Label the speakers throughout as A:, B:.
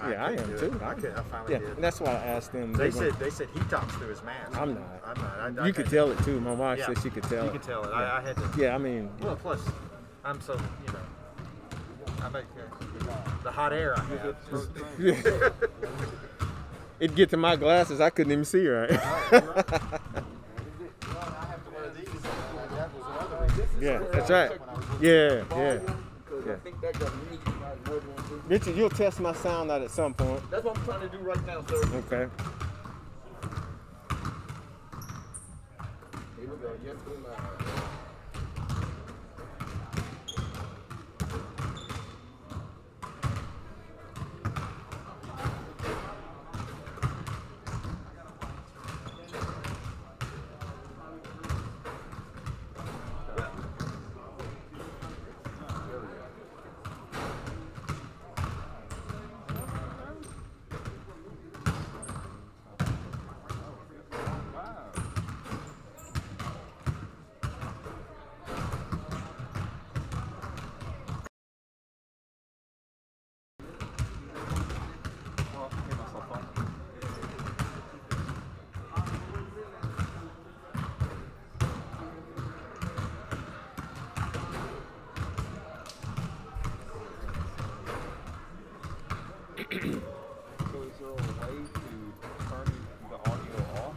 A: Yeah, I, am too.
B: It. I,
A: I'm-
B: could, I finally
A: Yeah,
B: did.
A: and that's why I asked them.
B: They
A: They're
B: said they said he talks through his mask.
A: I'm not.
B: I'm not. I,
A: gonna-
B: I,
A: you could
B: I-
A: tell it too. My wife
B: Yeah.
A: said she could tell.
B: You
A: it.
B: could tell it.
A: Yeah.
B: I, I had to.
A: Yeah, I mean,
B: Well, plus, I'm so you know. I make the hot air I have.
A: it get to my glasses, I couldn't even see right. yeah, that's right. Yeah, yeah.
C: I
A: Richard, you'll test my sound out at some point.
C: That's what I'm trying to do right now, sir.
A: Okay.
C: Here we go. Yes, we live.
D: So is there a way to turn the audio off?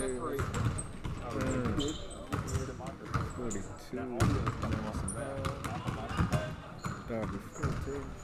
D: Can't separate.
A: Forty-two. Doggy filter. welcome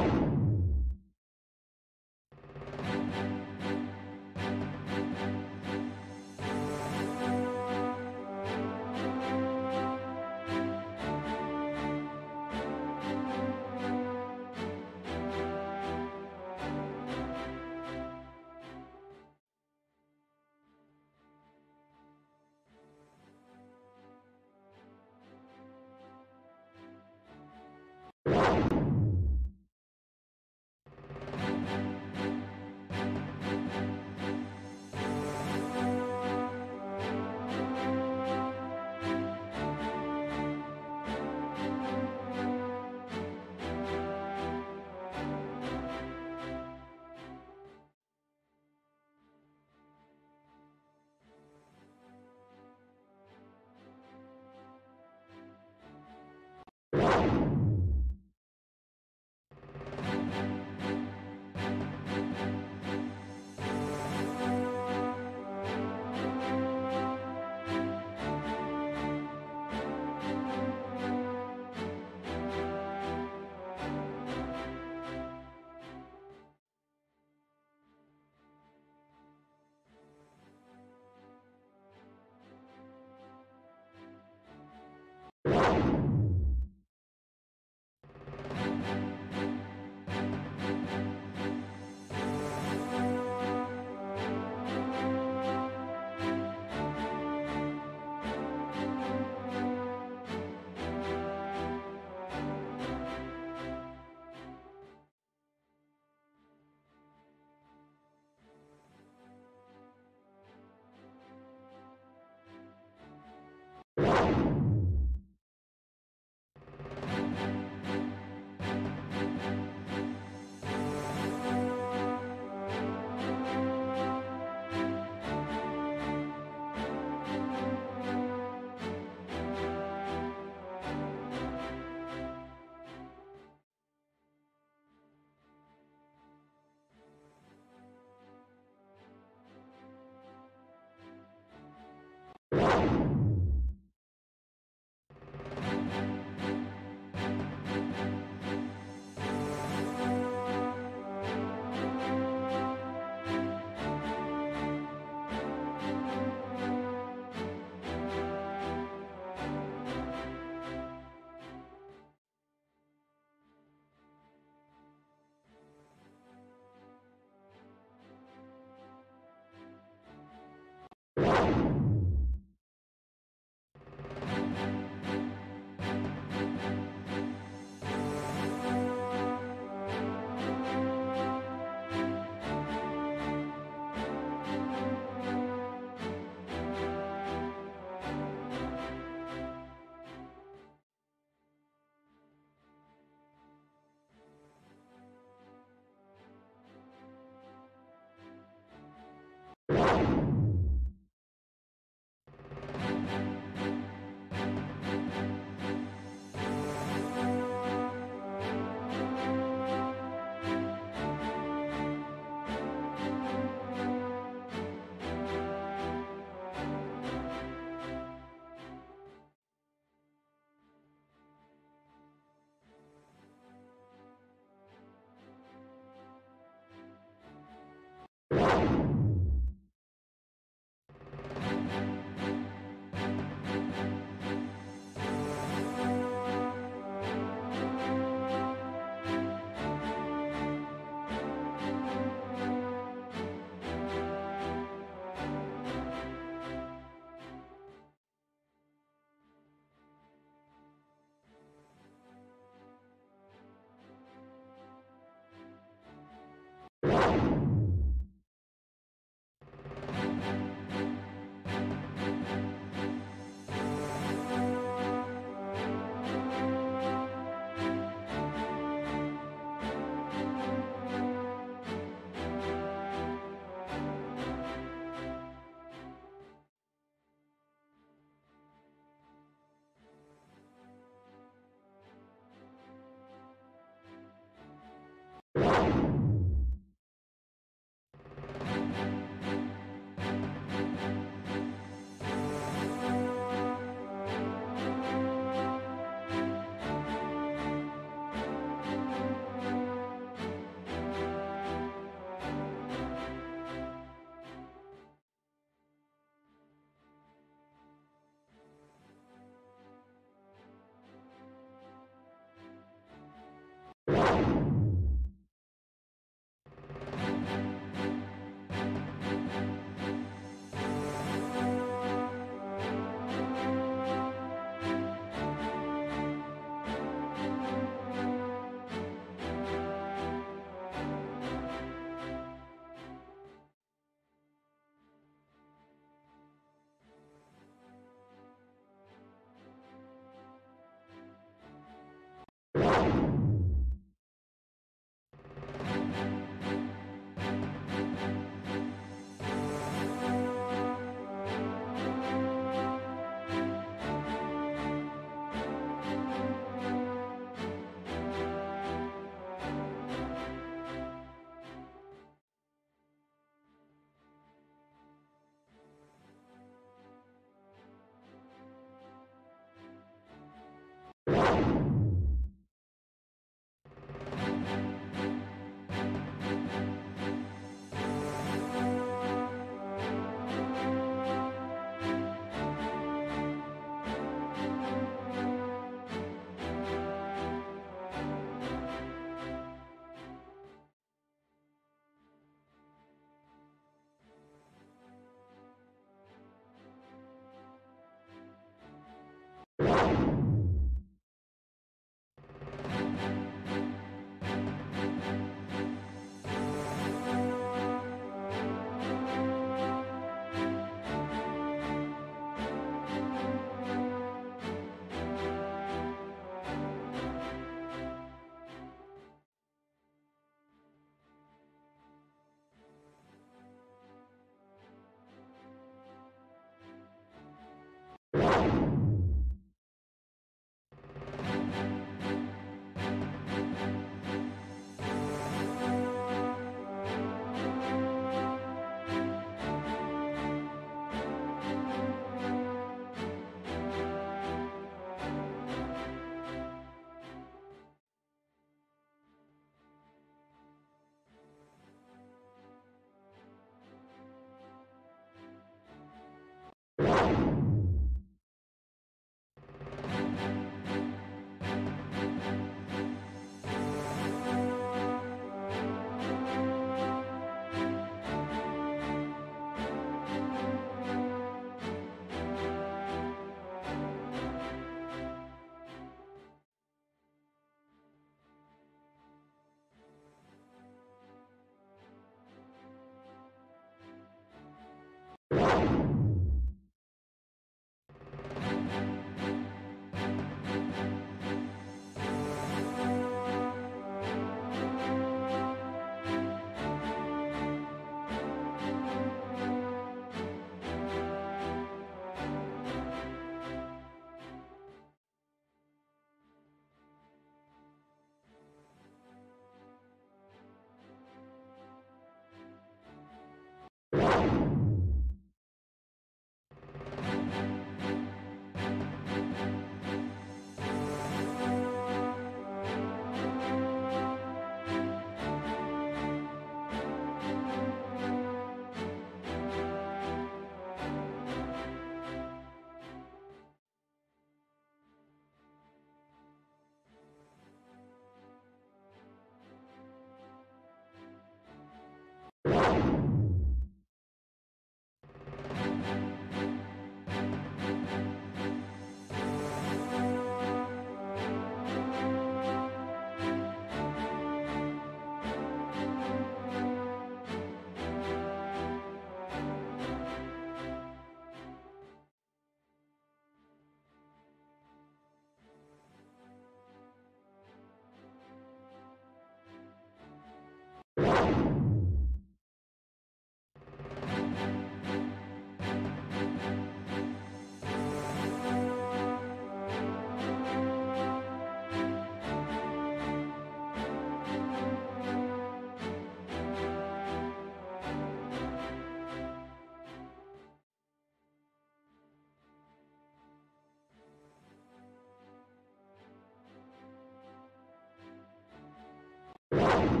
A: you.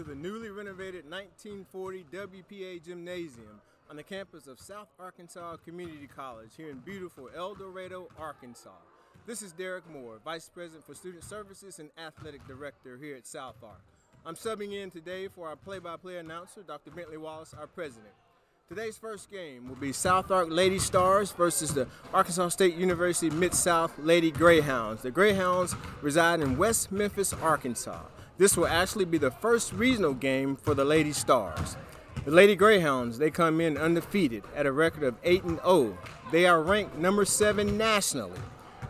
A: To the newly renovated 1940 WPA Gymnasium on the campus of South Arkansas Community College here in beautiful El Dorado, Arkansas. This is Derek Moore, Vice President for Student Services and Athletic Director here at South Ark. I'm subbing in today for our play-by-play announcer, Dr. Bentley Wallace, our president. Today's first game will be South Ark Lady Stars versus the Arkansas State University Mid-South Lady Greyhounds. The Greyhounds reside in West Memphis, Arkansas. This will actually be the first regional game for the Lady Stars. The Lady Greyhounds, they come in undefeated at a record of 8 and 0. They are ranked number 7 nationally.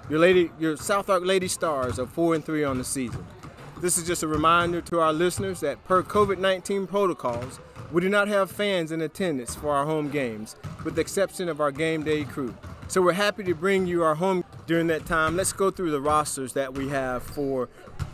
A: Your lady your South Ark Lady Stars are 4 and 3 on the season. This is just a reminder to our listeners that per COVID-19 protocols, we do not have fans in attendance for our home games, with the exception of our game day crew. So we're happy to bring you our home during that time. Let's go through the rosters that we have for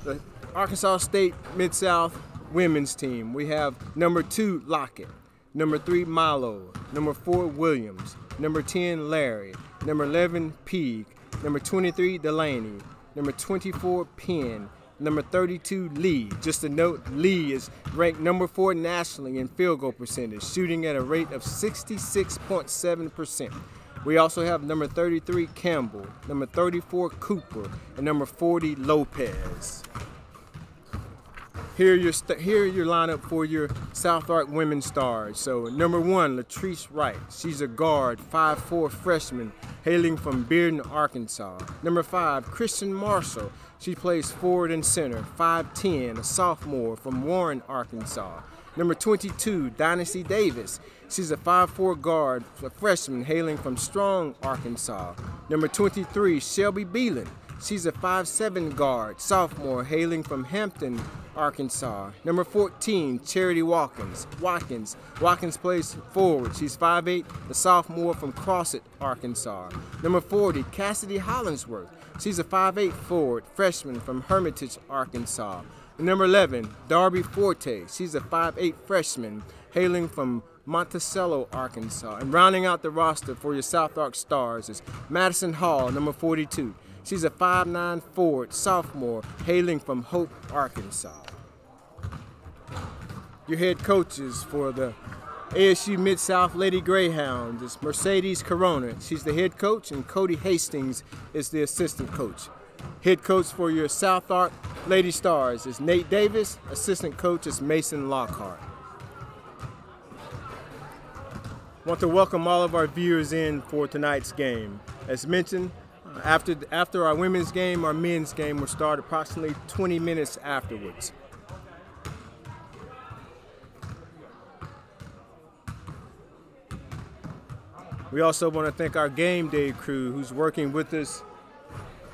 A: the Arkansas State Mid-South women's team. We have number two, Lockett, number three, Milo, number four, Williams, number 10, Larry, number 11, Peak, number 23, Delaney, number 24, Penn, number 32, Lee. Just a note, Lee is ranked number four nationally in field goal percentage, shooting at a rate of 66.7%. We also have number 33, Campbell, number 34, Cooper, and number 40, Lopez. Here your here your lineup for your South Ark women stars. So number one, Latrice Wright. She's a guard, 5'4 freshman, hailing from Bearden, Arkansas. Number five, Christian Marshall. She plays forward and center, 5'10, a sophomore from Warren, Arkansas. Number 22, Dynasty Davis. She's a 5'4 guard, a freshman hailing from Strong, Arkansas. Number 23, Shelby Beelan. She's a 5'7 guard, sophomore, hailing from Hampton, Arkansas. Number 14, Charity Watkins. Watkins. Watkins plays forward. She's 5'8, the sophomore from Crossett, Arkansas. Number 40, Cassidy Hollingsworth. She's a 5'8 forward, freshman from Hermitage, Arkansas. Number 11, Darby Forte. She's a 5'8 freshman, hailing from Monticello, Arkansas. And rounding out the roster for your South Ark Stars is Madison Hall, number 42. She's a 5'9 forward, sophomore, hailing from Hope, Arkansas. Your head coaches for the ASU Mid-South Lady Greyhounds is Mercedes Corona. She's the head coach, and Cody Hastings is the assistant coach. Head coach for your South Ark Lady Stars is Nate Davis. Assistant coach is Mason Lockhart. Want to welcome all of our viewers in for tonight's game. As mentioned, after, after our women's game, our men's game will start approximately 20 minutes afterwards. We also want to thank our game day crew who's working with us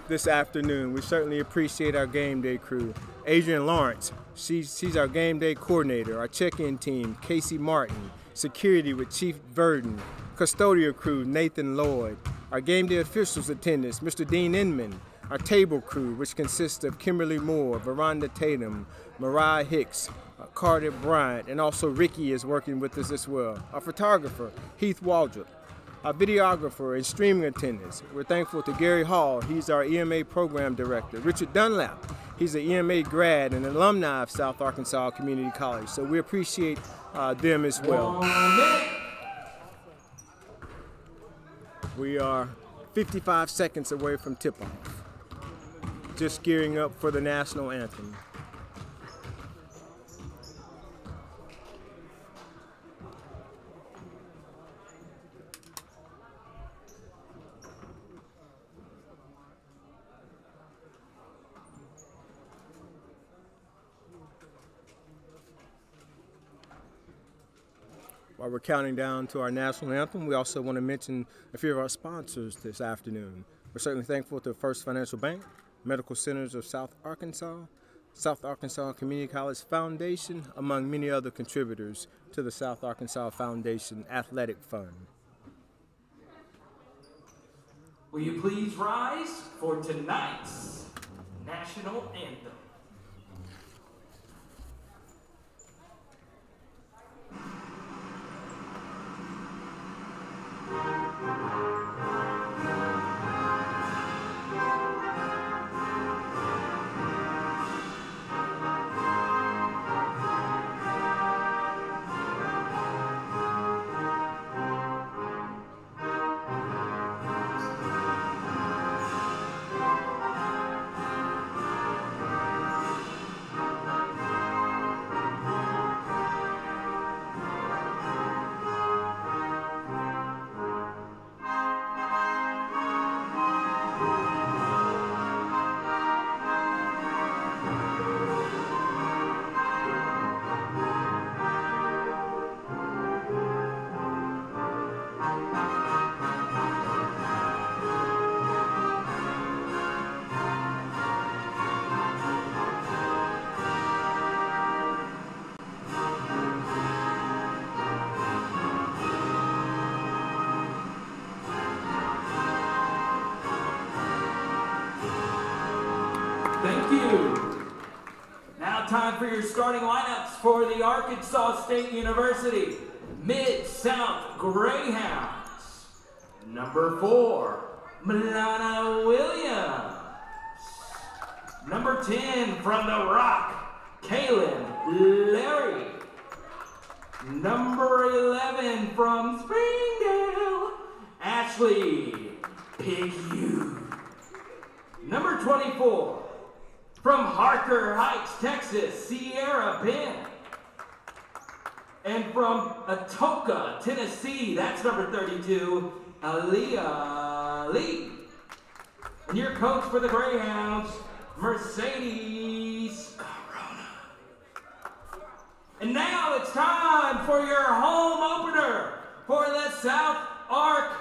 A: this afternoon. We certainly appreciate our game day crew. Adrian Lawrence, she's, she's our game day coordinator. Our check-in team, Casey Martin. Security with Chief Verdon. Custodial crew, Nathan Lloyd. Our game day officials attendants, Mr. Dean Inman. Our table crew, which consists of Kimberly Moore, Veranda Tatum, Mariah Hicks, uh, Carter Bryant, and also Ricky is working with us as well. Our photographer, Heath Waldrop our videographer and streaming attendants. We're thankful to Gary Hall, he's our EMA program director. Richard Dunlap, he's an EMA grad and alumni of South Arkansas Community College, so we appreciate uh, them as well. We are 55 seconds away from tip-off. Just gearing up for the national anthem. While we're counting down to our national anthem, we also want to mention a few of our sponsors this afternoon. We're certainly thankful to First Financial Bank, Medical Centers of South Arkansas, South Arkansas Community College Foundation, among many other contributors to the South Arkansas Foundation Athletic Fund.
E: Will you please rise for tonight's national anthem? time Thank you. Your starting lineups for the Arkansas State University Mid-South Greyhounds. Number four, Milana Williams. Number 10 from the Rock, Kaylin Larry. Number 11 from Springdale, Ashley Pighew. Number 24 from Harker Heights, Texas, Sierra Penn. And from Atoka, Tennessee, that's number 32, Aaliyah Lee. And your coach for the Greyhounds, Mercedes Corona. And now it's time for your home opener for the South Ark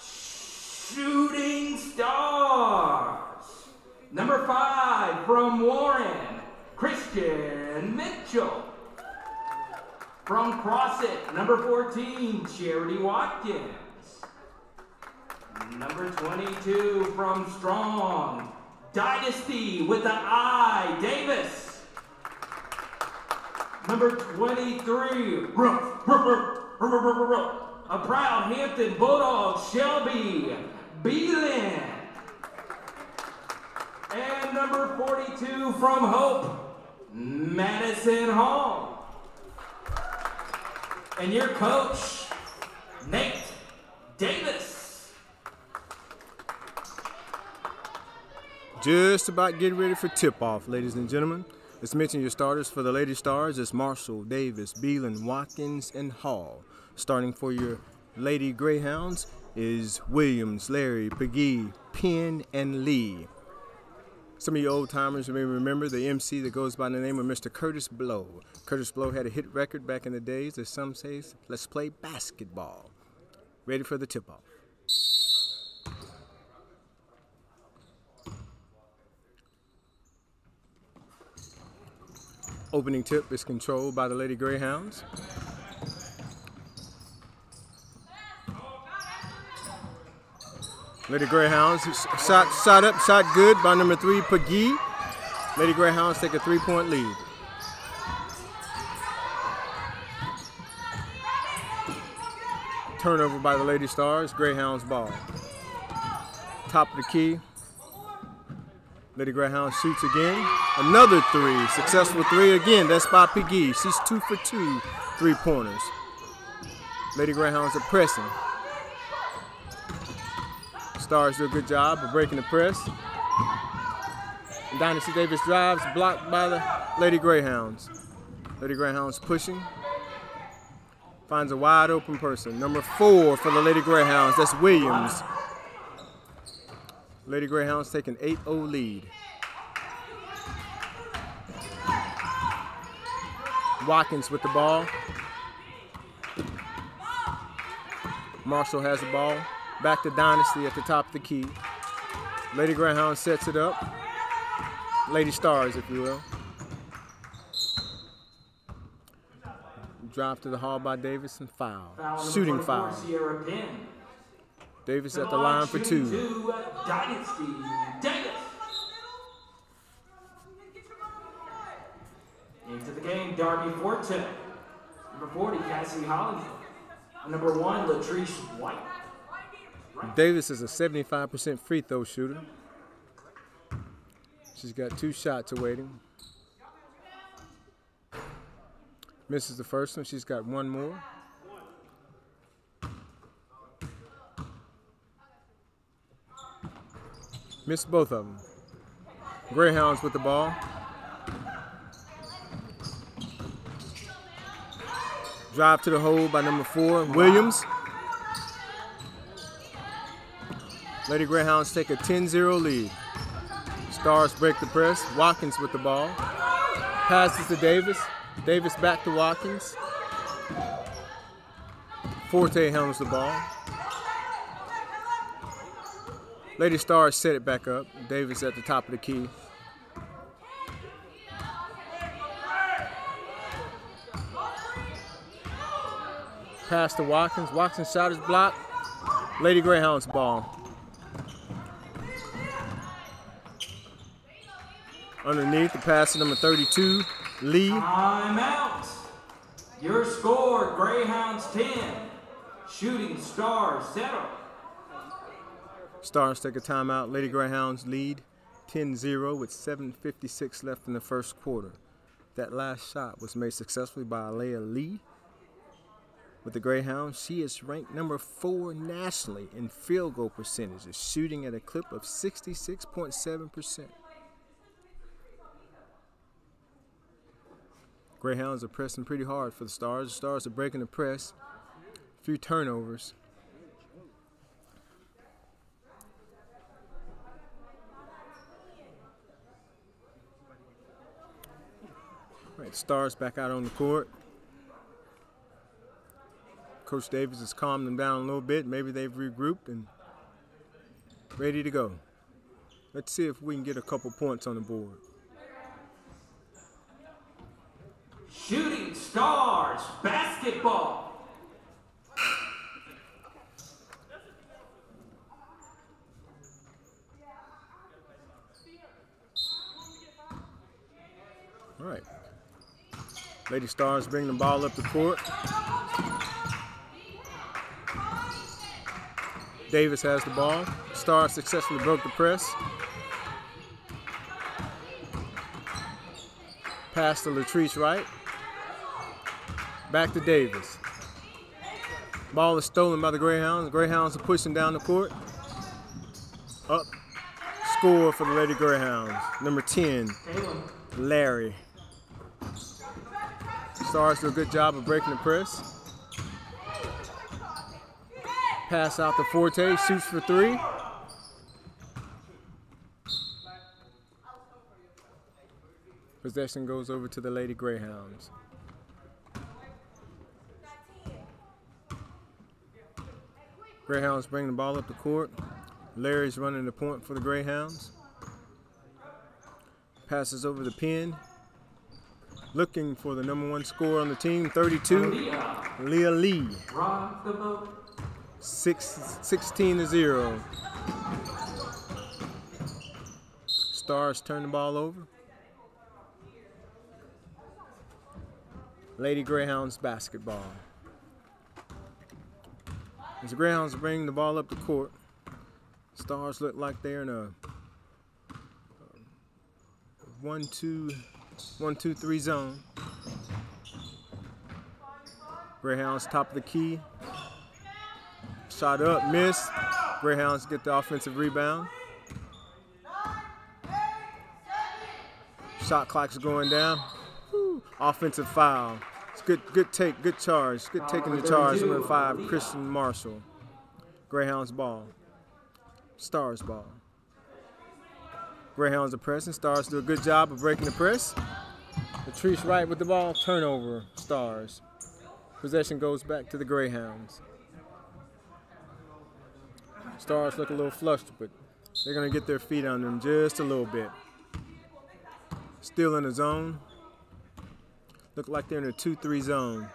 E: Shooting Stars. Number five from Warren, Christian Mitchell. From Crossett, number 14, Charity Watkins. Number 22 from Strong, Dynasty with the I, Davis. Number 23, ruff, ruff, ruff, ruff, ruff, ruff, ruff, a proud Hampton Bulldog, Shelby Beelan. And number 42 from Hope, Madison Hall. And your coach, Nate Davis.
A: Just about getting ready for tip-off, ladies and gentlemen. Let's mention your starters for the Lady Stars. It's Marshall, Davis, Beelan, Watkins, and Hall. Starting for your Lady Greyhounds is Williams, Larry, Peggy, Penn, and Lee. Some of you old timers may remember the MC that goes by the name of Mr. Kurtis Blow. Kurtis Blow had a hit record back in the days, as some say, let's play basketball. Ready for the tip off. Opening tip is controlled by the Lady Greyhounds. Lady Greyhounds shot, shot up, shot good by number three, Pagee. Lady Greyhounds take a three-point lead. Turnover by the Lady Stars, Greyhounds ball. Top of the key. Lady Greyhound shoots again. Another three. Successful three again. That's by Piggy. She's two for two three pointers. Lady Greyhounds are pressing. Stars do a good job of breaking the press. Dynasty Davis drives, blocked by the Lady Greyhounds. Lady Greyhounds pushing. Finds a wide open person. Number four for the Lady Greyhounds. That's Williams. Lady Greyhounds take an 8-0 lead. Watkins with the ball. Marshall has the ball. Back to Dynasty at the top of the key. Lady Greyhound sets it up. Lady Stars, if you will. Drive to the hall by Davis and foul.
E: Foul
A: Shooting
E: 24,
A: foul. Davis at the line for two.
E: Two, uh, Dynasty Davis. Into the game, Darby Forte. Number 40, Cassie Hollingsworth. Number one, Latrice White.
A: Davis is a 75% free throw shooter. She's got two shots awaiting. Misses the first one. She's got one more. Missed both of them. Greyhounds with the ball. Drive to the hole by number four, Williams. Lady Greyhounds take a 10-0 lead. Stars break the press. Watkins with the ball. Passes to Davis. Davis back to Watkins. Forte handles the ball. Lady Stars set it back up. Davis at the top of the key. Pass to Watkins. Watkins shot is blocked. Lady Greyhounds ball. Underneath the pass to number 32, Lee.
E: Timeout. Your score, Greyhounds 10, Shooting Stars 0.
A: Stars take a timeout. Lady Greyhounds lead 10-0 with 7.56 left in the first quarter. That last shot was made successfully by Alea Lee. With the Greyhounds, she is ranked number four nationally in field goal percentages, shooting at a clip of 66.7%. Greyhounds are pressing pretty hard for the Stars. The Stars are breaking the press. A few turnovers. All right, Stars back out on the court. Coach Davis has calmed them down a little bit. Maybe they've regrouped and ready to go. Let's see if we can get a couple points on the board.
E: Shooting Stars Basketball.
A: All right. Lady Stars bring the ball up the court. Davis has the ball. Stars successfully broke the press. Pass to Latrice Wright. Back to Davis. Ball is stolen by the Greyhounds. Greyhounds are pushing down the court. Up. Score for the Lady Greyhounds. Number 10, Larry. Stars do a good job of breaking the press. Pass out to Forte, shoots for three. Possession goes over to the Lady Greyhounds. Greyhounds bring the ball up the court. Larry's running the point for the Greyhounds. Passes over the pin. Looking for the number one scorer on the team, 32,
E: Leah,
A: Lee.
E: rock.
A: Six, 16 to 0. Stars turn the ball over. Lady Greyhounds basketball. As the Greyhounds bring the ball up the court, Stars look like they're in a one, two, one, two, three zone. Greyhounds top of the key, Shot up, missed. Greyhounds get the offensive rebound. Shot clock's going down. Offensive foul. It's good, good take, good charge. Good taking the charge. Number five, Christian Marshall. Greyhounds ball. Stars ball. Greyhounds are pressing. Stars do a good job of breaking the press. Latrice Wright with the ball. Turnover. Stars. Possession goes back to the Greyhounds. Stars look a little flushed, but they're going to get their feet on them just a little bit. Still in the zone. Look like they're in a 2-3 zone.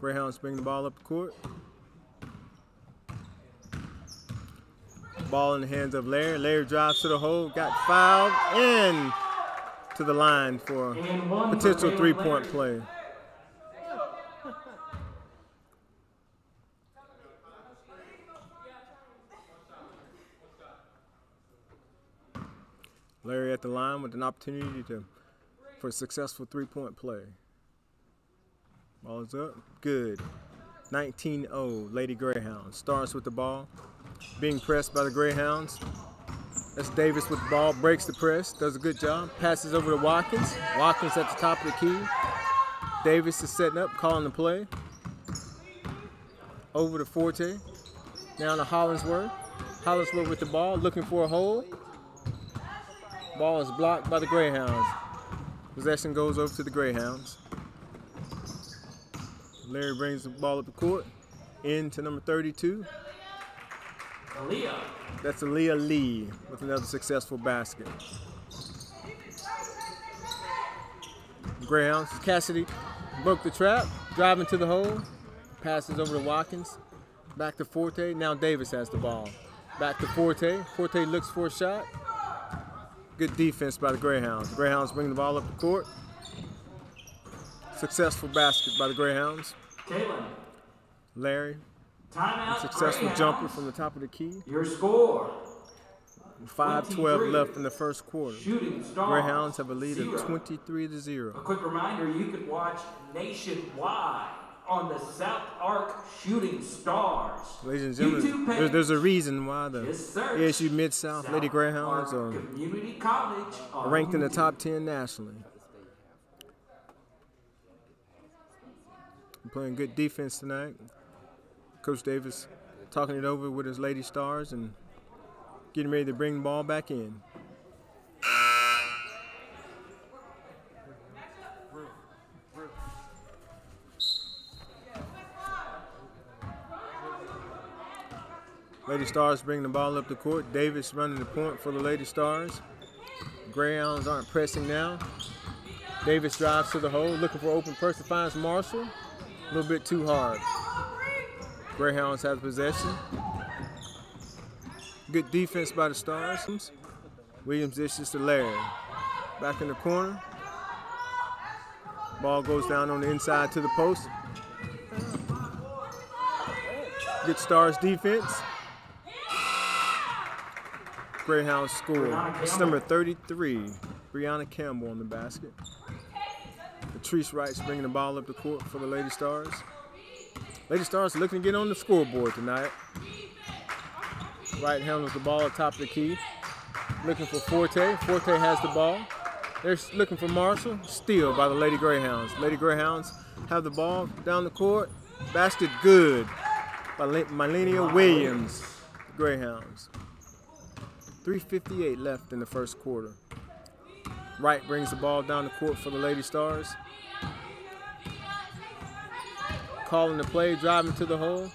A: Greyhounds bring the ball up the court. Ball in the hands of Larry. Larry drives to the hole, got fouled, and to the line for potential three-point play. Larry at the line with an opportunity to for a successful three-point play. Ball is up. Good. 19-0, Lady Greyhounds. Starts with the ball. Being pressed by the Greyhounds. That's Davis with the ball. Breaks the press. Does a good job. Passes over to Watkins. Watkins at the top of the key. Davis is setting up, calling the play. Over to Forte. Now to Hollingsworth. Hollingsworth with the ball, looking for a hole. Ball is blocked by the Greyhounds. Possession goes over to the Greyhounds. Larry brings the ball up the court. Into number 32.
E: Leah,
A: That's Aaliyah Lee with another successful basket. Greyhounds. Cassidy broke the trap, driving to the hole. Passes over to Watkins. Back to Forte. Now Davis has the ball. Back to Forte. Forte looks for a shot. Good defense by the Greyhounds. The Greyhounds bring the ball up the court. Successful basket by the Greyhounds.
E: Kalen,
A: Larry,
E: timeout.
A: successful
E: Greyhounds.
A: jumper from the top of the key.
E: Your score.
A: 5-12 left in the first quarter.
E: Shooting stars.
A: Greyhounds have a lead
E: zero.
A: of 23 to 0.
E: A quick reminder, you can watch nationwide on the South Ark Shooting Stars.
A: Ladies and gentlemen, there's, there's a reason why the ASU Mid South Lady Greyhounds
E: Arc
A: are
E: Community College on
A: ranked in the top 10 nationally. Playing good defense tonight. Coach Davis talking it over with his Lady Stars and getting ready to bring the ball back in. Lady Stars bring the ball up the court. Davis running the point for the Lady Stars. Greyhounds aren't pressing now. Davis drives to the hole, looking for open person, finds Marshall. A little bit too hard. Greyhounds have possession. Good defense by the Stars. Williams dishes to Larry. Back in the corner. Ball goes down on the inside to the post. Good Stars defense. Greyhounds score. It's number 33. Brianna Campbell on the basket. Patrice Wright's bringing the ball up the court for the Lady Stars. Lady Stars looking to get on the scoreboard tonight. Wright handles the ball atop the key. Looking for Forte. Forte has the ball. They're looking for Marshall. Steal by the Lady Greyhounds. Lady Greyhounds have the ball down the court. Basket good by Le- Millennia Williams. Greyhounds. 3.58 left in the first quarter. Wright brings the ball down the court for the Lady Stars. Calling the play, driving to the hole.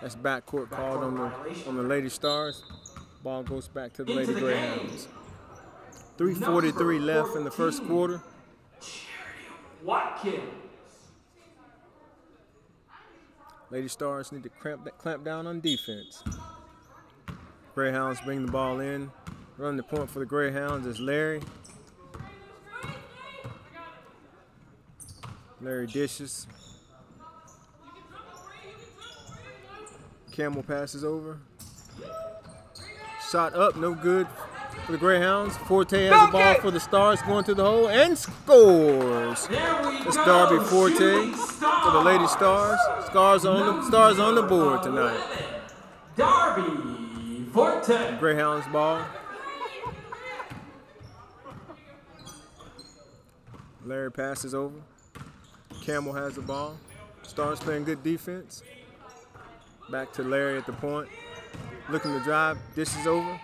A: That's backcourt called on the on the Lady Stars. Ball goes back to the Lady Greyhounds. 3.43 left in the first quarter.
E: Watkins.
A: Lady Stars need to cramp, clamp down on defense. Greyhounds bring the ball in. Run the point for the Greyhounds is Larry. Larry dishes. Campbell passes over. Shot up, no good for the Greyhounds. Forte has the ball for the Stars going to the hole and scores. It's. Darby Forte for the Lady Stars. Stars on the Stars on the board tonight.
E: Darby Forte.
A: Greyhounds ball. Larry passes over. Campbell has the ball. Stars playing good defense. Back to Larry at the point. Looking to drive. Dishes over.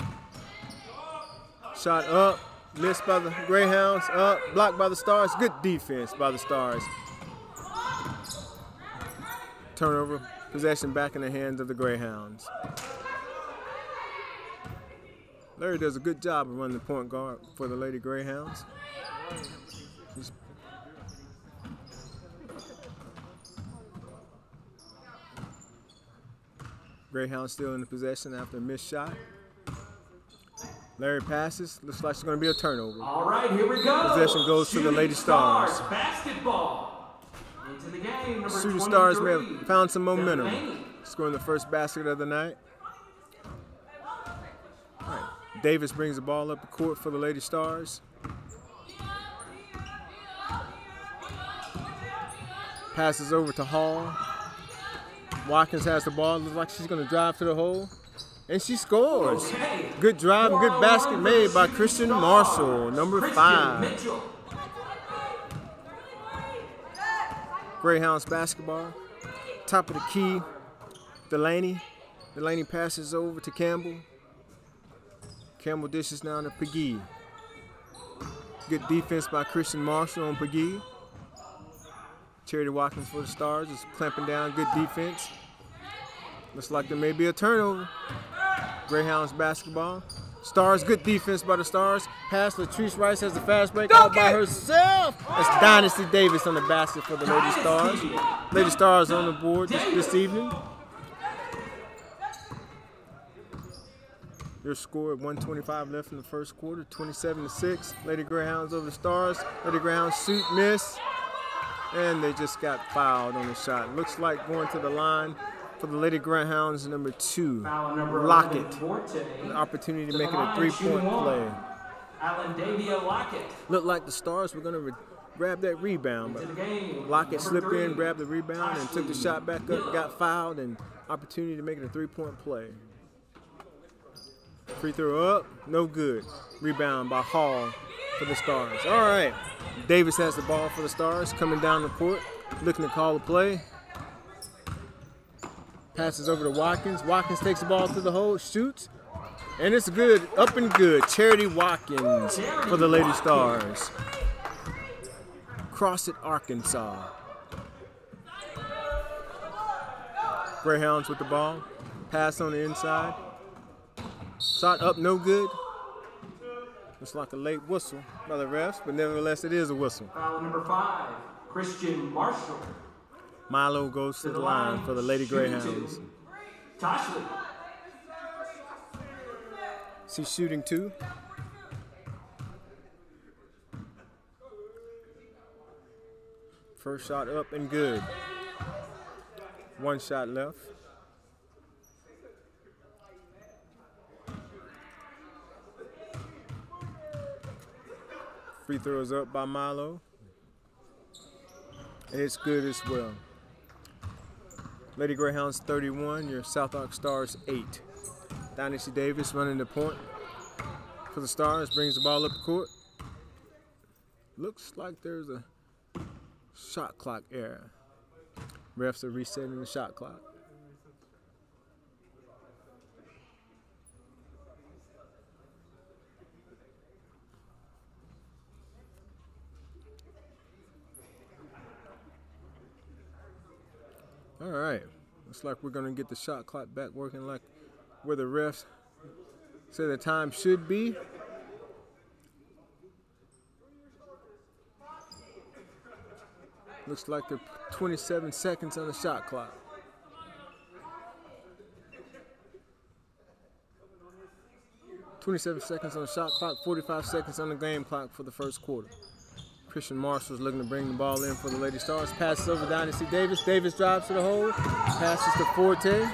A: Shot up. Missed by the Greyhounds. Up. Blocked by the Stars. Good defense by the Stars. Turnover. Possession back in the hands of the Greyhounds. Larry does a good job of running the point guard for the Lady Greyhounds. Greyhounds still in the possession after a missed shot. Larry passes. Looks like it's going to be a turnover.
E: All right, here we go.
A: Possession goes to the Lady Stars.
E: Basketball. Into the game. Number
A: Shooting Stars may have found some momentum, scoring the first basket of the night. All right. Davis brings the ball up the court for the Lady Stars. Passes over to Hall. Watkins has the ball. Looks like she's going to drive to the hole. And she scores.
E: Okay.
A: Good drive and good basket made by Christian Marshall, number
E: Christian
A: five.
E: Mitchell.
A: Greyhounds basketball. Top of the key. Delaney. Delaney passes over to Campbell. Campbell dishes down to Peggy. Good defense by Christian Marshall on Peggy. Charity Watkins for the Stars is clamping down. Good defense. Looks like there may be a turnover. Greyhounds basketball. Stars, good defense by the Stars. Pass Latrice Rice has the fast break all by herself. That's Dynasty Davis on the basket for the Lady Stars. Lady Stars on the board this, this evening. Your score at 125 left in the first quarter, 27 to 6. Lady Greyhounds over the Stars. Lady Greyhounds shoot, miss, and they just got fouled on the shot. Looks like going to the line for the Lady Greyhounds, number two,
E: number
A: Lockett.
E: 11,
A: An opportunity to make it a three-point play.
E: Alan Davia Lockett
A: Looked like the Stars were going to grab that rebound, but
E: game.
A: Lockett slipped
E: three,
A: in, grabbed the rebound, and took the shot back up,
E: Miller.
A: got fouled, and opportunity to make it a three-point play. Free throw up, no good. Rebound by Hall for the Stars. All right, Davis has the ball for the Stars, coming down the court, looking to call a play. Passes over to Watkins. Watkins takes the ball through the hole, shoots, and it's good, up and good. Charity Watkins for the Lady Stars. Crossett, Arkansas. Greyhounds with the ball. Pass on the inside. Shot up, no good. Looks like a late whistle by the refs, but nevertheless, it is a whistle.
E: Foul number five, Christian Marshall.
A: Milo goes to the line for the Lady Greyhounds.
E: two. Toshley.
A: She's shooting two. First shot up and good. One shot left. Free throws up by Milo. It's good as well. Lady Greyhounds 31, your South Ark Stars 8. Dynasty Davis running the point for the Stars, brings the ball up the court. Looks like there's a shot clock error. Refs are resetting the shot clock. All right. Looks like we're going to get the shot clock back working like where the refs say the time should be. Looks like they're 27 seconds on the shot clock. Twenty-seven seconds on the shot clock, 45 seconds on the game clock for the first quarter. Christian Marshall's looking to bring the ball in for the Lady Stars. Passes over to Dynasty Davis. Davis drives to the hole. Passes to Forte.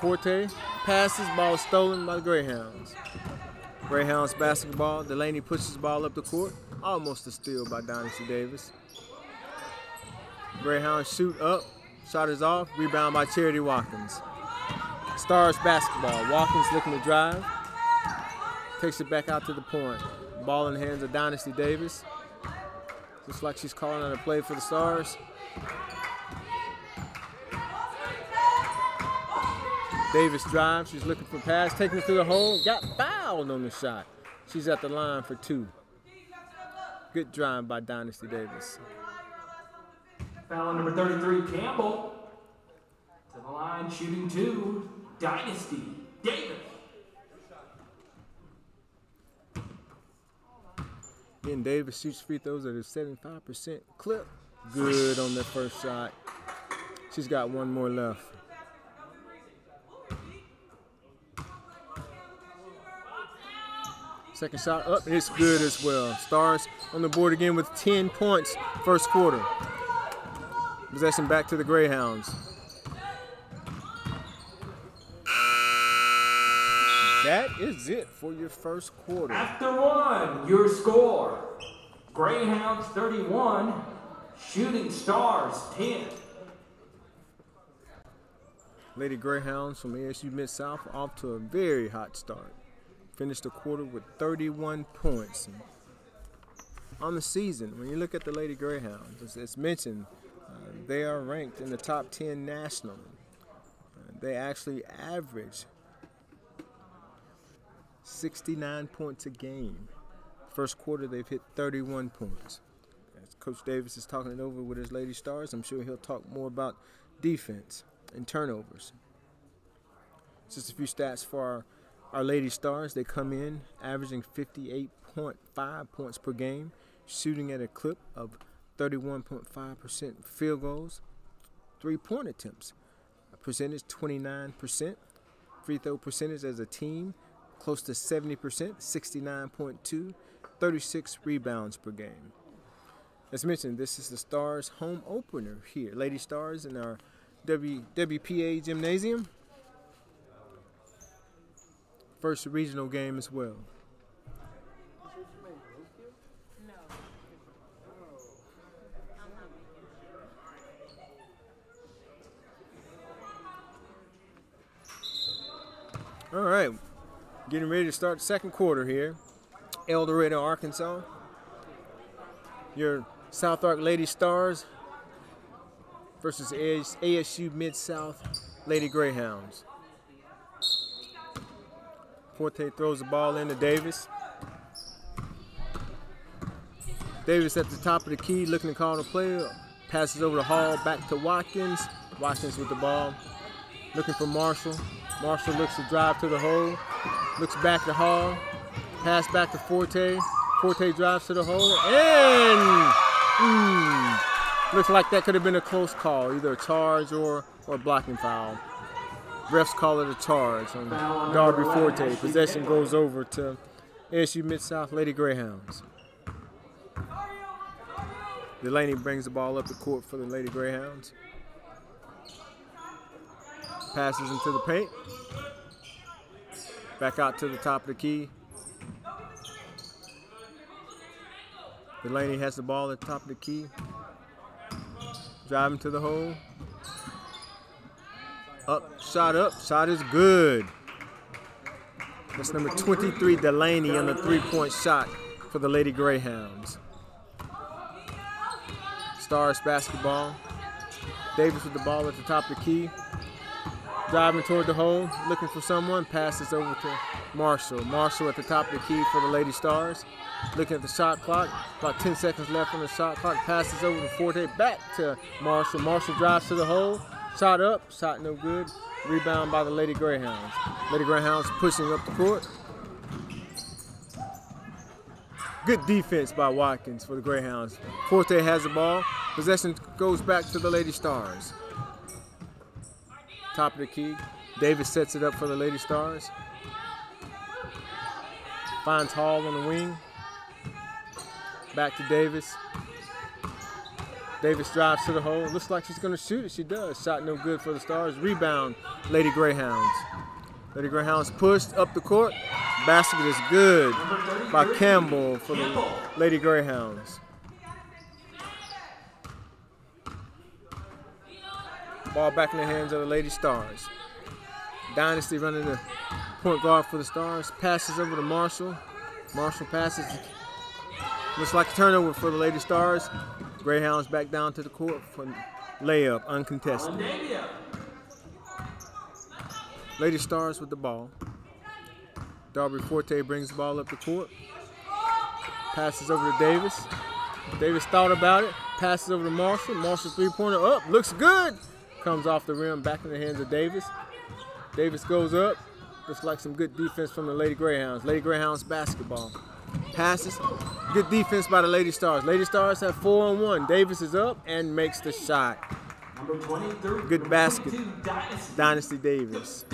A: Forte passes. Ball stolen by the Greyhounds. Greyhounds basketball. Delaney pushes the ball up the court. Almost a steal by Dynasty Davis. Greyhounds shoot up. Shot is off. Rebound by Charity Watkins. Stars basketball. Watkins looking to drive. Takes it back out to the point. Ball in the hands of Dynasty Davis. Looks like she's calling on a play for the Stars. Davis drives. She's looking for pass. Taking it through the hole. Got fouled on the shot. She's at the line for two. Good drive by Dynasty Davis.
E: Foul number 33, Campbell. To the line, shooting two, Dynasty Davis.
A: Again, Davis shoots free throws at a 75% clip. Good on the first shot. She's got one more left. Second shot up, and it's good as well. Stars on the board again with 10 points first quarter. Possession back to the Greyhounds. That is it for your first quarter.
E: After one, your score Greyhounds 31, Shooting Stars 10.
A: Lady Greyhounds from ASU Mid South off to a very hot start. Finished the quarter with 31 points. On the season, when you look at the Lady Greyhounds, as it's mentioned, uh, they are ranked in the top 10 nationally. Uh, they actually average 69 points a game. First quarter, they've hit 31 points. As Coach Davis is talking it over with his Lady Stars, I'm sure he'll talk more about defense and turnovers. Just a few stats for our, our Lady Stars. They come in averaging 58.5 points per game, shooting at a clip of 31.5% field goals, three point attempts, a percentage 29%, free throw percentage as a team close to 70%, 69.2, 36 rebounds per game. As mentioned, this is the Stars home opener here. Lady Stars in our w, WPA Gymnasium. First regional game as well. All right, getting ready to start the second quarter here. El Dorado, Arkansas. Your South Ark Lady Stars versus ASU Mid South Lady Greyhounds. Forte throws the ball into Davis. Davis at the top of the key, looking to call the play. Passes over the Hall, back to Watkins. Watkins with the ball, looking for Marshall. Marshall looks to drive to the hole, looks back to Hall, pass back to Forte. Forte drives to the hole, and mm, looks like that could have been a close call, either a charge or, or a blocking foul. Refs call it a charge on Darby Forte. Possession goes over to ASU Mid-South Lady Greyhounds. Delaney brings the ball up the court for the Lady Greyhounds. Passes into the paint. Back out to the top of the key. Delaney has the ball at the top of the key. Driving to the hole. Up, shot up, shot is good. That's number 23, Delaney on the three-point shot for the Lady Greyhounds. Stars basketball. Davis with the ball at the top of the key. Driving toward the hole, looking for someone. Passes over to Marshall. Marshall at the top of the key for the Lady Stars. Looking at the shot clock. About 10 seconds left on the shot clock. Passes over to Forte. Back to Marshall. Marshall drives to the hole. Shot up. Shot no good. Rebound by the Lady Greyhounds. Lady Greyhounds pushing up the court. Good defense by Watkins for the Greyhounds. Forte has the ball. Possession goes back to the Lady Stars. Top of the key. Davis sets it up for the Lady Stars. Finds Hall on the wing. Back to Davis. Davis drives to the hole. Looks like she's going to shoot it. She does. Shot no good for the Stars. Rebound, Lady Greyhounds. Lady Greyhounds pushed up the court. Basket is good by Campbell for the Lady Greyhounds. Ball back in the hands of the Lady Stars. Dynasty running the point guard for the Stars. Passes over to Marshall. Marshall passes. Looks like a turnover for the Lady Stars. Greyhounds back down to the court for layup, uncontested. Lady Stars with the ball. Darby Forte brings the ball up the court. Passes over to Davis. Davis thought about it. Passes over to Marshall. Marshall three-pointer up. Looks good. Comes off the rim, back in the hands of Davis. Davis goes up. Looks like some good defense from the Lady Greyhounds. Lady Greyhounds basketball. Passes. Good defense by the Lady Stars. Lady Stars have four on one. Davis is up and makes the shot. Good basket. Dynasty Davis.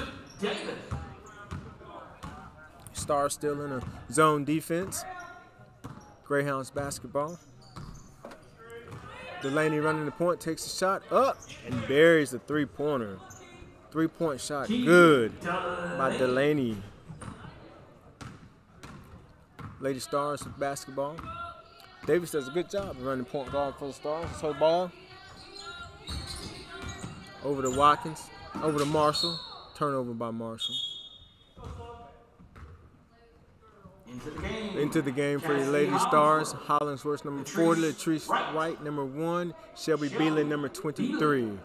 A: Stars still in a zone defense. Greyhounds basketball. Delaney running the point, takes a shot up and buries the three-pointer. Three-point shot, good by Delaney. Lady Stars with basketball. Davis does a good job of running point guard for the Stars. It's her ball. Over to Watkins, over to Marshall. Turnover by Marshall.
E: Into the game.
A: Into the game for the Lady Stars. Hollingsworth number 40, Latrice White number 1, Shelby Beelan number 23.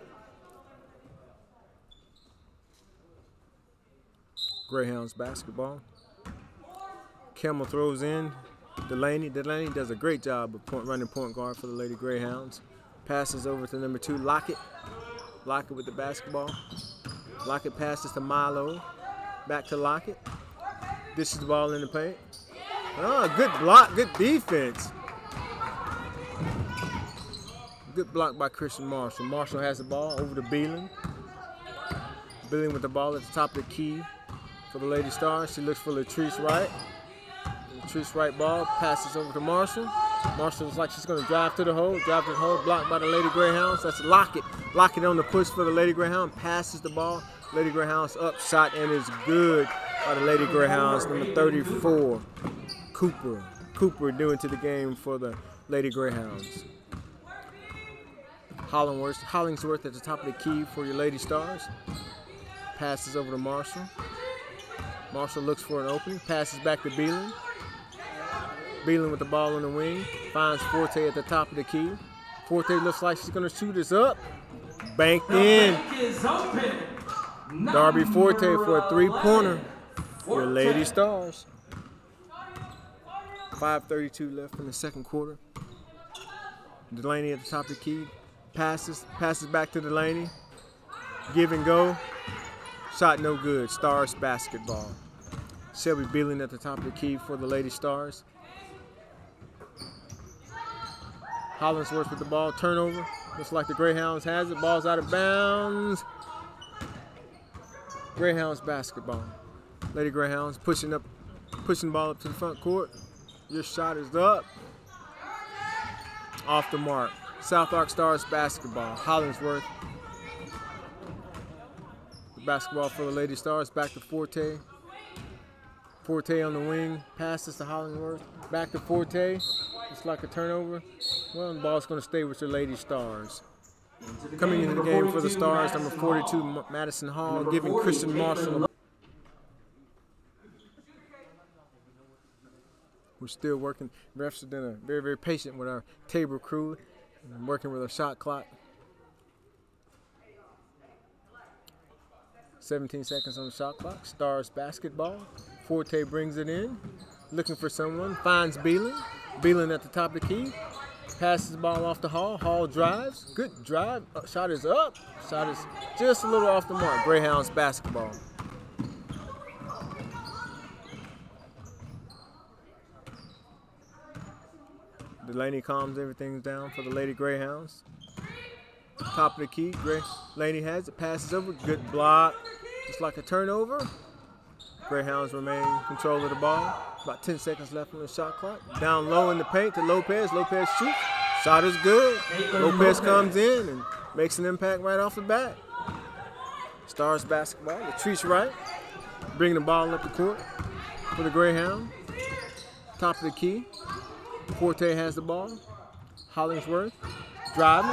A: Greyhounds basketball. Campbell throws in. Delaney. Delaney does a great job of point, running point guard for the Lady Greyhounds. Passes over to number two, Lockett. Lockett with the basketball. Lockett passes to Milo. Back to Lockett. Dishes the ball in the paint. Oh, good block, good defense. Good block by Christian Marshall. Marshall has the ball over to Beelan. Beelan with the ball at the top of the key. for the Lady Stars. She looks for Latrice Wright. Latrice Wright ball passes over to Marshall. Marshall looks like she's going to drive to the hole. Drive to the hole, blocked by the Lady Greyhounds. That's Lockett. Lockett on the push for the Lady Greyhound. Passes the ball. Lady Greyhounds up, shot, and is good by the Lady Greyhounds. Number 34, Cooper. Cooper new into the game for the Lady Greyhounds. Hollingsworth, Hollingsworth at the top of the key for your Lady Stars. Passes over to Marshall. Marshall looks for an opening. Passes back to Beelan. Beelan with the ball on the wing. Finds Forte at the top of the key. Forte looks like she's going to shoot us up. Banked
E: The
A: in.
E: bank is open.
A: Darby Forte for a three-pointer.
E: 11,
A: Your Lady Stars. 5.32 left in the second quarter. Delaney at the top of the key. Passes. Passes back to Delaney. Give and go. Shot no good. Stars basketball. Shelby Beelan at the top of the key for the Lady Stars. Hollingsworth with the ball. Turnover. Looks like the Greyhounds has it. Ball's out of bounds. Greyhounds basketball. Lady Greyhounds pushing up, pushing the ball up to the front court. Your shot is up. Off the mark. South Ark Stars basketball. Hollingsworth. The basketball for the Lady Stars. Back to Forte. Forte on the wing. Passes to Hollingsworth. Back to Forte. It's like a turnover. Well, the ball's going to stay with your Lady Stars. Coming into the game for the Stars, number 42, Madison Hall, giving Christian Marshall. We're still working. Refs have been very, very patient with our table crew and working with our shot clock. 17 seconds on the shot clock. Stars basketball. Forte brings it in. Looking for someone. Finds Beelan. Beelan at the top of the key. Passes the ball off to Hall. Hall drives. Good drive. Uh, shot is up. Shot is just a little off the mark. Greyhounds basketball. Delaney calms everything down for the Lady Greyhounds. Top of the key. Gray Laney has it. Passes over. Good block. Just like a turnover. Greyhounds remain control of the ball. About 10 seconds left on the shot clock. Down low in the paint to Lopez. Lopez shoots. Shot is good. Lopez comes in and makes an impact right off the bat. Stars basketball. Latrice Wright bringing the ball up the court for the Greyhound. Top of the key. Forte has the ball. Hollingsworth driving.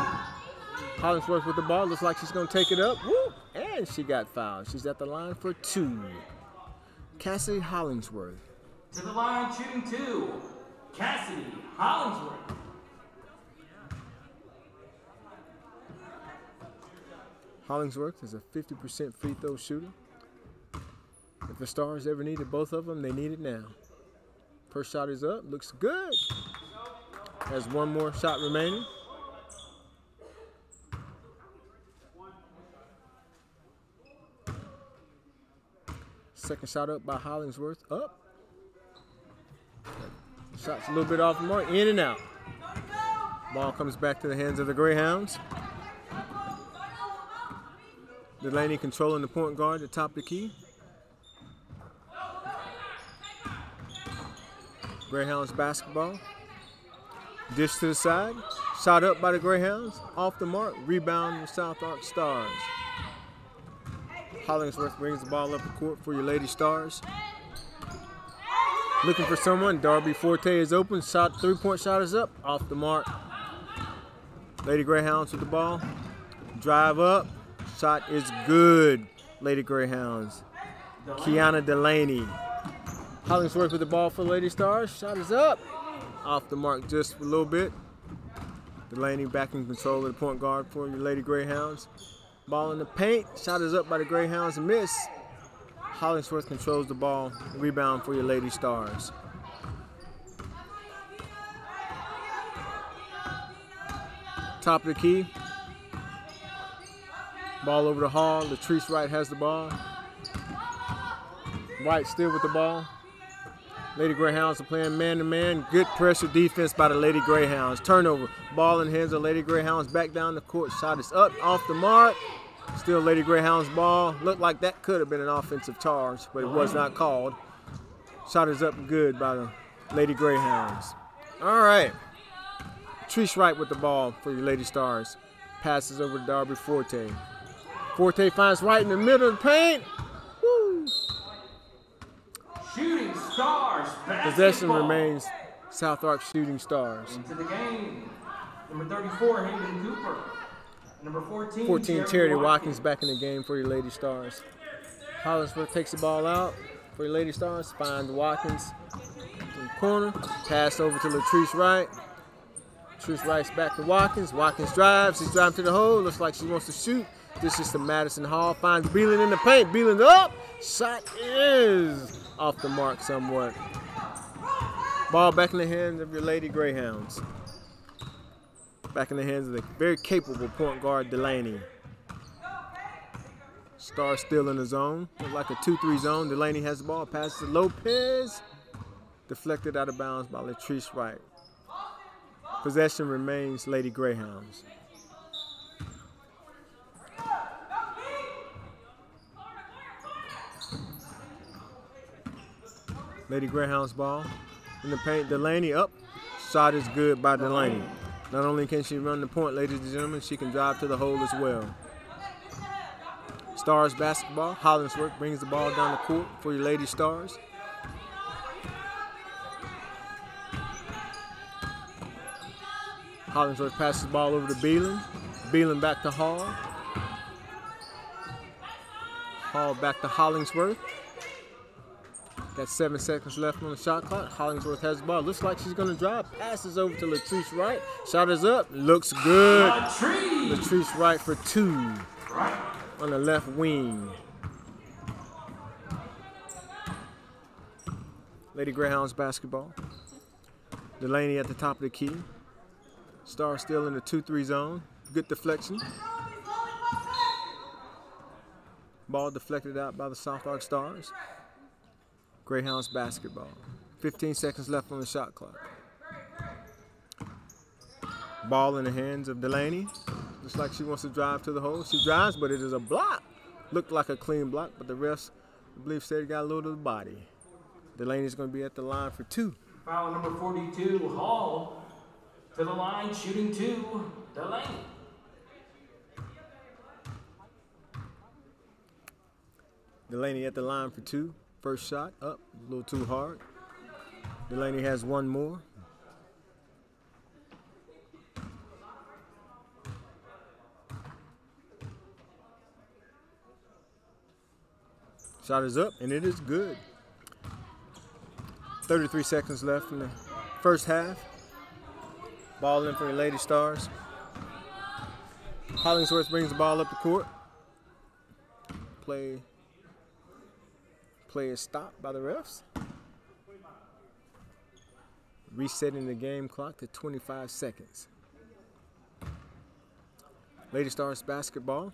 A: Hollingsworth with the ball. Looks like she's going to take it up. Woo! And she got fouled. She's at the line for two. Cassidy Hollingsworth.
E: To the line, shooting two. Cassidy Hollingsworth.
A: Hollingsworth is a 50% free throw shooter. If the Stars ever needed both of them, they need it now. First shot is up. Looks good. Has one more shot remaining. Second shot up by Hollingsworth. Up. Shot's a little bit off mark. In and out. Ball comes back to the hands of the Greyhounds. Delaney controlling the point guard at top of the key. Greyhounds basketball. Dish to the side. Shot up by the Greyhounds. Off the mark. Rebound the South Ark Stars. Hollingsworth brings the ball up the court for your Lady Stars. Looking for someone. Darby Forte is open. Shot three point shot is up. Off the mark. Lady Greyhounds with the ball. Drive up. Shot is good. Lady Greyhounds. Kiana Delaney. Hollingsworth with the ball for Lady Stars. Shot is up. Off the mark just a little bit. Delaney back in control of the point guard for your Lady Greyhounds. Ball in the paint. Shot is up by the Greyhounds. Miss. Hollingsworth controls the ball. Rebound for your Lady Stars. Top of the key. Ball over the hall. Latrice Wright has the ball. White still with the ball. Lady Greyhounds are playing man to man. Good pressure defense by the Lady Greyhounds. Turnover. Ball in hands of Lady Greyhounds. Back down the court. Shot is up off the mark. Still Lady Greyhounds ball. Looked like that could have been an offensive charge, but it was not called. Shot is up good by the Lady Greyhounds. All right. Trish Wright with the ball for your Lady Stars. Passes over to Darby Forte. Forte finds Wright in the middle of the paint.
E: Shooting Stars
A: Possession remains South Ark Shooting Stars.
E: Into the game. Number 34, Hayden Cooper. Number 14,
A: 14 Charity Watkins back in the game for your Lady Stars. Hollingsworth takes the ball out for your Lady Stars. Finds Watkins in the corner. Pass over to Latrice Wright. Latrice Wright's back to Watkins. Watkins drives. She's driving to the hole. Looks like she wants to shoot. This is to Madison Hall. Finds Beelan in the paint. Beelan up. Shot is off the mark somewhat. Ball back in the hands of your Lady Greyhounds. Back in the hands of the very capable point guard Delaney. Star still in the zone. Look like a 2-3 zone. Delaney has the ball. Passes to Lopez. Deflected out of bounds by Latrice Wright. Possession remains Lady Greyhounds. Lady Greyhounds ball in the paint. Delaney up. Shot is good by Delaney. Not only can she run the point, ladies and gentlemen, she can drive to the hole as well. Stars basketball. Hollingsworth brings the ball down the court for your Lady Stars. Hollingsworth passes the ball over to Beelan. Beelan back to Hall. Hall back to Hollingsworth. Got seven seconds left on the shot clock. Hollingsworth has the ball. Looks like she's going to drive. Passes over to Latrice Wright. Shot is up. Looks good.
E: Latrice
A: Latrice Wright for two on the left wing. Lady Greyhounds basketball. Delaney at the top of the key. Star still in the 2-3 zone. Good deflection. Ball deflected out by the South Stars. Greyhounds basketball. 15 seconds left on the shot clock. Ball in the hands of Delaney. Looks like she wants to drive to the hole. She drives, but it is a block. Looked like a clean block, but the refs, I believe, said it got a little to the body. Delaney's going to be at the line for two.
E: Foul number 42, Hall. To the line, shooting two, Delaney.
A: Delaney at the line for two. First shot up, a little too hard. Delaney has one more. Shot is up, and it is good. 33 seconds left in the first half. Ball in for the Lady Stars. Hollingsworth brings the ball up the court. Play play is stopped by the refs. Resetting the game clock to 25 seconds. Lady Stars basketball.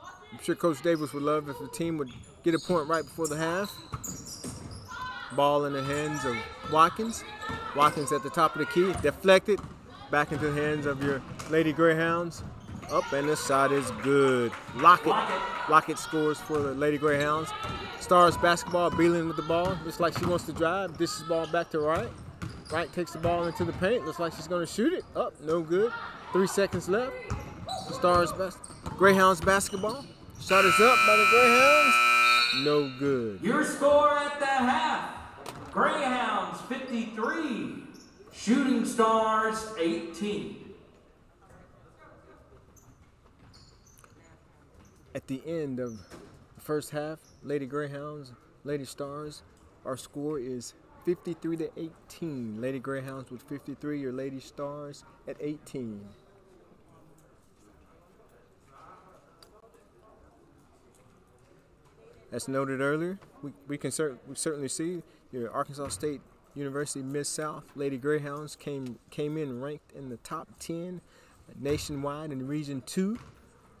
A: I'm sure Coach Davis would love if the team would get a point right before the half. Ball in the hands of Watkins. Watkins at the top of the key, deflected. Back into the hands of your Lady Greyhounds. Up and this shot is good. Lockett.
E: Lockett.
A: Scores for the Lady Greyhounds. Stars basketball, Beelan with the ball. Looks like she wants to drive. Dishes ball back to Wright. Wright takes the ball into the paint. Looks like she's going to shoot it. Up, no good. Three seconds left. Stars bas- Greyhounds basketball. Shot is up by the Greyhounds. No good.
E: Your score at the half. Greyhounds 53, Shooting Stars 18.
A: At the end of the first half, Lady Greyhounds, Lady Stars, our score is 53 to 18. Lady Greyhounds with 53, your Lady Stars at 18. As noted earlier, we, we can cer- we certainly see your Arkansas State University Mid South Lady Greyhounds came came in ranked in the top 10 nationwide in Region 2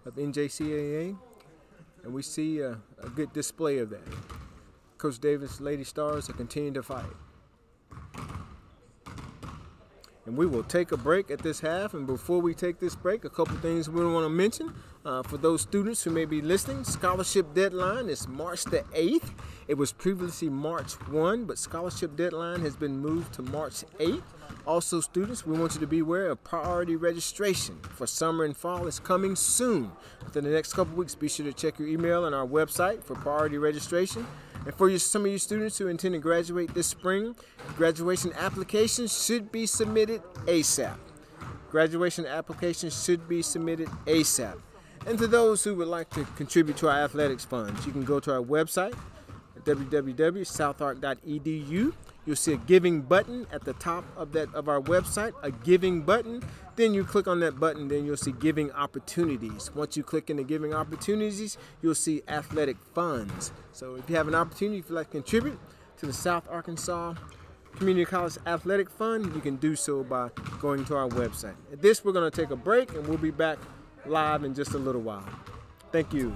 A: of NJCAA, and we see a, a good display of that. Coach Davis' Lady Stars are continuing to fight. And we will take a break at this half. And before we take this break, a couple things we want to mention uh, for those students who may be listening. Scholarship deadline is March the 8th. It was previously March 1, but scholarship deadline has been moved to March 8th. Also, students, we want you to be aware of priority registration for summer and fall is coming soon. Within the next couple weeks, be sure to check your email and our website for priority registration. And for you, some of you students who intend to graduate this spring, graduation applications should be submitted ASAP. Graduation applications should be submitted ASAP. And to those who would like to contribute to our athletics funds, you can go to our website at www.southark.edu. You'll see a giving button at the top of that of our website, a giving button. Then you click on that button, then you'll see giving opportunities. Once you click into giving opportunities, you'll see athletic funds. So if you have an opportunity, if you'd like to contribute to the South Arkansas Community College Athletic Fund, you can do so by going to our website. At this, we're going to take a break and we'll be back live in just a little while. Thank you.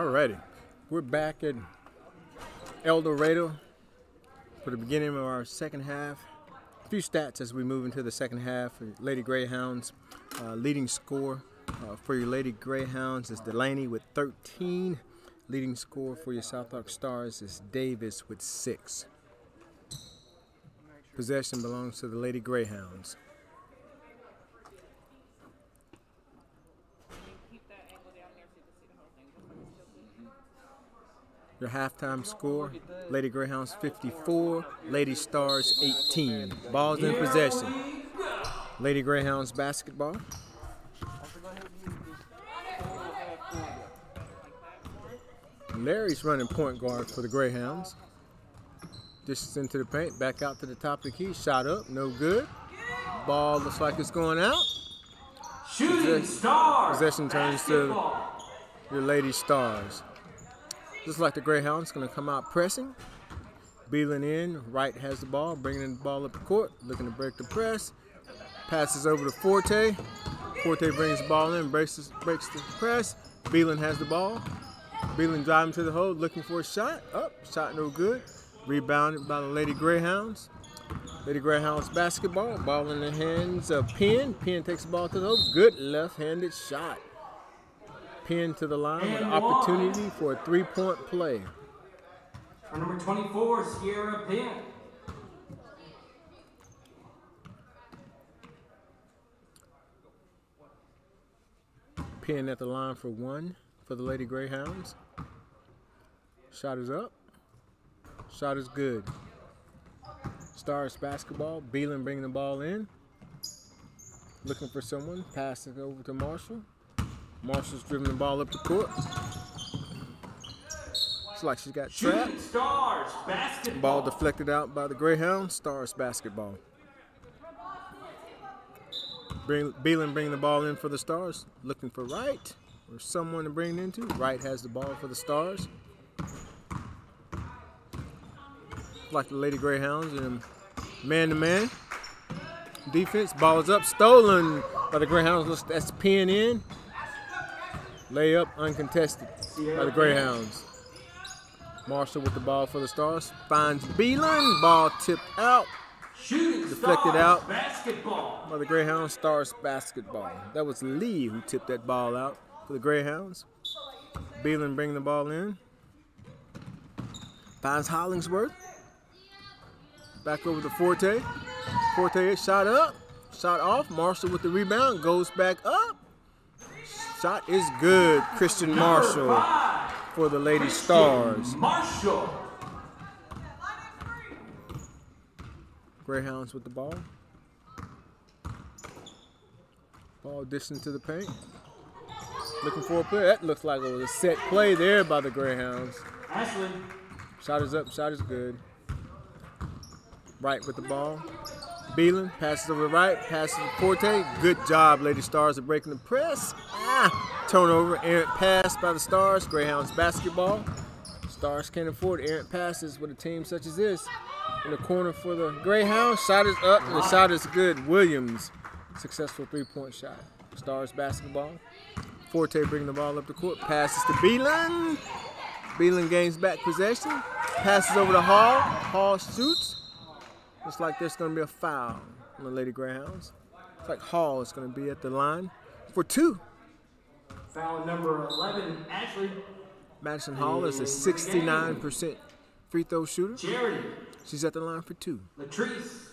A: Alrighty, we're back at El Dorado for the beginning of our second half. A few stats as we move into the second half. Lady Greyhounds uh, leading score uh, for your Lady Greyhounds is Delaney with 13. Leading score for your South Ark Stars is Davis with six. Possession belongs to the Lady Greyhounds. Your halftime score, Lady Greyhounds 54, Lady Stars 18. Balls in possession. Lady Greyhounds basketball. Larry's running point guard for the Greyhounds. Dishes into the paint, back out to the top of the key, shot up, no good. Ball looks like it's going out.
E: Shooting
A: Possess-
E: Stars.
A: possession turns to-. Your Lady Stars. Just like the Greyhounds, going to come out pressing. Beelan in, Wright has the ball, bringing the ball up the court, looking to break the press. Passes over to Forte. Forte brings the ball in, breaks, the- breaks the press. Beelan has the ball. Beelan driving to the hole, looking for a shot. Up, shot no good. Rebounded by the Lady Greyhounds. Lady Greyhounds basketball, ball in the hands of Penn. Penn takes the ball to the hole. Good left-handed shot. Penn to the line with an
E: And one.
A: opportunity for a three-point play.
E: For number 24, Sierra Penn.
A: Penn at the line for one for the Lady Greyhounds. Shot is up. Shot is good. Stars basketball. Beelan bringing the ball in. Looking for someone. Passing it over to Marshall. Marshall's driven the ball up the court. It's like she's got trapped.
E: Stars basketball.
A: Ball deflected out by the Greyhounds. Stars basketball. Bring, Beelan bringing the ball in for the Stars. Looking for Wright or someone to bring it into. Wright has the ball for the Stars. Like the Lady Greyhounds and man to man. Defense. Ball is up. Stolen by the Greyhounds. That's Penn in. Layup uncontested by the Greyhounds. Marshall with the ball for the Stars. Finds Beelan. Ball tipped out
E: Shooting
A: deflected out.
E: basketball.
A: by the Greyhounds. Stars basketball. That was Lee who tipped that ball out for the Greyhounds. Beelan bringing the ball in. Finds Hollingsworth. Back over to Forte. Forte shot up. Shot off. Marshall with the rebound. Goes back up. Shot is good. Christian Marshall
E: five,
A: for the Lady
E: Christian
A: Stars.
E: Marshall.
A: Greyhounds with the ball. Ball dished into the paint. Looking for a play. That looks like it was a set play there by the Greyhounds.
E: Ashley.
A: Shot is up, shot is good. Wright with the ball. Beelan passes over the Wright, passes to Forte. Good job, Lady Stars, of breaking the press. Ah, turnover, errant pass by the Stars. Greyhounds basketball. Stars can't afford errant passes with a team such as this. In the corner for the Greyhounds. Shot is up, and the shot is good. Williams, successful three-point shot. Stars basketball. Forte bringing the ball up the court. Passes to Beelan. Beelan gains back possession. Passes over to Hall. Hall shoots. Looks like there's going to be a foul on the Lady Greyhounds. Looks like Hall is going to be at the line for two.
E: Foul number 11, Ashley.
A: Madison Hall is a 69% free throw shooter.
E: Charity.
A: She's at the line for two.
E: Latrice.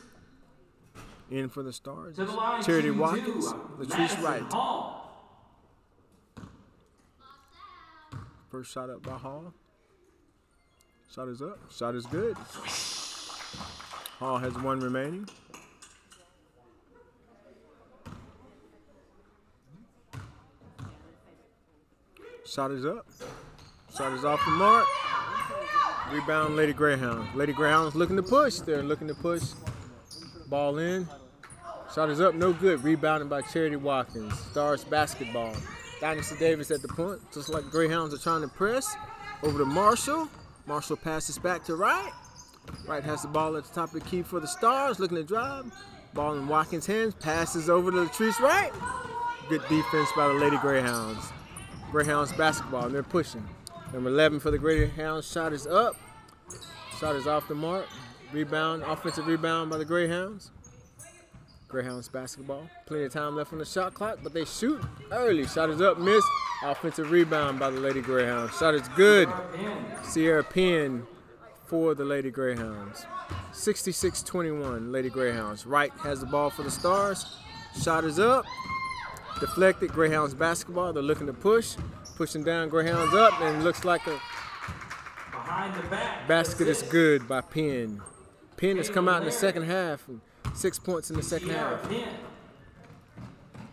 A: In for the Stars.
E: To the line.
A: Charity Watkins.
E: two,
A: Latrice
E: Madison
A: Wright.
E: Hall.
A: First shot up by Hall. Shot is up. Shot is good. Hall has one remaining. Shot is up. Shot is off the mark. Rebound, Lady Greyhound. Lady Greyhound's looking to push. They're looking to push. Ball in. Shot is up, no good. Rebounded by Charity Watkins. Stars basketball. Dynasty Davis at the point, just like Greyhounds are trying to press. Over to Marshall. Marshall passes back to Wright. Wright has the ball at the top of the key for the Stars, looking to drive. Ball in Watkins' hands, passes over to Latrice Wright. Good defense by the Lady Greyhounds. Greyhounds basketball, and they're pushing. Number 11 for the Greyhounds, shot is up. Shot is off the mark. Rebound, offensive rebound by the Greyhounds. Greyhounds basketball. Plenty of time left on the shot clock, but they shoot early. Shot is up, missed. Offensive rebound by the Lady Greyhounds. Shot is good. Sierra Penn for the Lady Greyhounds. 66-21, Lady Greyhounds. Wright has the ball for the Stars. Shot is up. Deflected. Greyhounds basketball. They're looking to push. Pushing down. Greyhounds up, and looks like a
E: Behind the back.
A: basket is good by Penn. Penn has come out in the second half. Six points in the second half.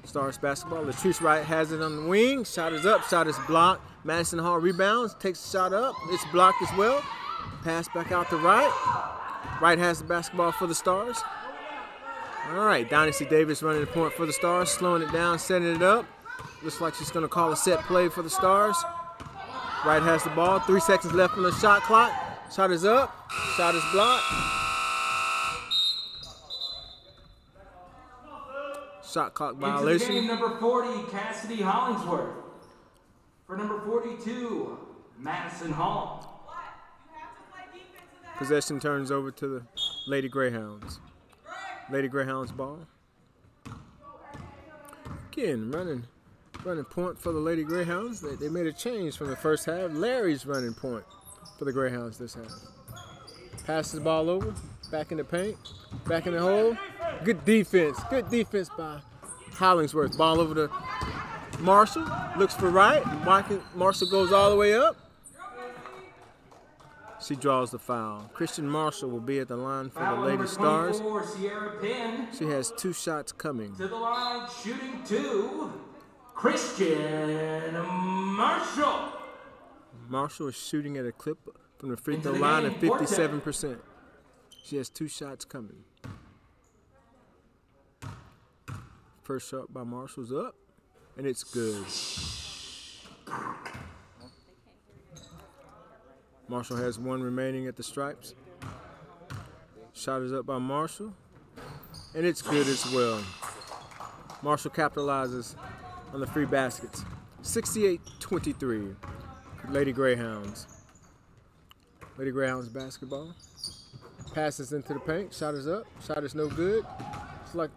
A: Stars basketball. Latrice Wright has it on the wing. Shot is up. Shot is blocked. Madison Hall rebounds. Takes the shot up. It's blocked as well. Pass back out to Wright. Wright has the basketball for the Stars. All right. Dynasty Davis running the point for the Stars. Slowing it down. Setting it up. Looks like she's going to call a set play for the Stars. Wright has the ball. Three seconds left on the shot clock. Shot is up. Shot is blocked. Shot clock
E: Into
A: violation.
E: game, number 40, Cassidy Hollingsworth. For number 42, Madison Hall.
A: Possession turns over to the Lady Greyhounds. Lady Greyhounds ball. Again, running running point for the Lady Greyhounds. They, they made a change from the first half. Larry's running point for the Greyhounds this half. Passes the ball over, back in the paint, back in the hole. Good defense. Good defense by Hollingsworth. Ball over to Marshall. Looks for Wright. Marshall goes all the way up. She draws the foul. Christian Marshall will be at the line for the
E: Foul
A: Lady Stars. She has two shots coming.
E: To the line, shooting two, Christian Marshall.
A: Marshall is shooting at a clip from the free throw line at 57%. She has two shots coming. First shot by Marshall's up, and it's good. Marshall has one remaining at the stripes. Shot is up by Marshall, and it's good as well. Marshall capitalizes on the free baskets. 68-23. Lady Greyhounds. Lady Greyhounds basketball. Passes into the paint. Shot is up. Shot is no good. It's like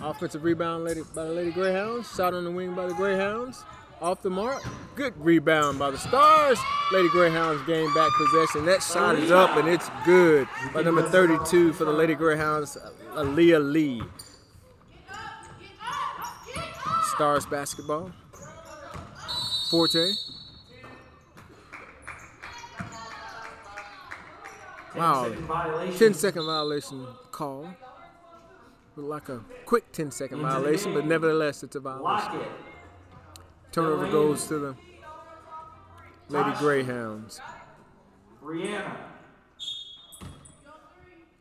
A: offensive rebound by the Lady Greyhounds. Shot on the wing by the Greyhounds. Off the mark. Good rebound by the Stars. Lady Greyhounds gain back possession. That shot is up and it's good by number 32 for the Lady Greyhounds, Aaliyah Lee. Stars basketball. Forte. Wow.
E: 10 second violation.
A: 10 second violation call. Like a quick 10 second violation, but nevertheless, it's a violation. Turnover goes to the Lady. Greyhounds.
E: Brianna.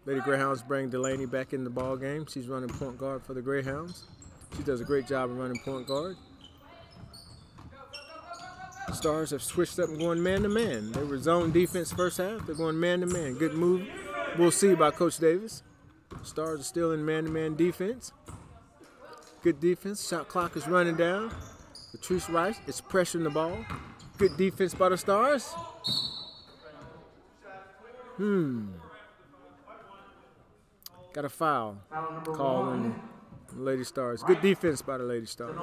A: Lady Greyhounds bring Delaney back in the ball game. She's running point guard for the Greyhounds. She does a great job of running point guard. Stars have switched up and going man to man. They were zone defense first half. They're going man to man. Good move. We'll see by Coach Davis. Stars are still in man to man defense. Good defense. Shot clock is running down. Patrice Rice is pressuring the ball. Good defense by the Stars. Hmm. Got a foul
E: Foul
A: called on the Lady Stars. Good defense by the Lady Stars.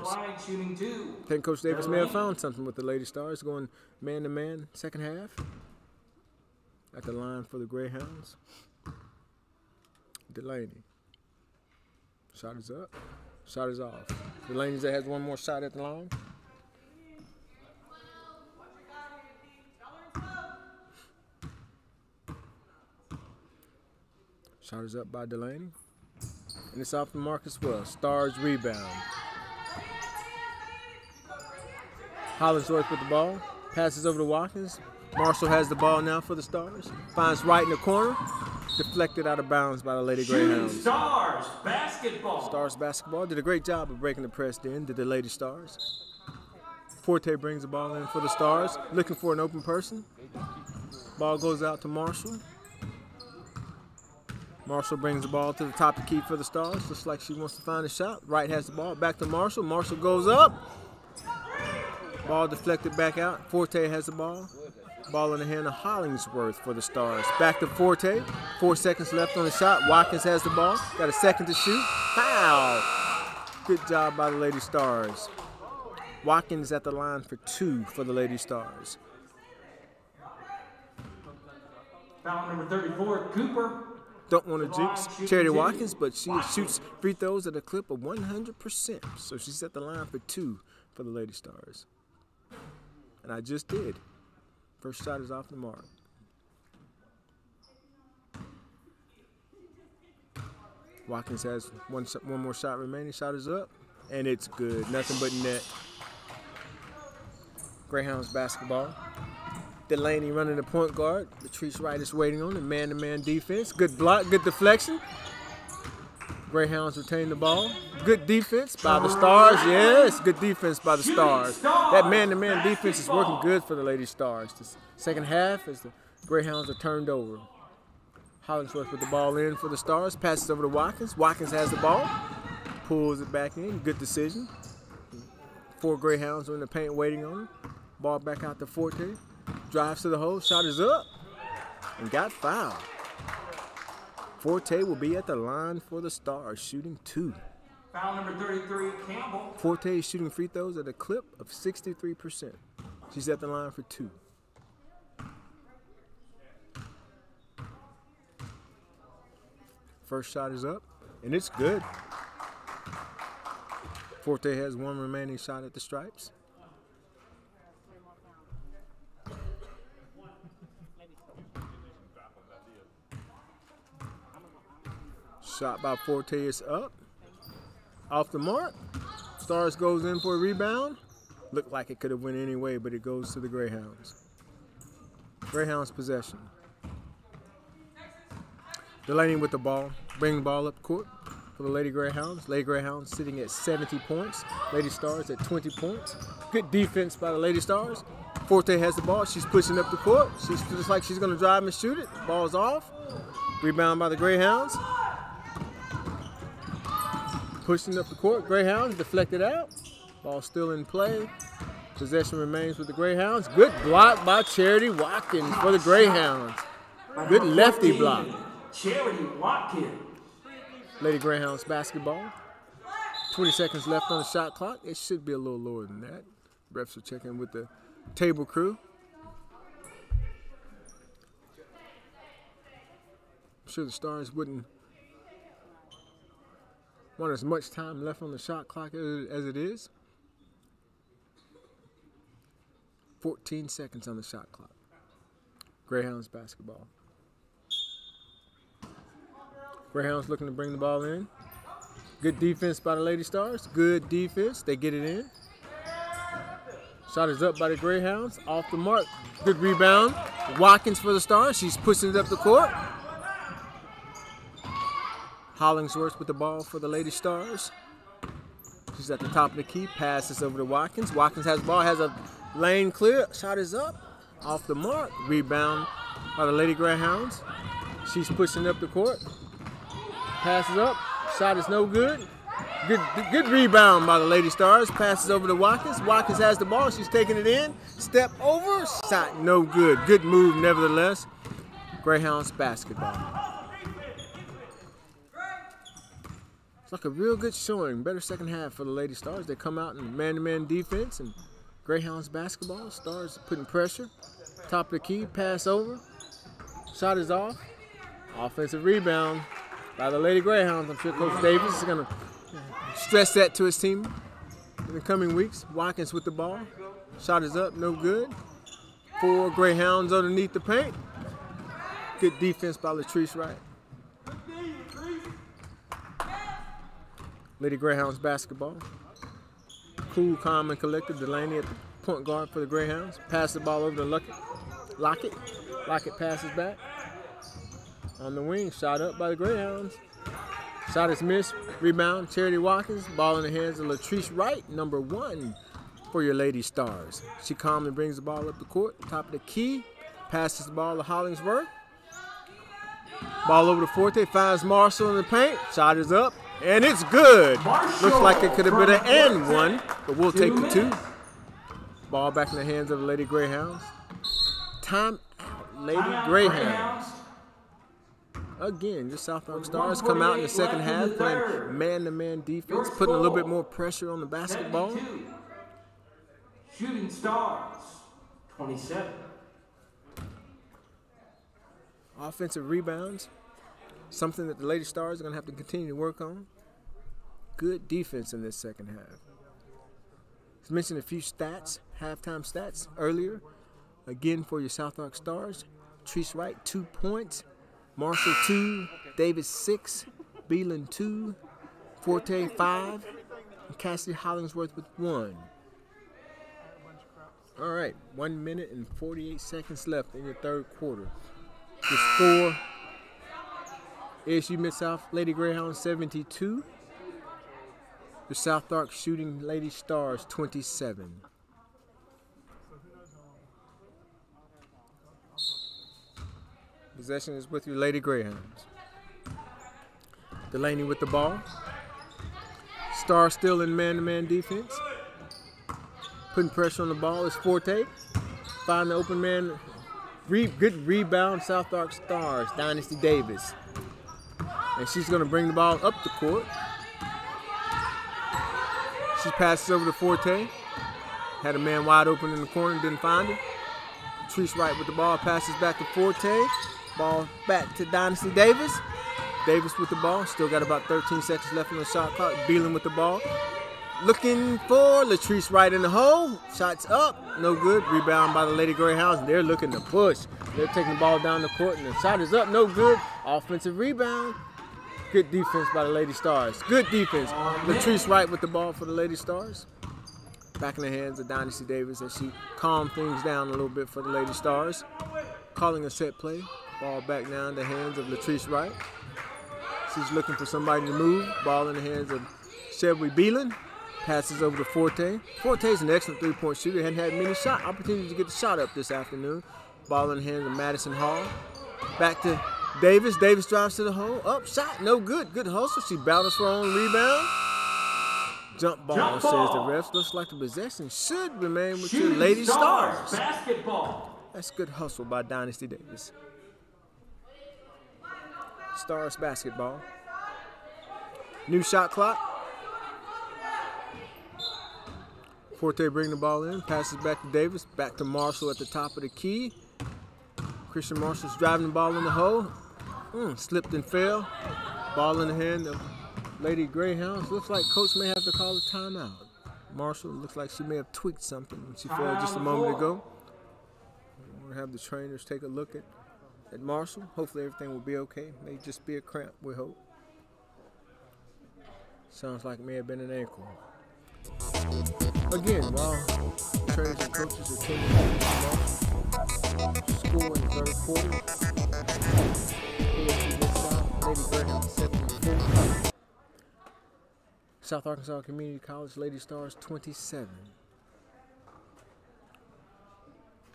A: think Coach Davis may have found something with the Lady Stars going man to man second half. At the line for the Greyhounds. Delaney. Shot is up. Shot is off. Delaney that has one more shot at the line. Shot is up by Delaney. And it's off the mark as well. Stars rebound. Hollingsworth with the ball. Passes over to Watkins. Marshall has the ball now for the Stars. Finds Wright in the corner. Deflected out of bounds by the Lady
E: Shooting
A: Greyhounds.
E: stars. Basketball.
A: Stars basketball did a great job of breaking the press in, did the Lady Stars. Forte brings the ball in for the Stars, looking for an open person. Ball goes out to Marshall. Marshall brings the ball to the top of the key for the Stars, looks like she wants to find a shot. Wright has the ball, back to Marshall. Marshall goes up. Ball deflected back out. Forte has the ball. Ball in the hand of Hollingsworth for the Stars. Back to Forte. Four seconds left on the shot. Watkins has the ball. Got a second to shoot. Foul. Good job by the Lady Stars. Watkins at the line for two for the Lady Stars.
E: Foul number 34, Cooper.
A: Don't want to jinx Charity Watkins, but she shoots free throws at a clip of 100%. So she's at the line for two for the Lady Stars. And I just did. First shot is off the mark. Watkins has one one more shot remaining. Shot is up, and it's good. Nothing but net. Greyhounds basketball. Delaney running the point guard. Patrice Wright is waiting on the man-to-man defense. Good block, good deflection. Greyhounds retain the ball. Good defense by the Stars. Yes, good defense by the Stars. That man-to-man defense is working good for the Lady Stars. The second half as the Greyhounds are turned over. Hollingsworth with the ball in for the Stars. Passes over to Watkins. Watkins has the ball. Pulls it back in. Good decision. Four Greyhounds are in the paint waiting on him. Ball back out to Forte. Drives to the hole. Shot is up. And got fouled. Forte will be at the line for the Stars, shooting two.
E: Foul number 33, Campbell.
A: Forte is shooting free throws at a clip of 63%. She's at the line for two. First shot is up, and it's good. Forte has one remaining shot at the stripes. Shot by Forte is up. Off the mark. Stars goes in for a rebound. Looked like it could have went anyway, but it goes to the Greyhounds. Greyhounds possession. Delaney with the ball. Bring the ball up court for the Lady Greyhounds. Lady Greyhounds sitting at 70 points. Lady Stars at 20 points. Good defense by the Lady Stars. Forte has the ball. She's pushing up the court. She's just like she's going to drive and shoot it. Ball's off. Rebound by the Greyhounds. Pushing up the court. Greyhounds deflected out. Ball still in play. Possession remains with the Greyhounds. Good block by Charity Watkins for the Greyhounds. Good lefty block.
E: Charity Watkins.
A: Lady Greyhounds basketball. 20 seconds left on the shot clock. It should be a little lower than that. Refs are checking with the table crew. I'm sure the Stars wouldn't want as much time left on the shot clock as it is. 14 seconds on the shot clock. Greyhounds basketball. Greyhounds looking to bring the ball in. Good defense by the Lady Stars. Good defense. They get it in. Shot is up by the Greyhounds. Off the mark. Good rebound. Watkins for the Stars. She's pushing it up the court. Hollingsworth with the ball for the Lady Stars. She's at the top of the key. Passes over to Watkins. Watkins has the ball. Has a lane clear. Shot is up. Off the mark. Rebound by the Lady Greyhounds. She's pushing up the court. Passes up. Shot is no good. Good, good rebound by the Lady Stars. Passes over to Watkins. Watkins has the ball. She's taking it in. Step over. Shot no good. Good move nevertheless. Greyhounds basketball. It's like a real good showing. Better second half for the Lady Stars. They come out in man-to-man defense and Greyhounds basketball. Stars putting pressure. Top of the key. Pass over. Shot is off. Offensive rebound by the Lady Greyhounds. I'm sure Coach Davis is going to stress that to his team in the coming weeks. Watkins with the ball. Shot is up, no good. Four Greyhounds underneath the paint. Good defense by Latrice Wright. Lady Greyhounds basketball. Cool, calm, and collected. Delaney at the point guard for the Greyhounds. Pass the ball over to Lockett. Lockett. Lockett passes back. On the wing, shot up by the Greyhounds. Shot is missed. Rebound, Charity Watkins. Ball in the hands of Latrice Wright, number one for your Lady Stars. She calmly brings the ball up the court, top of the key. Passes the ball to Hollingsworth. Ball over to Forte, finds Marshall in the paint. Shot is up, and it's good. Looks like it could have been an and one, but we'll take the two. Ball back in the hands of the Lady Greyhounds. Time out, Lady Greyhounds. Again, your South Ark Stars come out in the second half playing man-to-man defense, putting a little bit more pressure on the basketball.
E: 72. Shooting Stars, 27.
A: Offensive rebounds, something that the Lady Stars are going to have to continue to work on. Good defense in this second half. Let's mention a few stats, halftime stats earlier. Again, for your South Ark Stars, Treese Wright, two points. Marshall, two. Davis, six. Beelan, two. Forte, five. And Cassidy Hollingsworth with one. All right, one minute and 48 seconds left in your third quarter. The score ASU Mid South Lady Greyhound 72. The South Ark Shooting Lady Stars 27. Possession is with your Lady Greyhounds. Delaney with the ball. Star still in man-to-man defense. Putting pressure on the ball is Forte. Find the open man. Re good rebound, South Ark Stars, Dynasty Davis. And she's going to bring the ball up the court. She passes over to Forte. Had a man wide open in the corner, didn't find him. Treese Wright with the ball, passes back to Forte. Ball back to Dynasty Davis. Davis with the ball, still got about 13 seconds left on the shot clock. Beelan with the ball. Looking for Latrice Wright in the hole. Shots up, no good. Rebound by the Lady Greyhounds. They're looking to push. They're taking the ball down the court, and the shot is up, no good. Offensive rebound. Good defense by the Lady Stars. Good defense. Latrice Wright with the ball for the Lady Stars. Back in the hands of Dynasty Davis as she calmed things down a little bit for the Lady Stars. Calling a set play. Ball back now in the hands of Latrice Wright. She's looking for somebody to move. Ball in the hands of Shelby Beelan. Passes over to Forte. Forte's an excellent three-point shooter. Hadn't had many shot opportunities to get the shot up this afternoon. Ball in the hands of Madison Hall. Back to Davis. Davis drives to the hole. Up, shot, no good. Good hustle. She battles for her own rebound. Jump ball,
E: Jump
A: says the
E: ball.
A: refs. Looks like the possession should remain with your
E: Shooting
A: Lady
E: Stars,
A: Stars.
E: basketball.
A: That's good hustle by Dynasty Davis. Stars basketball. New shot clock. Forte bring the ball in, passes back to Davis, back to Marshall at the top of the key. Christian Marshall's driving the ball in the hole. Mm, slipped and fell. Ball in the hand of Lady Greyhounds. Looks like coach may have to call a timeout. Marshall. Looks like she may have tweaked something when she fell just a moment ago. We're gonna have the trainers take a look at, at Marshall. Hopefully everything will be okay. May just be a cramp, we hope. Sounds like it may have been an ankle. Again, while trainers and coaches are taking Marshall, in the third quarter. Mid-South, Lady Greyhound 74. South Arkansas Community College Lady Stars 27.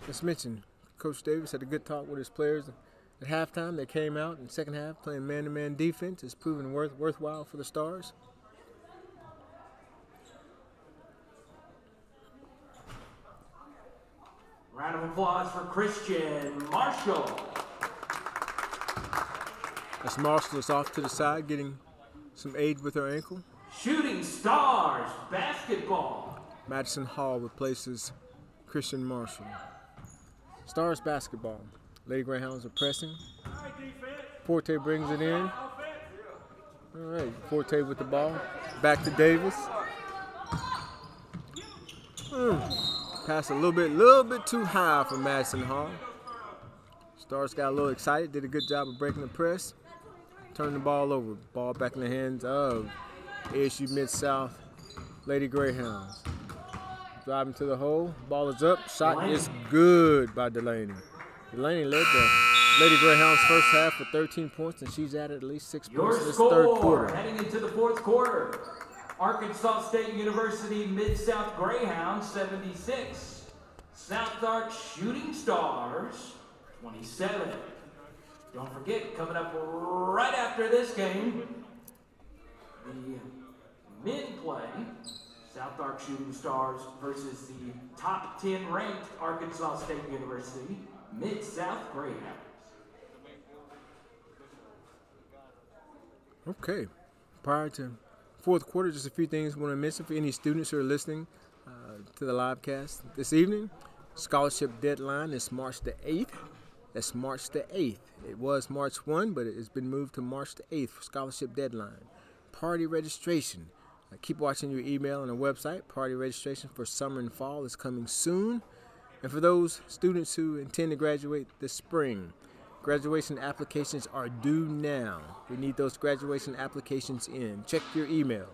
A: Let's mention Coach Davis had a good talk with his players at halftime. They came out in second half playing man-to-man defense. It's proven worth worthwhile for the Stars.
E: Round of applause for Christian Marshall.
A: As Marshall is off to the side getting some aid with her ankle.
E: Shooting Stars basketball.
A: Madison Hall replaces Christian Marshall. Stars basketball. Lady Greyhounds are pressing. Forte brings it in. All right, Forte with the ball. Back to Davis. Mm. Pass a little bit, little bit too high for Madison Hall. Stars got a little excited, did a good job of breaking the press. Turned the ball over. Ball back in the hands of ASU Mid South Lady Greyhounds. Driving to the hole. Ball is up. Shot is good by Delaney. Delaney led the Lady Greyhounds first half for 13 points, and she's added at least six
E: Your
A: points in this third quarter.
E: heading into the fourth quarter. Arkansas State University Mid South Greyhounds 76. South Ark Shooting Stars 27. Don't forget, coming up right after this game, the men play South Ark Shooting Stars versus the top 10 ranked Arkansas State University Mid South Greyhounds.
A: Okay. Prior to fourth quarter, just a few things I want to mention for any students who are listening uh, to the live cast this evening. Scholarship deadline is March the 8th. That's March the 8th. It was March 1, but it has been moved to March the 8th for scholarship deadline. Party registration. Uh, keep watching your email and our website. Party registration for summer and fall is coming soon. And for those students who intend to graduate this spring, graduation applications are due now. We need those graduation applications in. Check your email.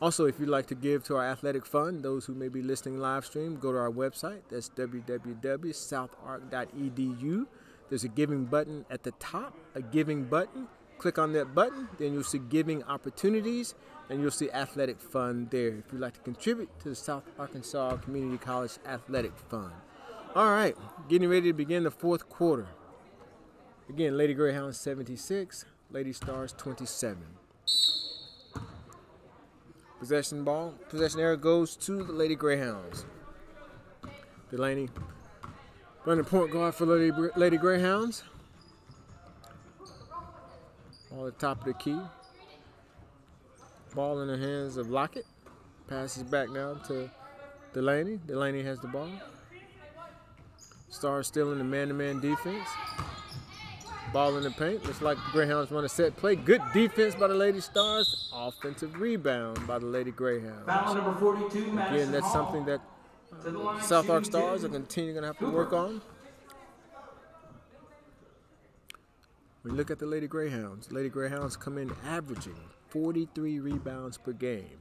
A: Also, if you'd like to give to our athletic fund, those who may be listening live stream, go to our website. That's www.southark.edu. There's a giving button at the top, a giving button. Click on that button, then you'll see giving opportunities, and you'll see athletic fund there. If you'd like to contribute to the South Arkansas Community College Athletic Fund. All right, getting ready to begin the fourth quarter. Again, Lady Greyhounds 76, Lady Stars 27. Possession ball, possession error goes to the Lady Greyhounds. Delaney running point guard for Lady, Lady Greyhounds. At the top of the key. Ball in the hands of Lockett. Passes back down to Delaney. Delaney has the ball. Stars still in the man-to-man defense. Ball in the paint. Looks like the Greyhounds want to set play. Good defense by the Lady Stars. Offensive rebound by the Lady Greyhounds.
E: Foul number 42, Madison
A: Again, that's something that
E: line,
A: South Ark Stars are continuing to have to work on. We look at the Lady Greyhounds. Lady Greyhounds come in averaging 43 rebounds per game.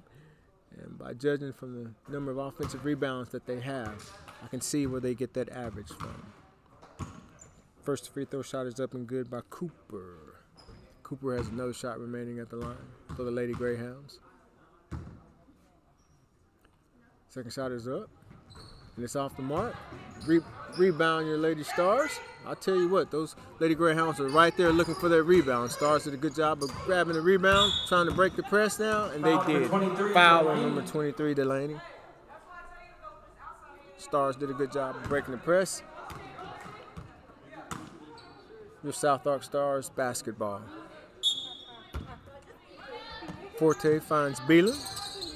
A: And by judging from the number of offensive rebounds that they have, I can see where they get that average from. First free throw shot is up and good by Cooper. Cooper has another shot remaining at the line for the Lady Greyhounds. Second shot is up. And it's off the mark. Re- rebound your Lady Stars. I'll tell you what, those Lady Greyhounds are right there looking for their rebound. Stars did a good job of grabbing the rebound, trying to break the press now, and they
E: Foul number
A: did. Foul on number 23, Delaney. Stars did a good job of breaking the press. Your South Ark Stars basketball. Forte finds Beelan.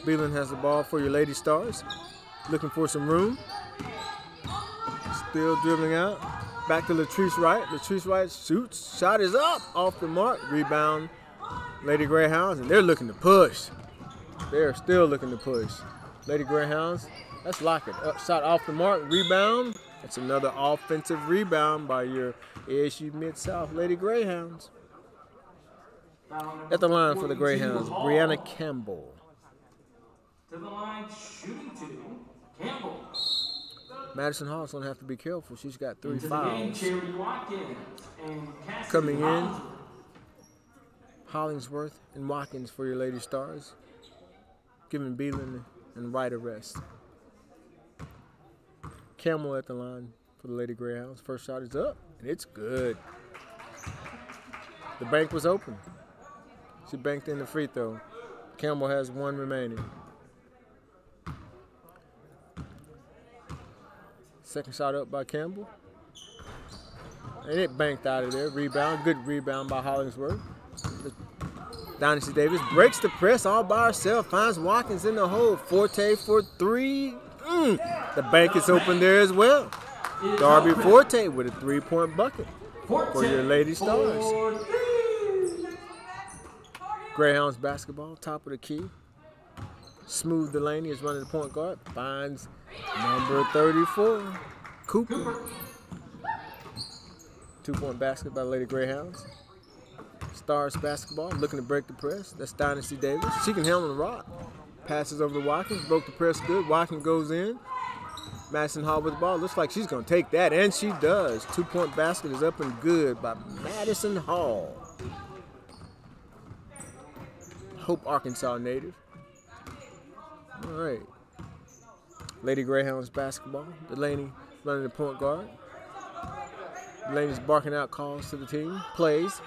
A: Beelan has the ball for your Lady Stars. Looking for some room. Still dribbling out. Back to Latrice Wright. Latrice Wright shoots. Shot is up. Off the mark. Rebound. Lady Greyhounds. And they're looking to push. They're still looking to push. Lady Greyhounds. That's Lockett. Up, uh, shot off the mark. Rebound. That's another offensive rebound by your ASU Mid South Lady Greyhounds. At the line for the Greyhounds. Brianna Campbell.
E: To the line, shooting two, Campbell.
A: Madison Hall's gonna have to be careful. She's got three
E: Into the game,
A: fouls.
E: And
A: Coming in.
E: Hollingsworth.
A: And Watkins for your Lady Stars. Giving Beelan and Wright a rest. Campbell at the line for the Lady Greyhounds. First shot is up, and it's good. The bank was open. She banked in the free throw. Campbell has one remaining. Second shot up by Campbell. And it banked out of there. Rebound. Good rebound by Hollingsworth. Dynasty Davis breaks the press all by herself, finds Watkins in the hole. Forte for three. Mm. The bank is open there as well. Darby. Forte with a three point bucket.
E: for
A: your Lady Stars. Greyhounds basketball, top of the key. Smooth Delaney is running the point guard. Finds number 34, Cooper. Two point basket by Lady Greyhounds. Stars basketball, looking to break the press. That's Dynasty Davis. She can handle the rock. Passes over to Watkins, broke the press good. Watkins goes in. Madison Hall with the ball. Looks like she's going to take that, and she does. Two point basket is up and good by Madison Hall. Hope, Arkansas native. All right. Lady Greyhounds basketball. Delaney running the point guard. Delaney's barking out calls to the team. Plays.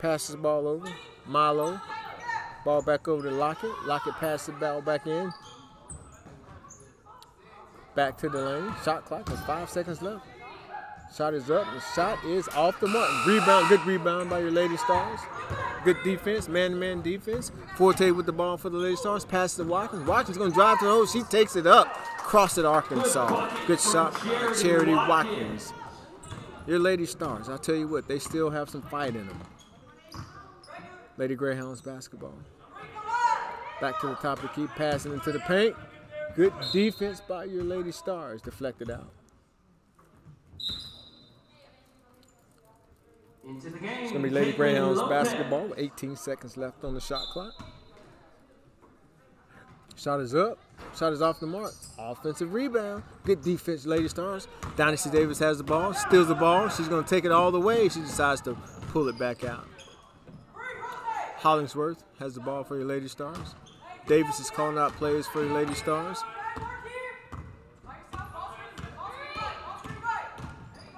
A: Passes the ball over. Milo. Ball back over to Lockett. Lockett passes the ball back in. Back to the lane. Shot clock with five seconds left. Shot is up. The shot is off the mark. Rebound. Good rebound by your Lady Stars. Good defense, man-to-man defense. Forte with the ball for the Lady Stars. Passes to Watkins. Watkins is gonna drive to the hole. She takes it up. Crossett, Arkansas. Good shot, by Charity Watkins. Your Lady Stars. I tell you what, they still have some fight in them. Lady Greyhounds basketball. Back to the top of the key, passing into the paint. Good defense by your Lady Stars. Deflected out.
E: Into the game.
A: It's gonna be Lady Greyhounds basketball. with 18 seconds left on the shot clock. Shot is up. Shot is off the mark. Offensive rebound. Good defense, Lady Stars. Dynasty Davis has the ball, steals the ball. She's gonna take it all the way. She decides to pull it back out. Hollingsworth has the ball for your Lady Stars. Davis is calling out plays for the Lady Stars.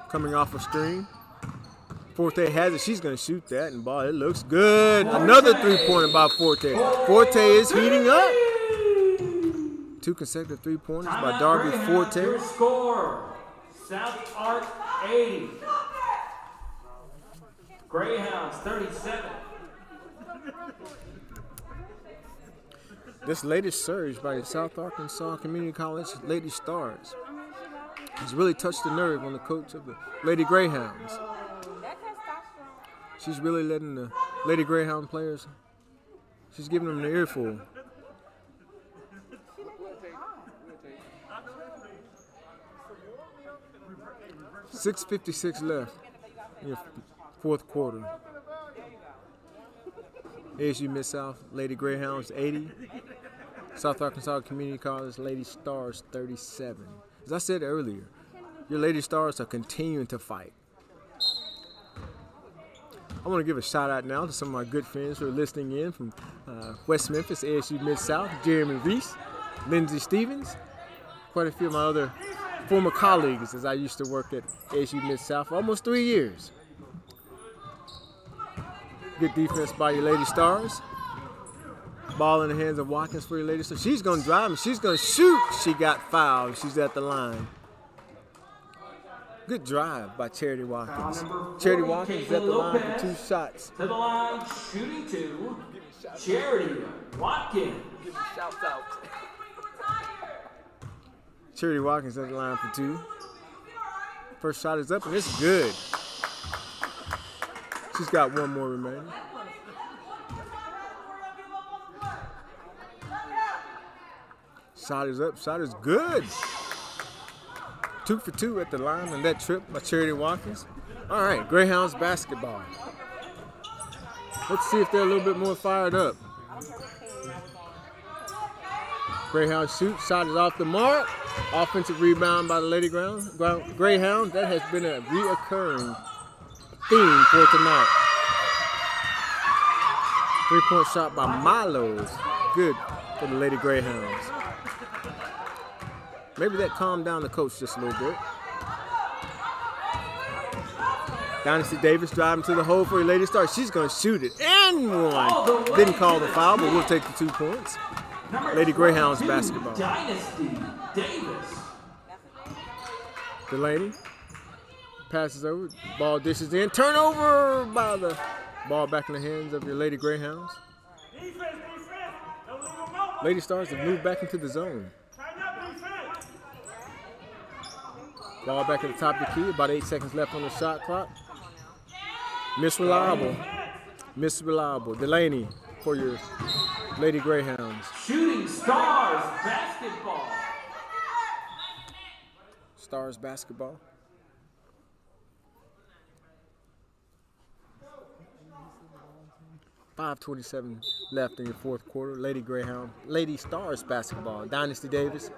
A: Coming off a screen. Forte has it. She's going to shoot that and ball. It looks good. Another three-pointer by Forte. Forte is heating up. Two consecutive three-pointers by Darby Forte.
E: score. South Ark 80. Greyhounds 37.
A: This latest surge by South Arkansas Community College Lady Stars has really touched the nerve on the coach of the Lady Greyhounds. She's really letting the Lady Greyhound players, she's giving them an earful. Six fifty-six left in the fourth quarter. ASU Mid South Lady Greyhounds 80. South Arkansas Community College Lady Stars 37. As I said earlier, your Lady Stars are continuing to fight. I want to give a shout out now to some of my good friends who are listening in from uh, West Memphis, ASU Mid South, Jeremy Reese, Lindsey Stevens, quite a few of my other former colleagues as I used to work at ASU Mid South for almost three years. Good defense by your Lady Stars. Ball in the hands of Watkins for your Lady Stars. She's going to drive and she's going to shoot. She got fouled. She's at the line. Good drive by Charity Watkins.
E: number
A: Charity
E: 40,
A: Watkins is at the
E: Caitlin
A: line for two shots.
E: To the line, shooting two. Charity Watkins.
C: Shouts out.
A: Charity Watkins at the line for two. First shot is up and it's good. She's got one more remaining. Shot is up. Shot is good. Two for two at the line on that trip by Charity Watkins. All right, Greyhounds basketball. Let's see if they're a little bit more fired up. Greyhound shoots, shot is off the mark. Offensive rebound by the Lady Ground- Greyhound. That has been a reoccurring theme for tonight. Three point shot by Milos. Good for the Lady Greyhounds. Maybe that calmed down the coach just a little bit. Dynasty Davis driving to the hole for a lady start. She's going to shoot it. And one. Didn't call the foul, but we'll take the two points. Lady Greyhounds basketball.
E: Dynasty Davis.
A: Delaney passes over. Ball dishes in. Turnover by the ball back in the hands of your Lady Greyhounds. Lady Stars have moved back into the zone. Ball back at the top of the key. About eight seconds left on the shot clock. Miss Reliable. Miss Reliable. Delaney for your Lady Greyhounds.
E: Shooting Stars basketball.
A: Stars basketball. Five twenty-seven left in your fourth quarter. Lady Greyhound, Lady Stars basketball. Dynasty Davis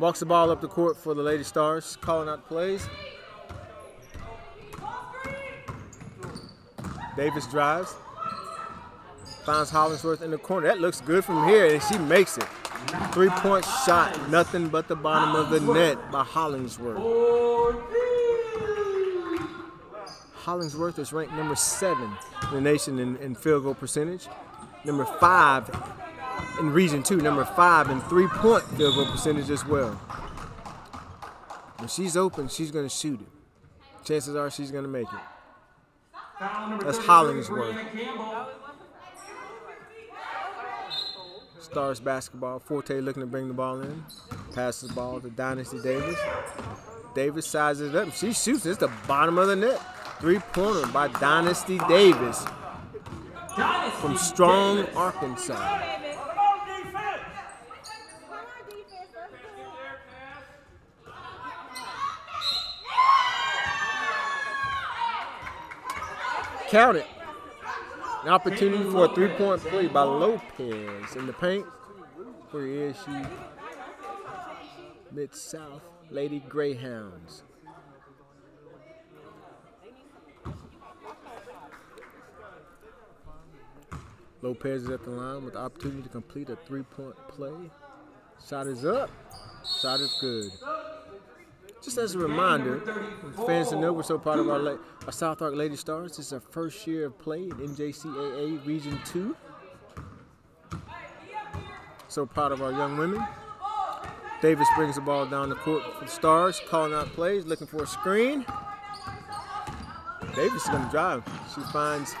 A: walks the ball up the court for the Lady Stars, calling out plays. Davis drives, finds Hollingsworth in the corner. That looks good from here, and she makes it. Three-point shot, nothing but the bottom of the net by Hollingsworth. Hollingsworth is ranked number seven in the nation in, in field goal percentage, number five in Region Two, number five in three-point field goal percentage as well. When she's open, she's going to shoot it. Chances are she's going to make it. That's Hollingsworth. Stars basketball. Forte looking to bring the ball in. Passes the ball to Dynasty Davis. Davis sizes it up. She shoots. It's the bottom of the net. Three-pointer by Dynasty Davis from Strong, Arkansas. Count it. An opportunity for a three-point play by Lopez in the paint for the Mid-South Lady Greyhounds. Lopez is at the line with the opportunity to complete a three-point play. Shot is up. Shot is good. Just as a reminder, fans to know we're so proud of our, our South Ark Lady Stars. This is our first year of play in NJCAA Region 2. So proud of our young women. Davis brings the ball down the court for the Stars, calling out plays, looking for a screen. Davis is going to drive. She finds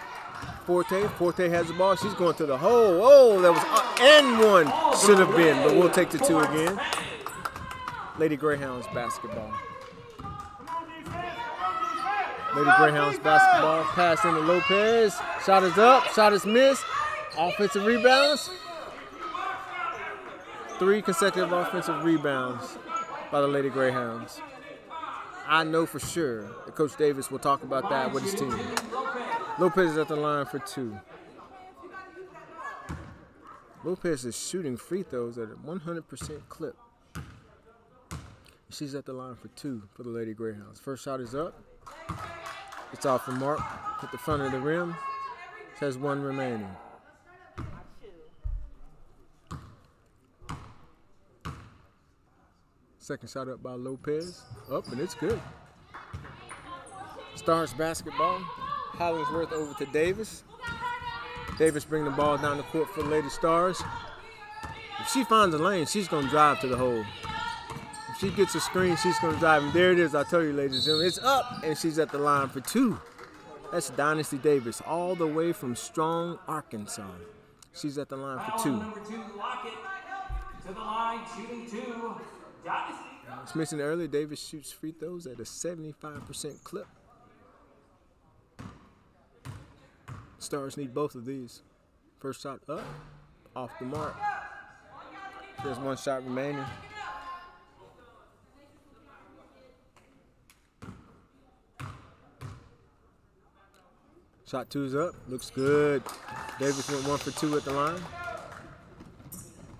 A: Forte. Forte has the ball. She's going to the hole. Oh, that was and one should have been, but we'll take the two again. Lady Greyhounds basketball. Lady Greyhounds basketball. Pass into Lopez. Shot is up. Shot is missed. Offensive rebounds. Three consecutive offensive rebounds by the Lady Greyhounds. I know for sure that Coach Davis will talk about that with his team. Lopez is at the line for two. Lopez is shooting free throws at a 100% clip. She's at the line for two for the Lady Greyhounds. First shot is up. It's off the mark. Hit the front of the rim. Has one remaining. Second shot up by Lopez. Up and it's good. Stars basketball. Hollingsworth over to Davis. Davis bring the ball down the court for the Lady Stars. If she finds a lane, she's gonna drive to the hole. If she gets a screen, she's gonna drive. And there it is. I tell you, ladies and gentlemen, it's up, and she's at the line for two. That's Dynasty Davis, all the way from Strong, Arkansas. She's at the line for two.
E: two. To line, two.
A: As mentioned earlier, Davis shoots free throws at a 75% clip. Stars need both of these. First shot up, off the mark. There's one shot remaining. Shot two's up. Looks good. Davis went one for two at the line.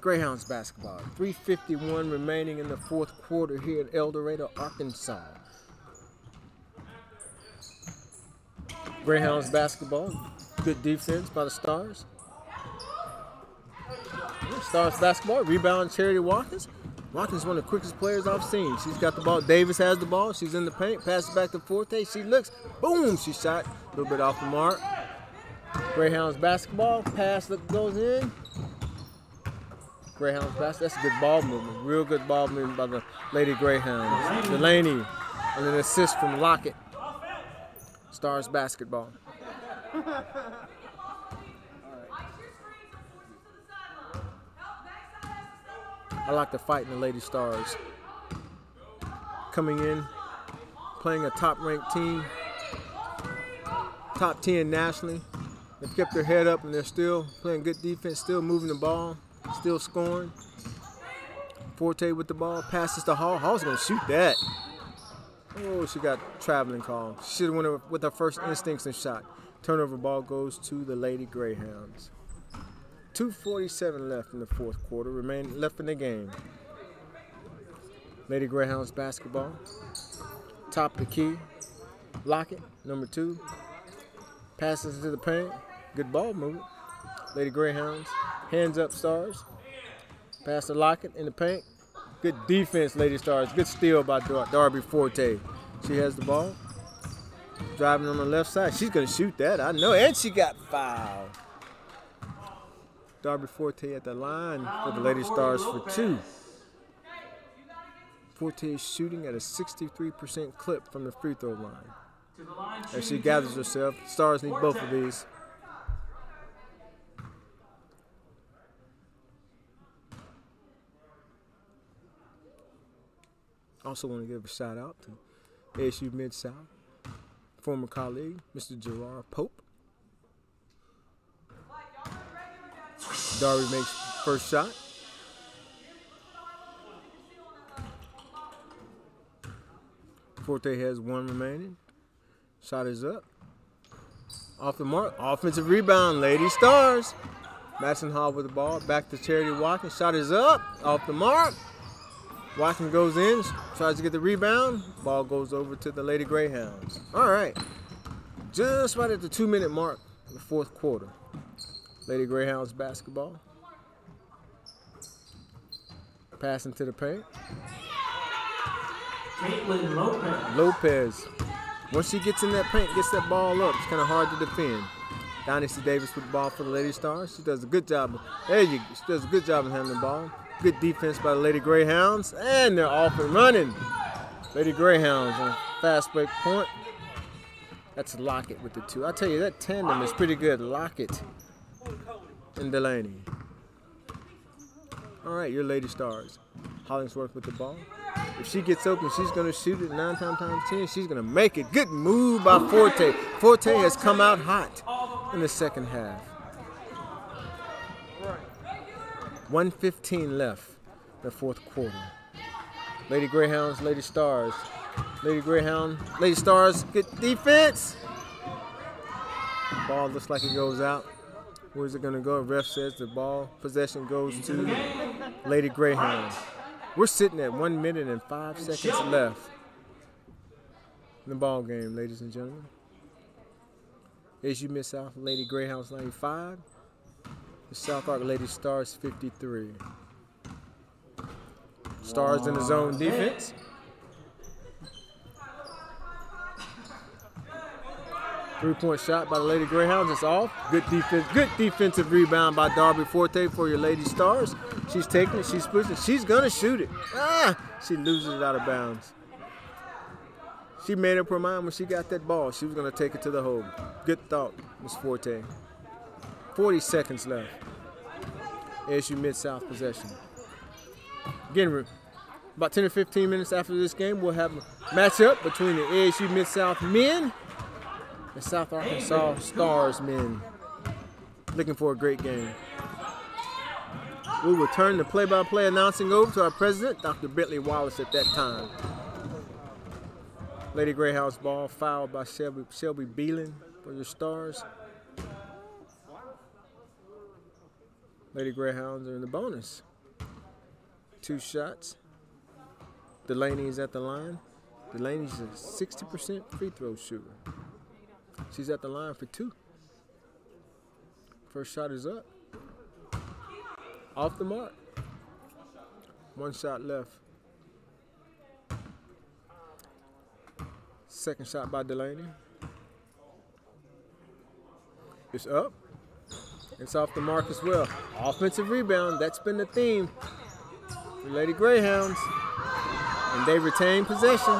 A: Greyhounds basketball. 351 remaining in the fourth quarter here at El Dorado, Arkansas. Greyhounds basketball. Good defense by the Stars. Stars basketball. Rebound Charity Watkins. Watkins one of the quickest players I've seen. She's got the ball. Davis has the ball. She's in the paint. Passes back to Forte. She looks. Boom. She shot. A little bit off the mark. Greyhounds basketball. Pass that goes in. Greyhounds basketball. That's a good ball movement. Real good ball movement by the Lady Greyhounds. Delaney. And an assist from Lockett. Stars basketball. I like the fight in the Lady Stars. Coming in, playing a top ranked team, top 10 nationally. They've kept their head up and they're still playing good defense, still moving the ball, still scoring. Forte with the ball, passes to Hall. Hall's gonna shoot that. Oh, she got traveling call. She should have went with her first instincts and shot. Turnover ball goes to the Lady Greyhounds. 247 left in the fourth quarter, remain left in the game. Lady Greyhounds basketball. Top the key. Lockett, number two. Passes into the paint. Good ball movement. Lady Greyhounds. Hands up stars. Pass to Lockett in the paint. Good defense, Lady Stars. Good steal by Dar- Darby Forte. She has the ball. Driving on the left side. She's going to shoot that. I know. And she got fouled. Darby Forte at the line for the Lady Stars for two. Forte is shooting at a 63% clip from the free throw line. As she gathers herself, Stars need both of these. Also want to give a shout out to ASU Mid South, former colleague, Mr. Gerard Pope. Darby makes first shot. Forte has one remaining. Shot is up. Off the mark. Offensive rebound, Lady Stars. Madison Hall with the ball. Back to Charity Watkins. Shot is up. Off the mark. Watkins goes in, tries to get the rebound. Ball goes over to the Lady Greyhounds. All right. Just right at the two minute mark of the fourth quarter. Lady Greyhounds basketball. Passing to the paint.
E: Caitlin Lopez.
A: Lopez. Once she gets in that paint, gets that ball up, it's kind of hard to defend. Dynasty Davis with the ball for the Lady Stars. She does a good job. There you go. She does a good job of handling the ball. Good defense by the Lady Greyhounds. And they're off and running. Lady Greyhounds on fast break point. That's Lockett with the two. I tell you, that tandem is pretty good. Lockett and Delaney. All right, your Lady Stars. Hollingsworth with the ball. If she gets open, she's going to shoot it nine times times ten. She's going to make it. Good move by Forte. Forte has come out hot in the second half. 115 left the fourth quarter. Lady Greyhounds, Lady Stars. Lady Greyhound, Lady Stars, good defense. Ball looks like it goes out. Where's it going to go? Ref says the ball possession goes
E: To.
A: Lady Greyhound. We're sitting at one minute and five seconds left in the ball game, ladies and gentlemen. As you miss out, Lady Greyhounds 95, the South Ark Lady Stars 53. Stars in the zone defense. Three-point shot by the Lady Greyhounds. It's off. Good defense. Good defensive rebound by Darby Forte for your Lady Stars. She's taking it. She's pushing. She's gonna shoot it. Ah! She loses it out of bounds. She made up her mind when she got that ball. She was gonna take it to the hole. Good thought, Miss Forte. 40 seconds left. ASU Mid South possession. Again, about 10 or 15 minutes after this game, we'll have a matchup between the ASU Mid South men and South Arkansas Stars men. Looking for a great game. We will turn the play-by-play announcing over to our president, Dr. Bentley Wallace, at that time. Lady Greyhounds ball fouled by Shelby, Shelby for the stars. Lady Greyhounds are in the bonus. Two shots. Delaney is at the line. Delaney's a 60% free throw shooter. She's at the line for two. First shot is up. Off the mark. One shot left. Second shot by Delaney. It's up. It's off the mark as well. Offensive rebound. That's been the theme for Lady Greyhounds. And they retain possession.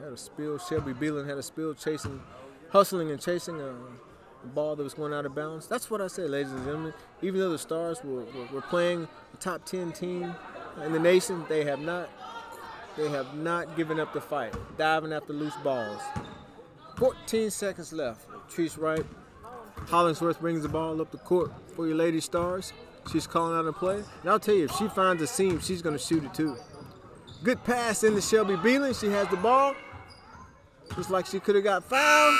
A: Had a spill. Shelby Beelan had a spill chasing, hustling and chasing a, a ball that was going out of bounds. That's what I said, ladies and gentlemen. Even though the Stars were, were, were playing a top 10 team in the nation, they have not they have not given up the fight, diving after loose balls. 14 seconds left. Treese Wright. Hollingsworth brings the ball up the court for your Lady Stars. She's calling out a play. And I'll tell you, if she finds a seam, she's going to shoot it too. Good pass into Shelby Beelan. She has the ball. Looks like she could have got fouled.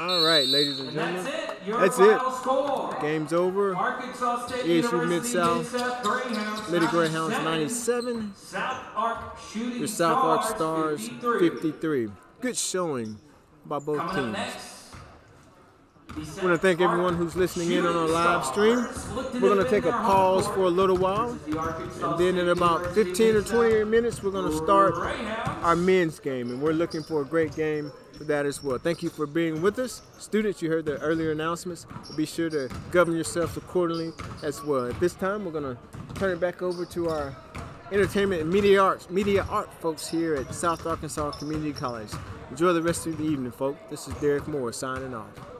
A: All right, ladies and
E: And
A: gentlemen.
E: That's it. Your
A: That's it.
E: score.
A: Game's over.
E: Arkansas State ASU
A: Mid-South.
E: Mid-South Greyhounds.
A: Lady Greyhounds
E: 97.
A: 97.
E: South Ark Shooting
A: Your South Ark
E: Stars,
A: Stars
E: 53.
A: 53. Good showing by both
E: Coming
A: teams. I want to thank everyone who's listening in on our live stream. We're going to take a pause for a little while. And then in about 15 or 20 minutes, we're going to start our men's game. And we're looking for a great game for that as well. Thank you for being with us. Students, you heard the earlier announcements. Be sure to govern yourselves accordingly as well. At this time, we're going to turn it back over to our entertainment and media arts, media art folks here at South Arkansas Community College. Enjoy the rest of the evening, folks. This is Derek Moore signing off.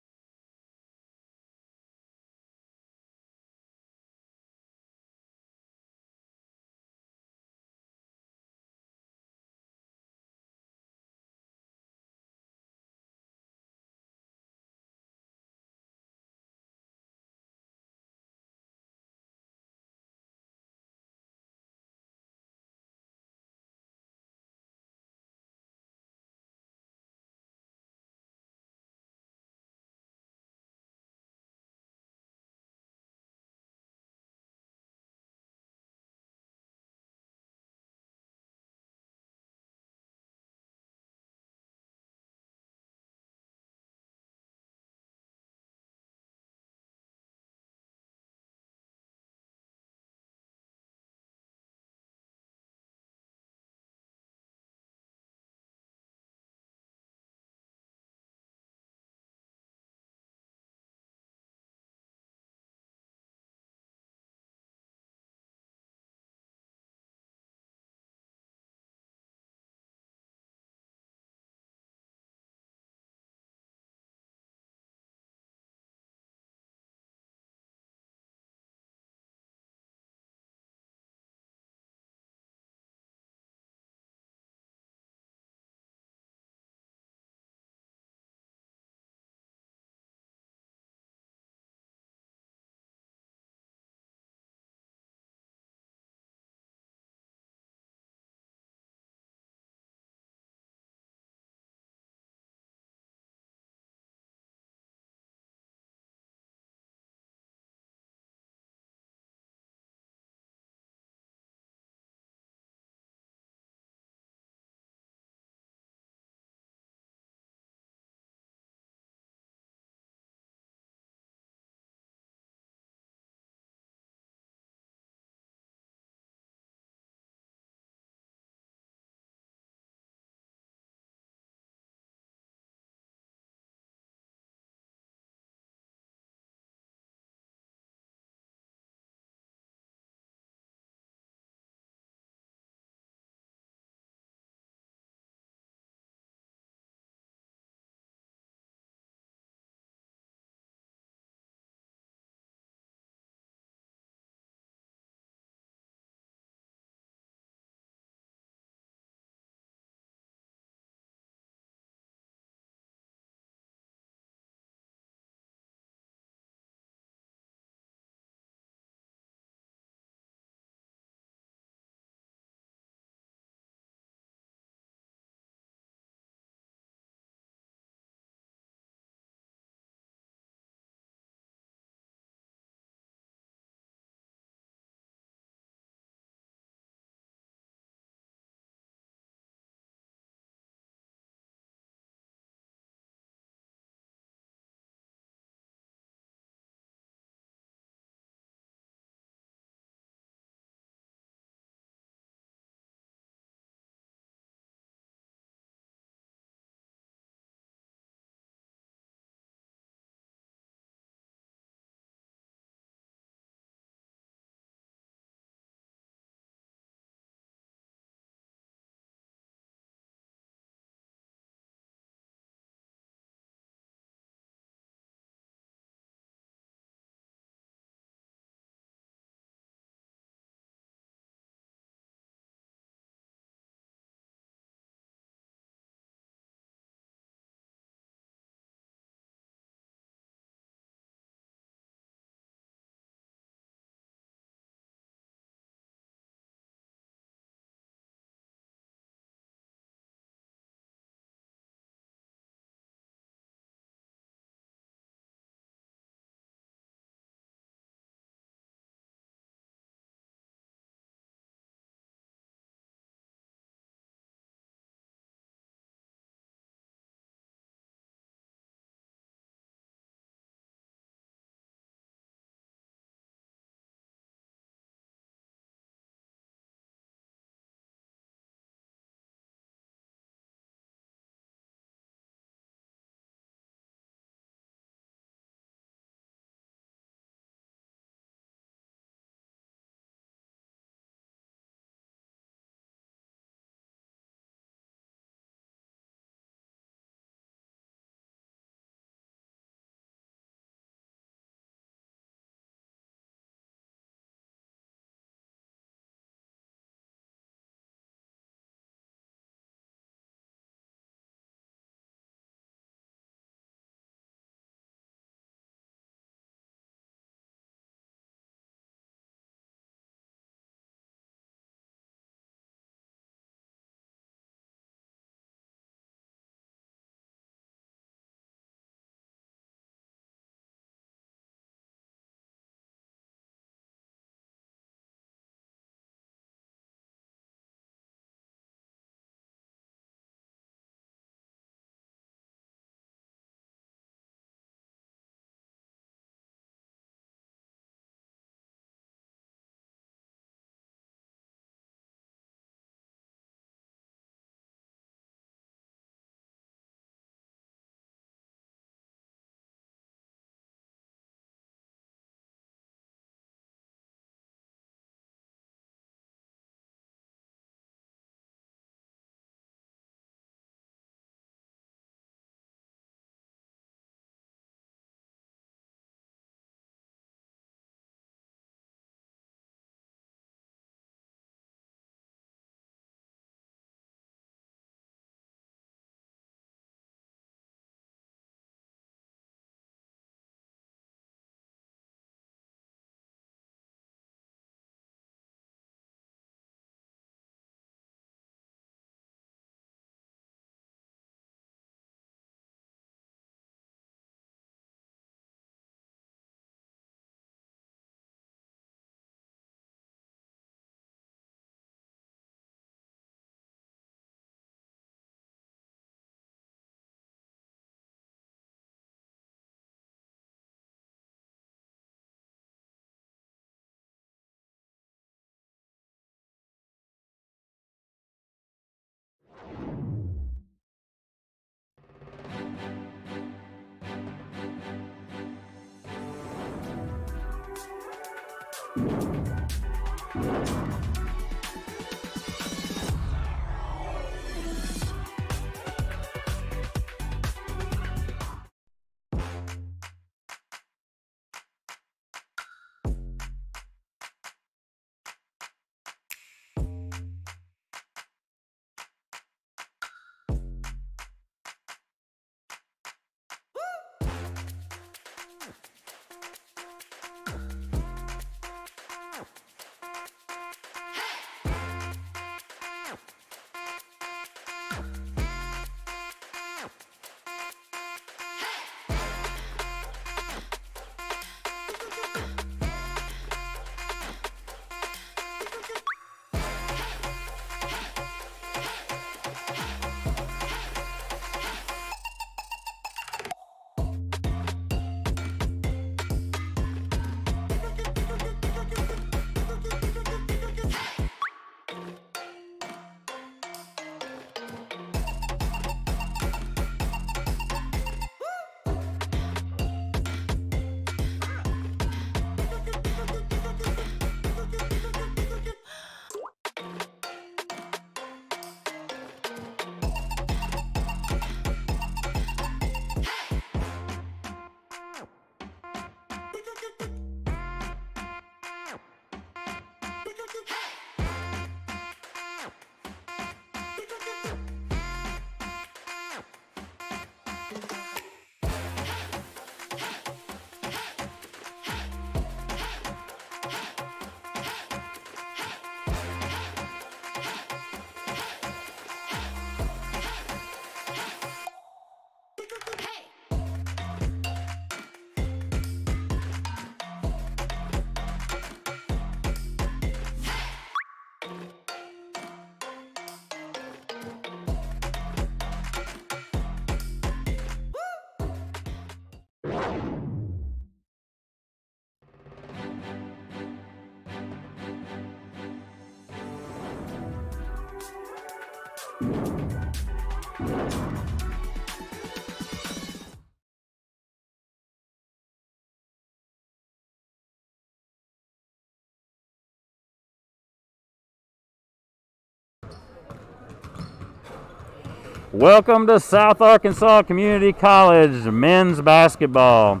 F: Welcome to South Arkansas Community College men's basketball.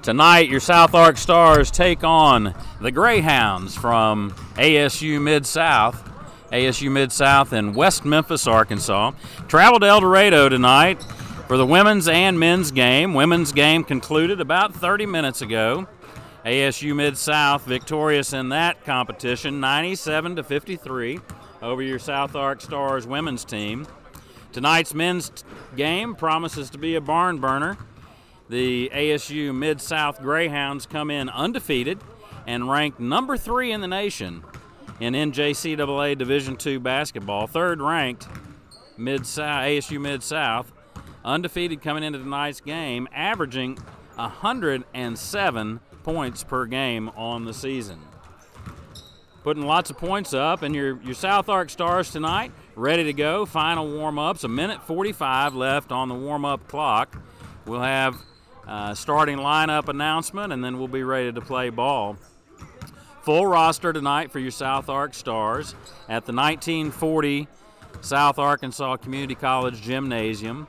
F: Tonight, your South Ark Stars take on the Greyhounds from ASU Mid South. ASU Mid South in West Memphis, Arkansas. Traveled to El Dorado tonight for the women's and men's game. Women's game concluded about 30 minutes ago. ASU Mid South victorious in that competition, 97 to 53 over your South Ark Stars women's team. Tonight's men's game promises to be a barn burner. The ASU Mid South Greyhounds come in undefeated and ranked number three in the nation in NJCAA Division II basketball, third ranked Mid South ASU Mid South, undefeated coming into tonight's game, averaging 107 points per game on the season. Putting lots of points up, and your your South Ark Stars tonight ready to go. Final warm ups, a minute 45 left on the warm up clock. We'll have uh, starting lineup announcement, and then we'll be ready to play ball. Full roster tonight for your South Ark Stars at the 1940 South Arkansas Community College Gymnasium.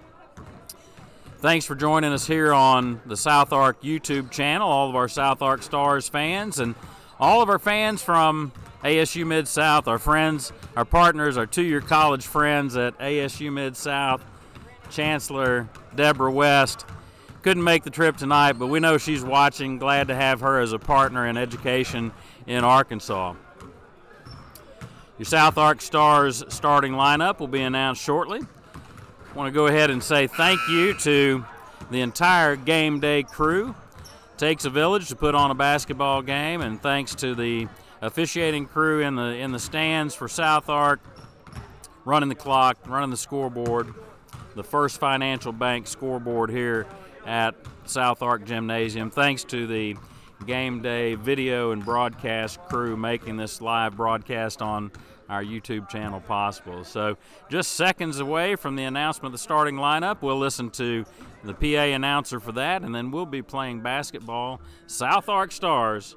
F: Thanks for joining us here on the South Ark YouTube channel, all of our South Ark Stars fans, and all of our fans from ASU Mid South, our friends, our partners, our two year college friends at ASU Mid South, Chancellor Deborah West. Couldn't make the trip tonight, but we know she's watching. Glad to have her as a partner in education in Arkansas. Your South Ark Stars starting lineup will be announced shortly. I want to go ahead and say thank you to the entire game day crew. Takes a village to put on a basketball game, and thanks to the officiating crew in the in the stands for South Ark, running the clock, running the scoreboard, the First Financial Bank scoreboard here at South Ark Gymnasium. Thanks to the game day video and broadcast crew making this live broadcast on our YouTube channel possible. So, just seconds away from the announcement of the starting lineup, we'll listen to the PA announcer for that, and then we'll be playing basketball. South Ark Stars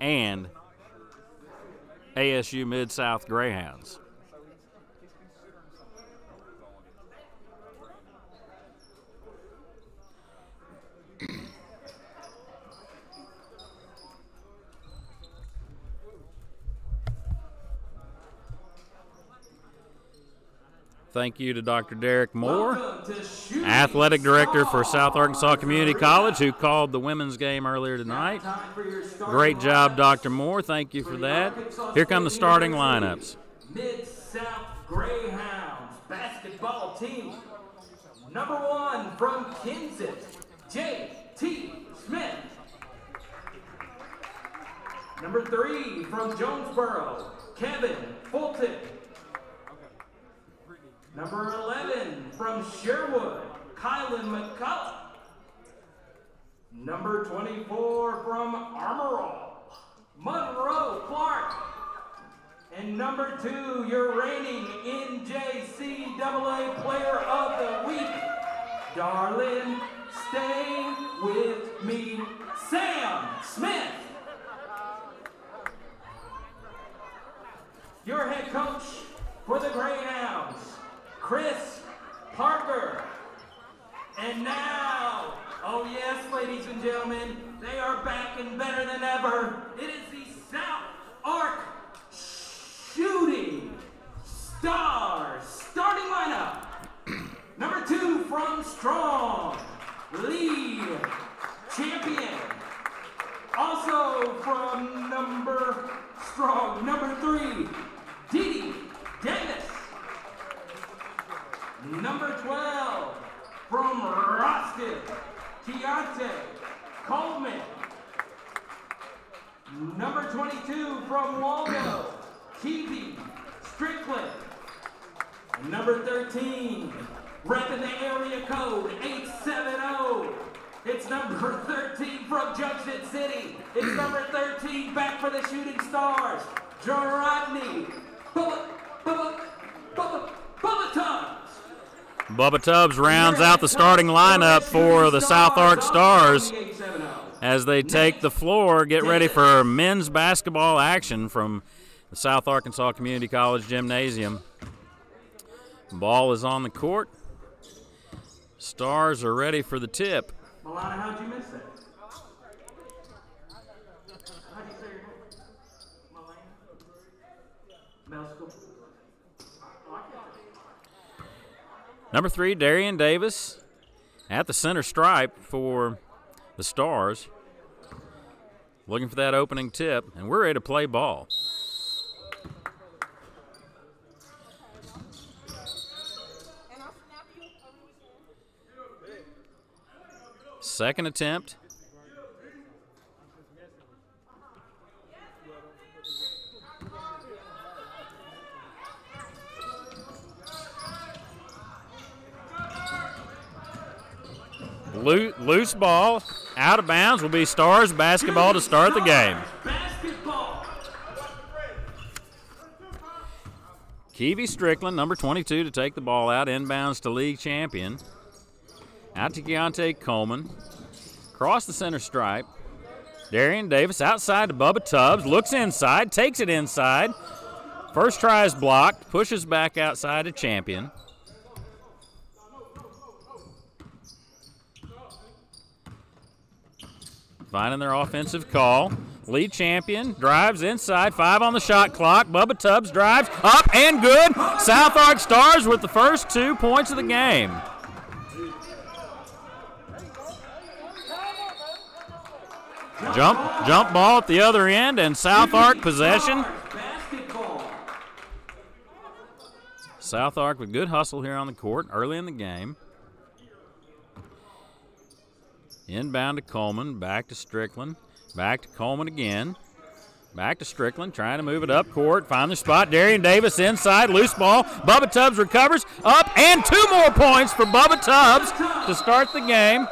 F: and ASU Mid South Greyhounds. Thank you to Dr. Derek Moore,
E: Welcome to Shooting
F: athletic director for South Arkansas Community College, who called the women's game earlier tonight.
E: Time for your starting
F: Great job. Dr. Moore. Thank you for that. Here come the starting lineups.
E: Mid South Greyhounds basketball team. Number one from Kensett, J.T. Smith. Number three from Jonesboro, Kevin Fulton. Number 11 from Sherwood, Kylan McCullough. Number 24 from Armorel, Monroe Clark. And number two, your reigning NJCAA Player of the Week, Darlin, stay with me, Sam Smith. Your head coach for the Greyhounds, Chris Parker. And now, oh yes, ladies and gentlemen, they are back and better than ever. It is the South Ark Shooting Stars starting lineup. Number two from Strong, lead champion. Also from number Strong, number three, Dee Dee Davis. Number 12 from Roskin, Keontae Coleman. Number 22 from Waldo, Keevy Strickland. And number 13, repping the area code 870. It's number 13 from Junction City. It's number 13 back for the Shooting Stars, Gerodney Bubba, Bubba, Bubba, Bubba Tubbs.
F: Bubba Tubbs rounds out the starting lineup for the South Ark Stars as they take the floor, get ready for men's basketball action from the South Arkansas Community College Gymnasium. Ball is on the court. Stars are ready for the tip.
E: Milana, how'd you miss that? How'd you say your name? Milana? Melsko? Oh, I can't-
F: Number three, Darian Davis at the center stripe for the Stars. Looking for that opening tip, and we're ready to play ball. Second attempt. Loo- Loose ball, out of bounds, will be Stars basketball to start the game. Keevy Strickland, number 22, to take the ball out, inbounds to league champion. Out to Keontae Coleman. Across the center stripe. Darian Davis outside to Bubba Tubbs, looks inside, takes it inside. First try is blocked, pushes back outside to champion. Finding their offensive call. Lead champion drives inside, five on the shot clock. Bubba Tubbs drives up and good. South Ark Stars with the first two points of the game. Jump, jump ball at the other end, and South Ark possession. South Ark with good hustle here on the court early in the game. Inbound to Coleman, back to Strickland, back to Coleman again. Back to Strickland, trying to move it up court, find the spot. Darian Davis inside, loose ball. Bubba Tubbs recovers, up, and two more points for Bubba Tubbs to start the game.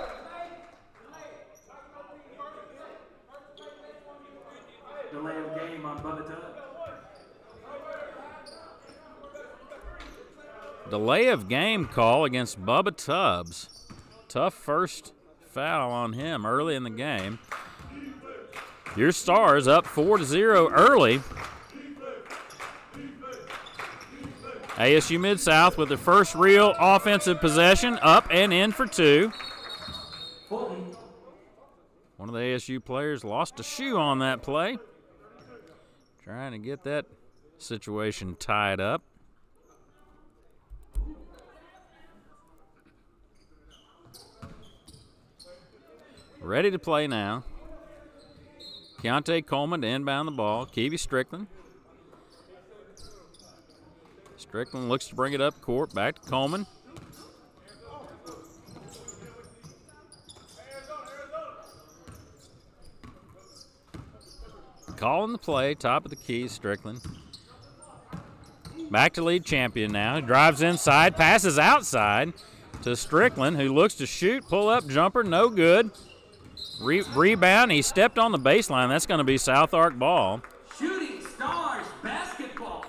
E: Delay of game on Bubba Tubbs.
F: Delay of game call against Bubba Tubbs. Tough first foul on him early in the game. Your Stars up 4 to 0 early. ASU Mid South with their first real offensive possession up and in for two. One of the ASU players lost a shoe on that play. Trying to get that situation tied up. Ready to play now. Keontae Coleman to inbound the ball. Keevy Strickland. Strickland looks to bring it up court. Back to Coleman. Calling the play, top of the key, Strickland. Back to Lee Champion now. He Drives inside, passes outside to Strickland, who looks to shoot, pull up jumper, no good. Re- rebound, he stepped on the baseline. That's going to be South Ark ball.
E: Shooting Stars basketball.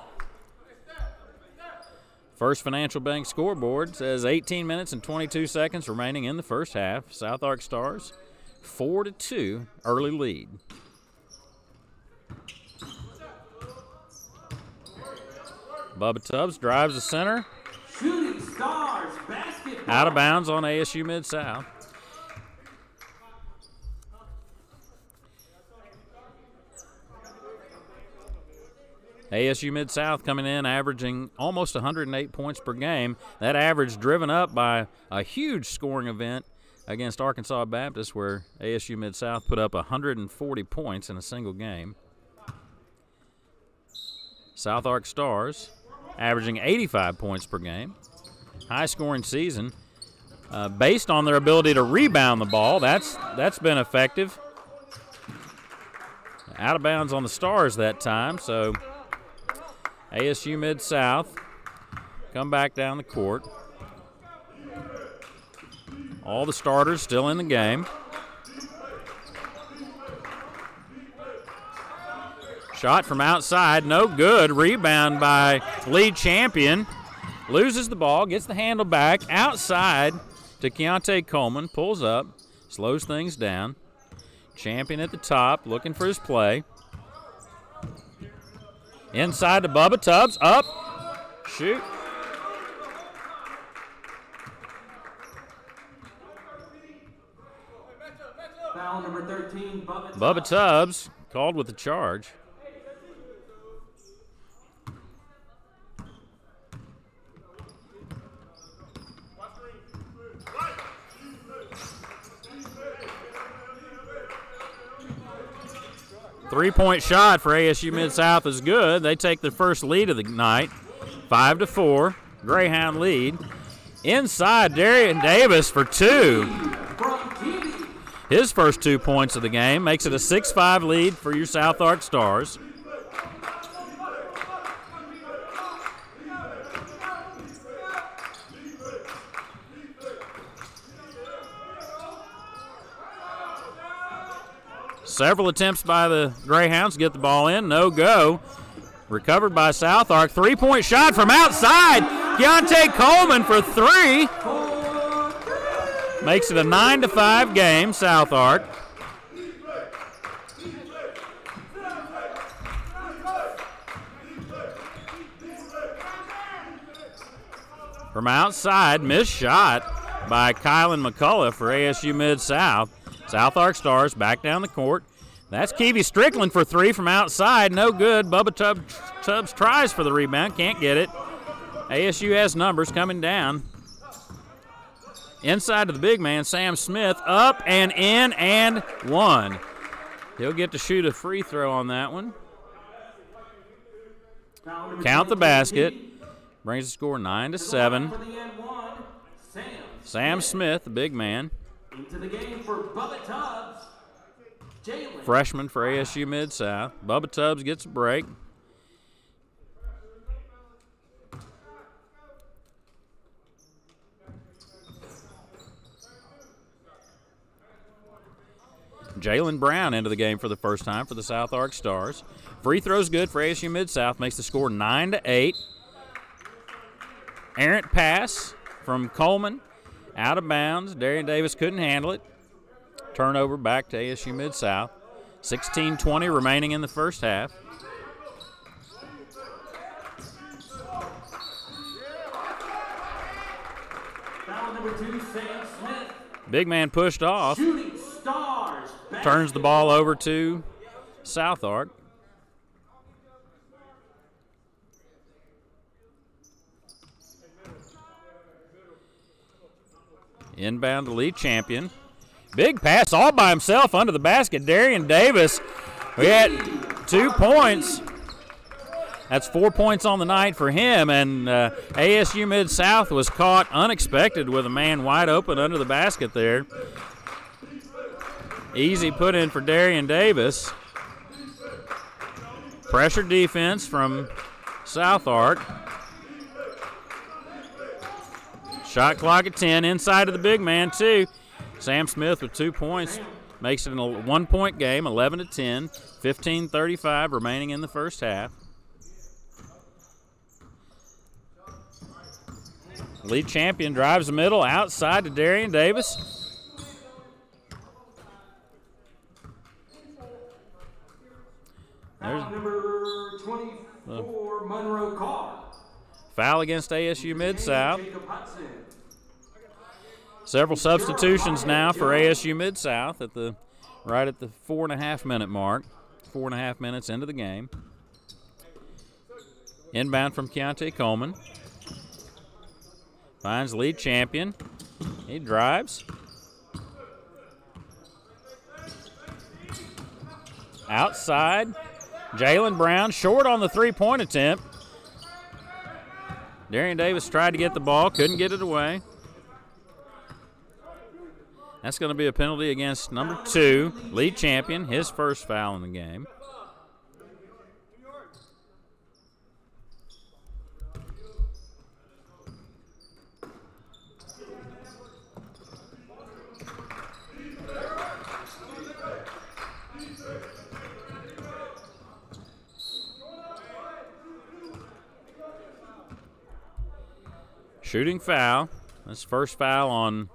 F: First Financial Bank scoreboard says 18 minutes and 22 seconds remaining in the first half. South Ark Stars, four to two, early lead. Bubba Tubbs drives the center,
E: Shooting Stars basketball.
F: out of bounds on ASU Mid South. ASU Mid South coming in averaging almost 108 points per game. That average driven up by a huge scoring event against Arkansas Baptist, where ASU Mid South put up 140 points in a single game. South Ark Stars averaging 85 points per game. High scoring season. Uh, based on their ability to rebound the ball, that's that's been effective. Out of bounds on the Stars that time, so ASU Mid South come back down the court. All the starters still in the game. Shot from outside, no good. Rebound by Lee Champion. Loses the ball, gets the handle back outside to Keontae Coleman. Pulls up, slows things down. Champion at the top, looking for his play. Inside to Bubba Tubbs, up, shoot.
E: Foul number 13, Bubba.
F: Bubba Tubbs called with the charge. Three point shot for ASU Mid South is good. They take their first lead of the night, five to four. Greyhound lead. Inside, Darian Davis for two. His first two points of the game makes it a 6 5 lead for your South Ark Stars. Several attempts by the Greyhounds to get the ball in, no go. Recovered by South Ark. Three point shot from outside. Keontae Coleman for three. Makes it a 9 to 5 game, South Ark. From outside, missed shot by Kylan McCullough for ASU Mid South. South Ark Stars back down the court. That's Keevy Strickland for three from outside. No good. Bubba Tub- Tubbs tries for the rebound. Can't get it. ASU has numbers coming down. Inside to the big man, Sam Smith, up and in and one. He'll get to shoot a free throw on that one. Count the basket. Brings the score nine to seven.
E: For the end one, Sam.
F: Sam Smith, the big man,
E: Into the game for Bubba Tubbs. Jalen.
F: freshman for ASU Mid South. Bubba Tubbs gets a break. Jalen Brown into the game for the first time for the South Ark Stars. Free throws good for ASU Mid South, makes the score nine to eight. Errant pass from Coleman, out of bounds. Darian Davis couldn't handle it. Turnover back to ASU Mid South. 16 20 remaining in the first half. Big man pushed off. Turns the ball over to South Ark. Inbound to Lee Champion. Big pass all by himself under the basket. Darian Davis. We had two points. That's four points on the night for him. And uh, ASU Mid South was caught unexpected with a man wide open under the basket there. Easy put in for Darian Davis. Pressure defense from South Ark. Shot clock at 10, inside of the big man, too. Sam Smith with two points makes it a one point game, 11 to 10, 15 35 remaining in the first half. Lee Champion drives the middle outside to Darian Davis. There's
E: number 24, Monroe Carr.
F: foul against ASU Mid South. Several substitutions now for ASU Mid South at the right at the four and a half minute mark. Four and a half minutes into the game. Inbound from Keontae Coleman. Finds Lee Champion. He drives. Outside. Jalen Brown short on the three point attempt. Darian Davis tried to get the ball, couldn't get it away. That's going to be a penalty against number two, Lee Champion, his first foul in the game. Shooting foul. That's first foul on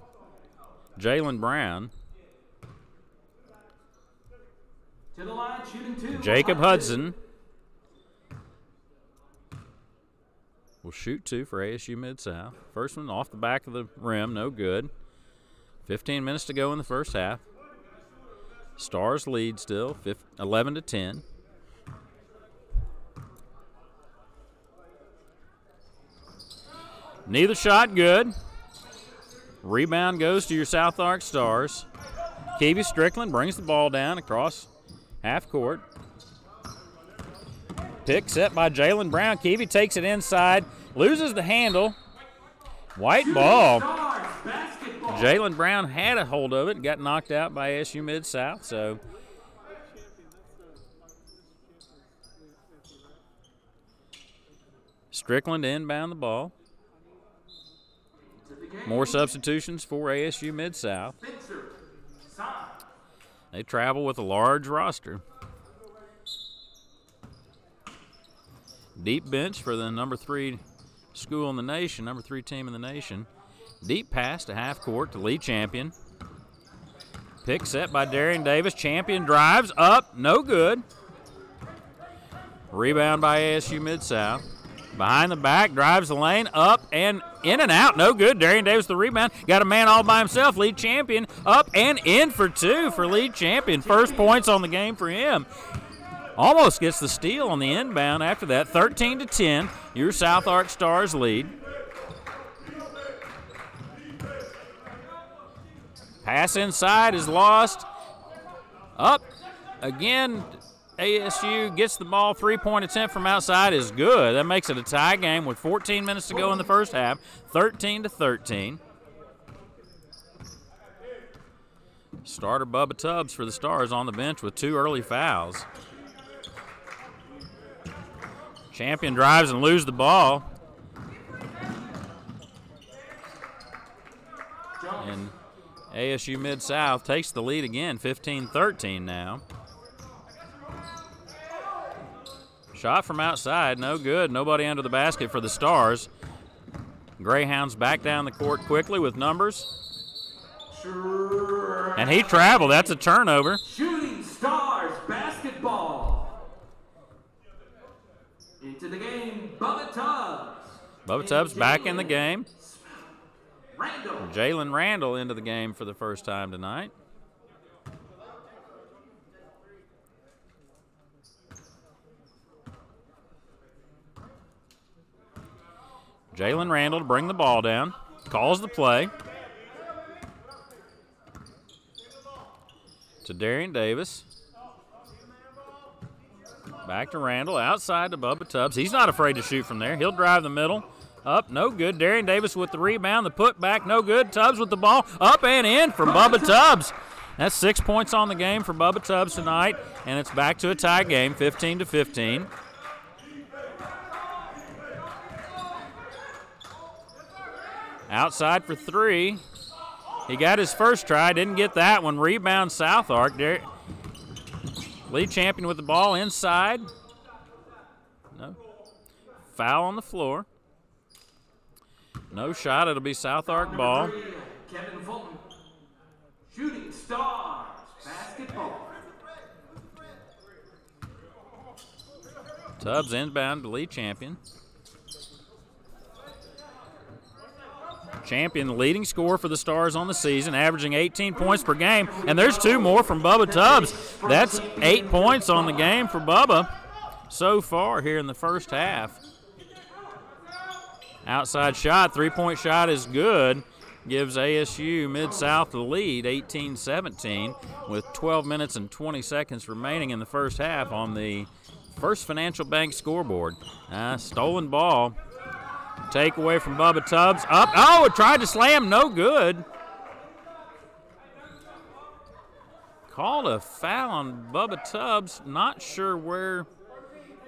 F: Jalen Brown.
E: Line.
F: Jacob Hudson will shoot two for ASU Mid South. First one off the back of the rim, no good. 15 minutes to go in the first half. Stars lead still, 11 to 10. Neither shot good. Rebound goes to your South Ark Stars. Keevy Strickland brings the ball down across half court. Pick set by Jalen Brown. Keevy takes it inside, loses the handle. White ball. Jalen Brown had a hold of it got knocked out by SU Mid South. So Strickland inbound the ball. More substitutions for ASU Mid South. They travel with a large roster. Deep bench for the number three school in the nation, number three team in the nation. Deep pass to half court to Lee Champion. Pick set by Darian Davis. Champion drives up, no good. Rebound by ASU Mid South. Behind the back, drives the lane, up and in and out. No good. Darian Davis the rebound. Got a man all by himself. Lee Champion up and in for two for Lee Champion. First points on the game for him. Almost gets the steal on the inbound after that. 13 to 10. Your South Ark Stars lead. Pass inside is lost. Up again. ASU gets the ball. Three point attempt from outside is good. That makes it a tie game with 14 minutes to go in the first half. 13 to 13. Starter Bubba Tubbs for the Stars on the bench with two early fouls. Champion drives and loses the ball. And ASU Mid South takes the lead again, 15 13 now. Shot from outside, no good. Nobody under the basket for the Stars. Greyhounds back down the court quickly with numbers. And he traveled. That's a turnover.
E: Shooting Stars basketball. Into the game, Bubba Tubbs.
F: Bubba Tubbs back in the game.
E: Randall.
F: Jalen Randall into the game for the first time tonight. Jalen Randall to bring the ball down. Calls the play. To Darian Davis. Back to Randall. Outside to Bubba Tubbs. He's not afraid to shoot from there. He'll drive the middle. Up, no good. Darian Davis with the rebound. The put back, no good. Tubbs with the ball. Up and in for Bubba Tubbs. That's six points on the game for Bubba Tubbs tonight, and it's back to a tie game, 15 to 15. Outside for three. He got his first try, didn't get that one. Rebound South Ark. There. Lee Champion with the ball inside. No. Foul on the floor. No shot. It'll be South Ark ball.
E: Kevin Fulton. Shooting Stars basketball.
F: Tubbs inbound to Lee Champion. Champion, leading scorer for the Stars on the season, averaging 18 points per game. And there's two more from Bubba Tubbs. That's eight points on the game for Bubba so far here in the first half. Outside shot, three point shot is good. Gives ASU Mid South the lead, 18 17, with 12 minutes and 20 seconds remaining in the first half on the First Financial Bank scoreboard. Uh, stolen ball. Take away from Bubba Tubbs. Up. Oh, it tried to slam. No good. Called a foul on Bubba Tubbs. Not sure where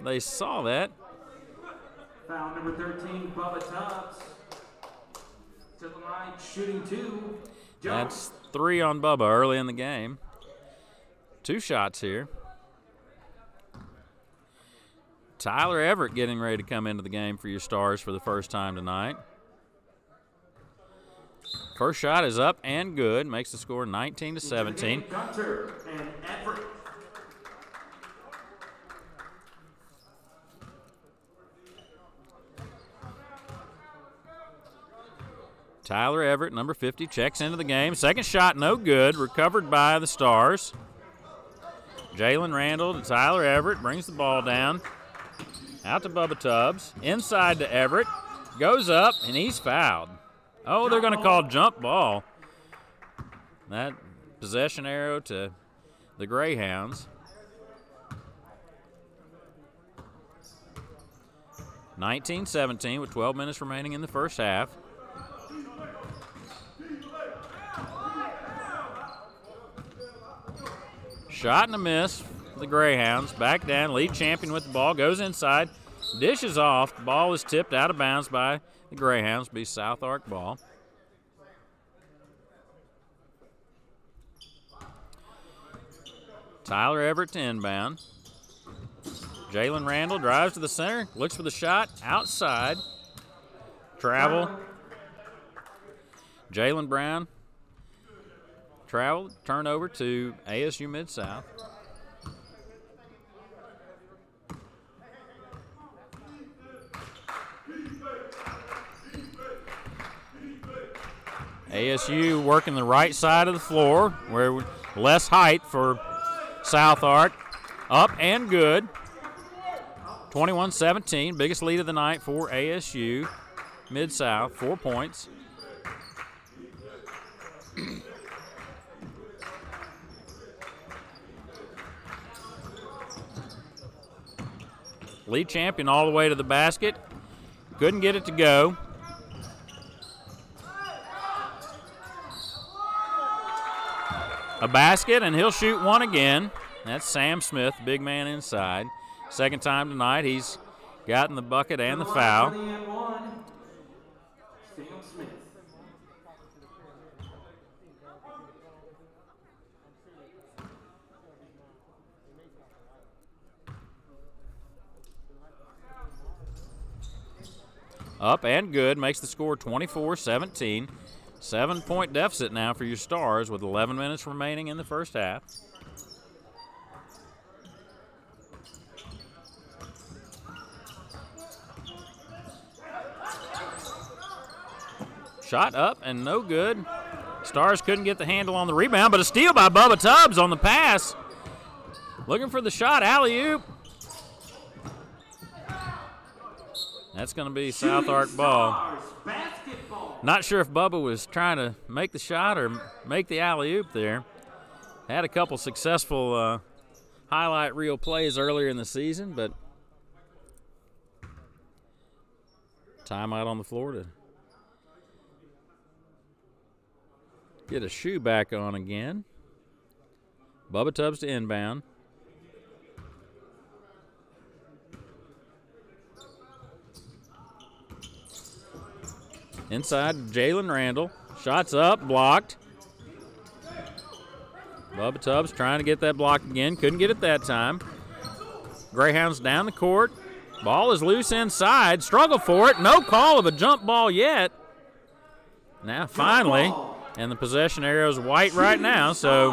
F: they saw that.
E: Foul number 13, Bubba Tubbs. To the line, shooting two.
F: That's three on Bubba early in the game. Two shots here. Tyler Everett getting ready to come into the game for your Stars for the first time tonight. First shot is up and good, makes the score 19 to 17.
E: Gunter and Everett.
F: Tyler Everett, number 50, checks into the game. Second shot, no good, recovered by the Stars. Jalen Randall to Tyler Everett, brings the ball down. Out to Bubba Tubbs. Inside to Everett. Goes up, and he's fouled. Oh, they're going to call jump ball. That possession arrow to the Greyhounds. 19-17 with 12 minutes remaining in the first half. Shot and a miss the Greyhounds. Back down, Lee Champion with the ball, goes inside, dishes off. The ball is tipped out of bounds by the Greyhounds, be South Ark ball. Tyler Everett inbound. Jalen Randall drives to the center, looks for the shot, outside. Travel. Jalen Brown travel, turnover to ASU Mid ASU working the right side of the floor where less height for South Ark. Up and good. 21 17, biggest lead of the night for ASU. Mid South, four points. Lee Champion all the way to the basket. Couldn't get it to go. A basket, and he'll shoot one again. That's Sam Smith, big man inside. Second time tonight, he's gotten the bucket and the foul.
E: 20 and one. Sam Smith.
F: Up and good, makes the score 24 17. Seven point deficit now for your Stars with 11 minutes remaining in the first half. Shot up and no good. Stars couldn't get the handle on the rebound, but a steal by Bubba Tubbs on the pass. Looking for the shot, alley oop. That's going to be South Ark ball. Not sure if Bubba was trying to make the shot or make the alley oop there. Had a couple successful uh, highlight reel plays earlier in the season, but timeout on the floor to get a shoe back on again. Bubba Tubbs to inbound. Inside, Jalen Randall. Shots up, blocked. Bubba Tubbs trying to get that block again. Couldn't get it that time. Greyhounds down the court. Ball is loose inside. Struggle for it. No call of a jump ball yet. Now, finally, and the possession arrow is white right now, so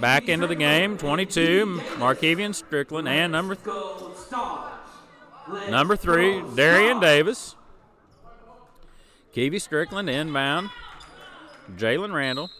F: back into the game. 22, Markevian Strickland, and number Number three, Darian Davis. Keevy Strickland inbound. Jalen Randall.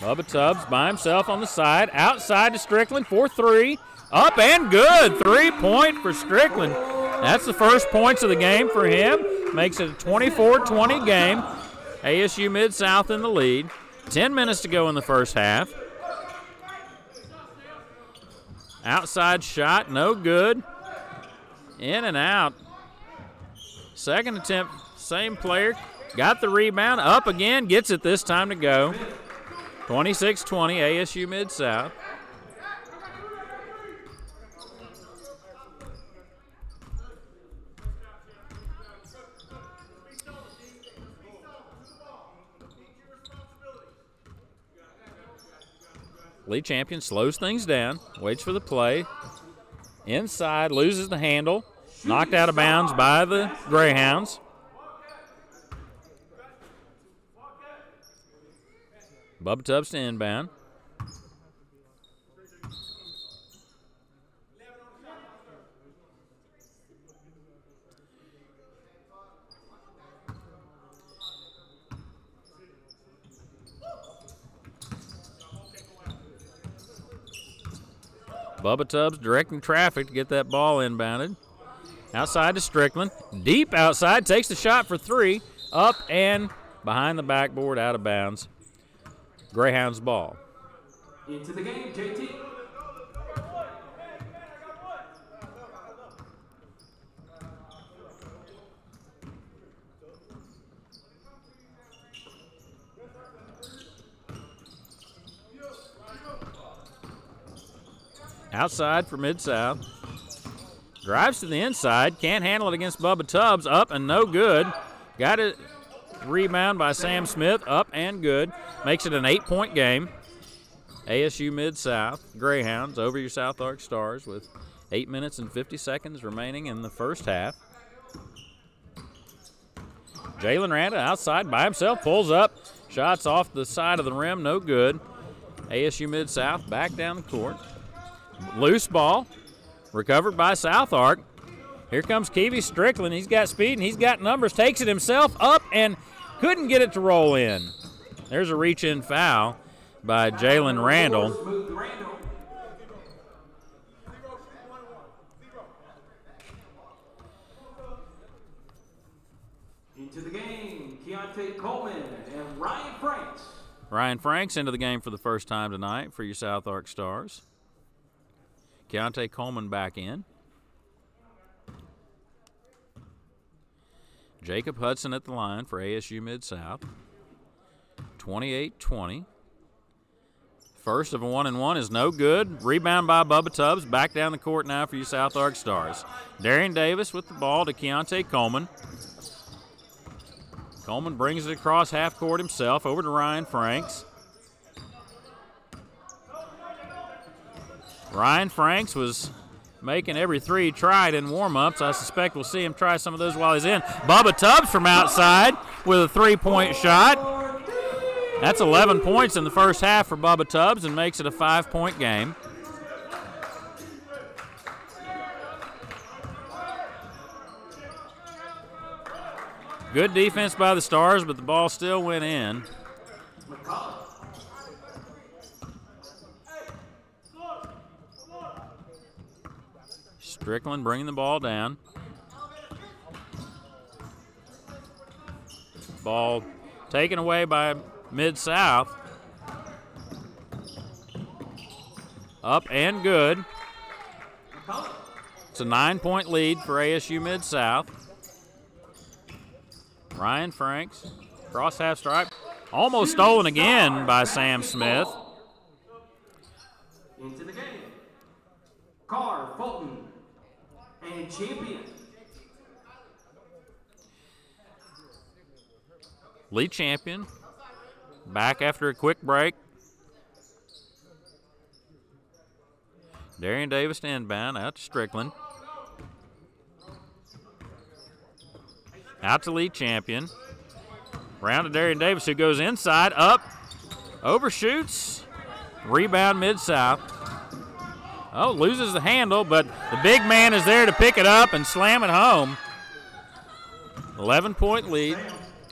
F: Bubba Tubbs by himself on the side. Outside to Strickland for three. Up and good. Three point for Strickland. That's the first points of the game for him. Makes it a 24 20 game. ASU Mid South in the lead. 10 minutes to go in the first half. Outside shot, no good. In and out. Second attempt, same player. Got the rebound, up again, gets it this time to go. 26 20, ASU Mid South. Lee Champion slows things down, waits for the play. Inside, loses the handle. Knocked out of bounds by the Greyhounds. Bubba Tubbs to inbound. Bubba Tubbs directing traffic to get that ball inbounded. Outside to Strickland. Deep outside, takes the shot for three. Up and behind the backboard, out of bounds. Greyhounds ball.
E: Into the game, JT.
F: Outside for Mid South. Drives to the inside. Can't handle it against Bubba Tubbs. Up and no good. Got it. Rebound by Sam Smith. Up and good. Makes it an eight point game. ASU Mid South Greyhounds over your South Ark Stars with eight minutes and 50 seconds remaining in the first half. Jalen Randa outside by himself, pulls up, shots off the side of the rim, no good. ASU Mid South back down the court. Loose ball, recovered by South Ark. Here comes Keevy Strickland. He's got speed and he's got numbers. Takes it himself up and couldn't get it to roll in. There's a reach in foul by Jalen Randall.
E: Into the game, Keontae Coleman and Ryan Franks.
F: Ryan Franks into the game for the first time tonight for your South Ark Stars. Keontae Coleman back in. Jacob Hudson at the line for ASU Mid South. 28 20. First of a one and one is no good. Rebound by Bubba Tubbs. Back down the court now for you South Ark Stars. Darian Davis with the ball to Keontae Coleman. Coleman brings it across half court himself over to Ryan Franks. Ryan Franks was making every three tried in warm ups. I suspect we'll see him try some of those while he's in. Bubba Tubbs from outside with a three point shot. That's 11 points in the first half for Bubba Tubbs and makes it a five point game. Good defense by the Stars, but the ball still went in. Strickland bringing the ball down. Ball taken away by Mid South. Up and good. It's a nine point lead for ASU Mid South. Ryan Franks, cross half stripe. Almost stolen again by Sam Smith.
E: Into the game. Carr, Fulton, and Champion.
F: Lee Champion. Back after a quick break. Darian Davis inbound, out to Strickland. Out to Lee Champion. Round to Darian Davis, who goes inside, up, overshoots, rebound mid south. Oh, loses the handle, but the big man is there to pick it up and slam it home. 11 point lead,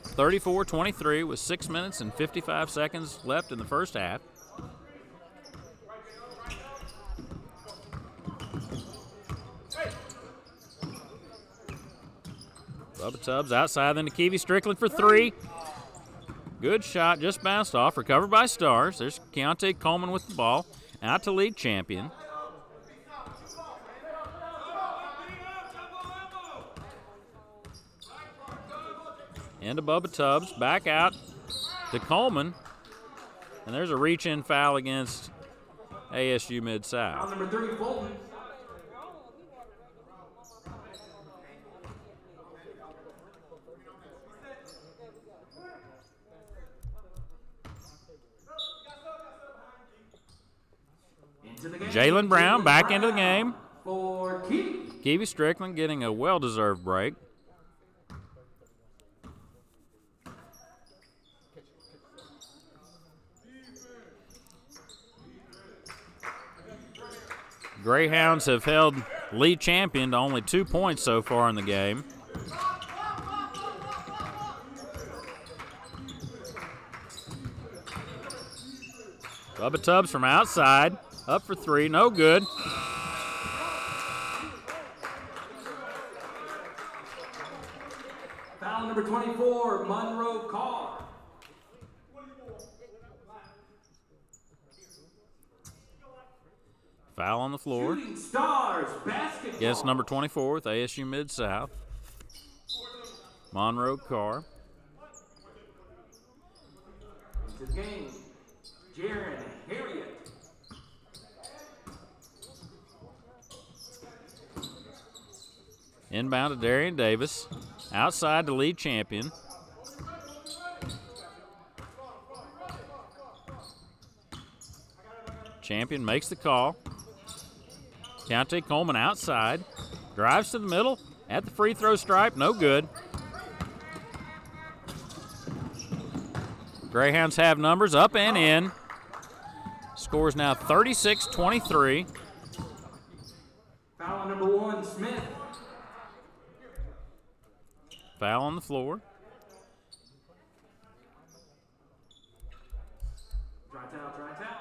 F: 34 23, with 6 minutes and 55 seconds left in the first half. Bubba Tubbs outside, then to Keevy Strickland for three. Good shot, just bounced off, recovered by Stars. There's Keontae Coleman with the ball, out to Lee Champion. Into Bubba Tubbs, back out to Coleman. And there's a reach in foul against ASU Mid South.
E: number three, Fulton. Into the game.
F: Jalen Brown back into the game.
E: For
F: Keevy Strickland getting a well deserved break. Greyhounds have held Lee Champion to only two points so far in the game. Bubba Tubbs from outside, up for three, no good.
E: Foul number 24, Monroe Carr.
F: Foul on the floor.
E: Shooting Stars basketball.
F: Against number 24 with ASU Mid South. Monroe Carr.
E: The game. Jaron Harriet.
F: Inbound to Darian Davis. Outside to Lee Champion. Champion makes the call. Keontae Coleman outside. Drives to the middle. At the free throw stripe. No good. Greyhounds have numbers up and in. Scores now 36 23.
E: Foul on number one, Smith.
F: Foul on the floor.
E: Dry towel, dry towel.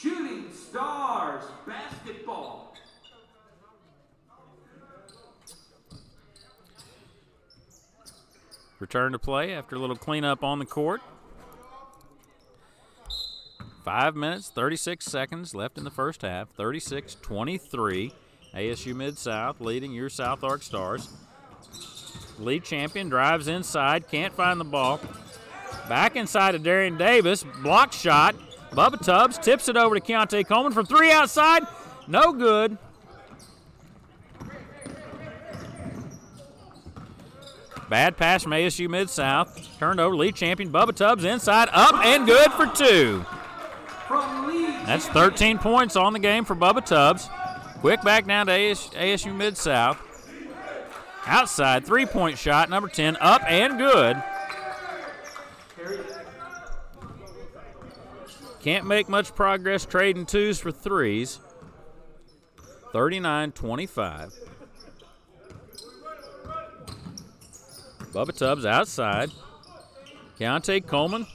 E: Shooting Stars basketball.
F: Return to play after a little cleanup on the court. Five minutes, 36 seconds left in the first half. 36 23. ASU Mid South leading your South Ark Stars. Lee Champion drives inside, can't find the ball. Back inside of Darian Davis, block shot. Bubba Tubbs tips it over to Keontae Coleman from three outside. No good. Bad pass from ASU Mid South. Turned over, Lee Champion Bubba Tubbs inside, up and good for two. That's 13 points on the game for Bubba Tubbs. Quick back down to AS, ASU Mid South. Outside, three point shot, number 10, up and good. Can't make much progress trading twos for threes. 39 25. Bubba Tubbs outside. Keontae Coleman.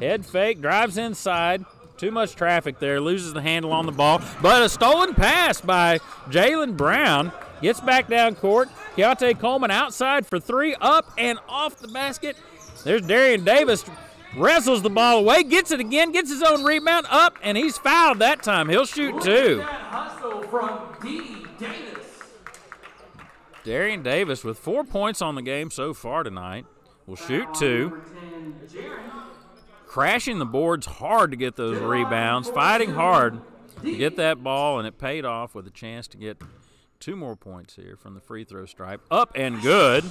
F: Head fake, drives inside. Too much traffic there, loses the handle on the ball. But a stolen pass by Jalen Brown. Gets back down court. Keontae Coleman outside for three, up and off the basket. There's Darian Davis. Wrestles the ball away, gets it again, gets his own rebound up, and he's fouled that time. He'll shoot two.
E: That hustle from D. Davis.
F: Darian Davis with four points on the game so far tonight will shoot two.
E: Number 10, Jaron.
F: Crashing the boards hard to get those rebounds, fighting hard to get that ball, and it paid off with a chance to get two more points here from the free throw stripe. Up and good.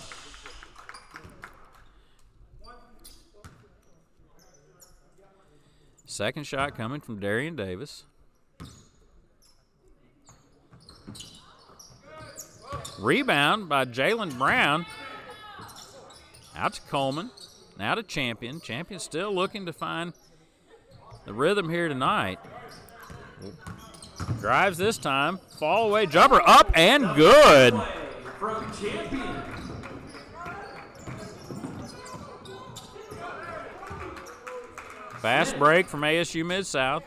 F: Second shot coming from Darian Davis. Rebound by Jalen Brown. Out to Coleman. Now to Champion. Champion still looking to find the rhythm here tonight. Drives this time. Fall away. Jumper up and good. Fast break from ASU Mid South.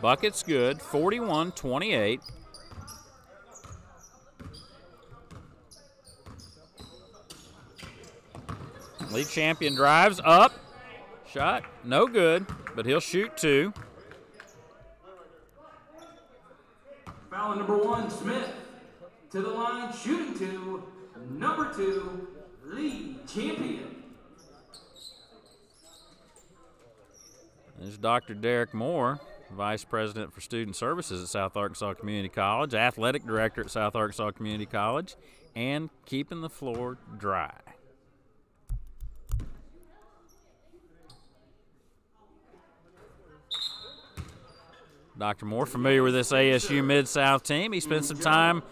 F: Bucket's good. 41 28. Lee Champion drives up. Shot. No good, but he'll shoot two.
E: Foul number one, Smith. To the line, shooting two. Number two, Lee Champion.
F: There's Dr. Derek Moore, Vice President for Student Services at South Arkansas Community College, Athletic Director at South Arkansas Community College, and keeping the floor dry. Dr. Moore, familiar with this ASU Mid South team. He spent some time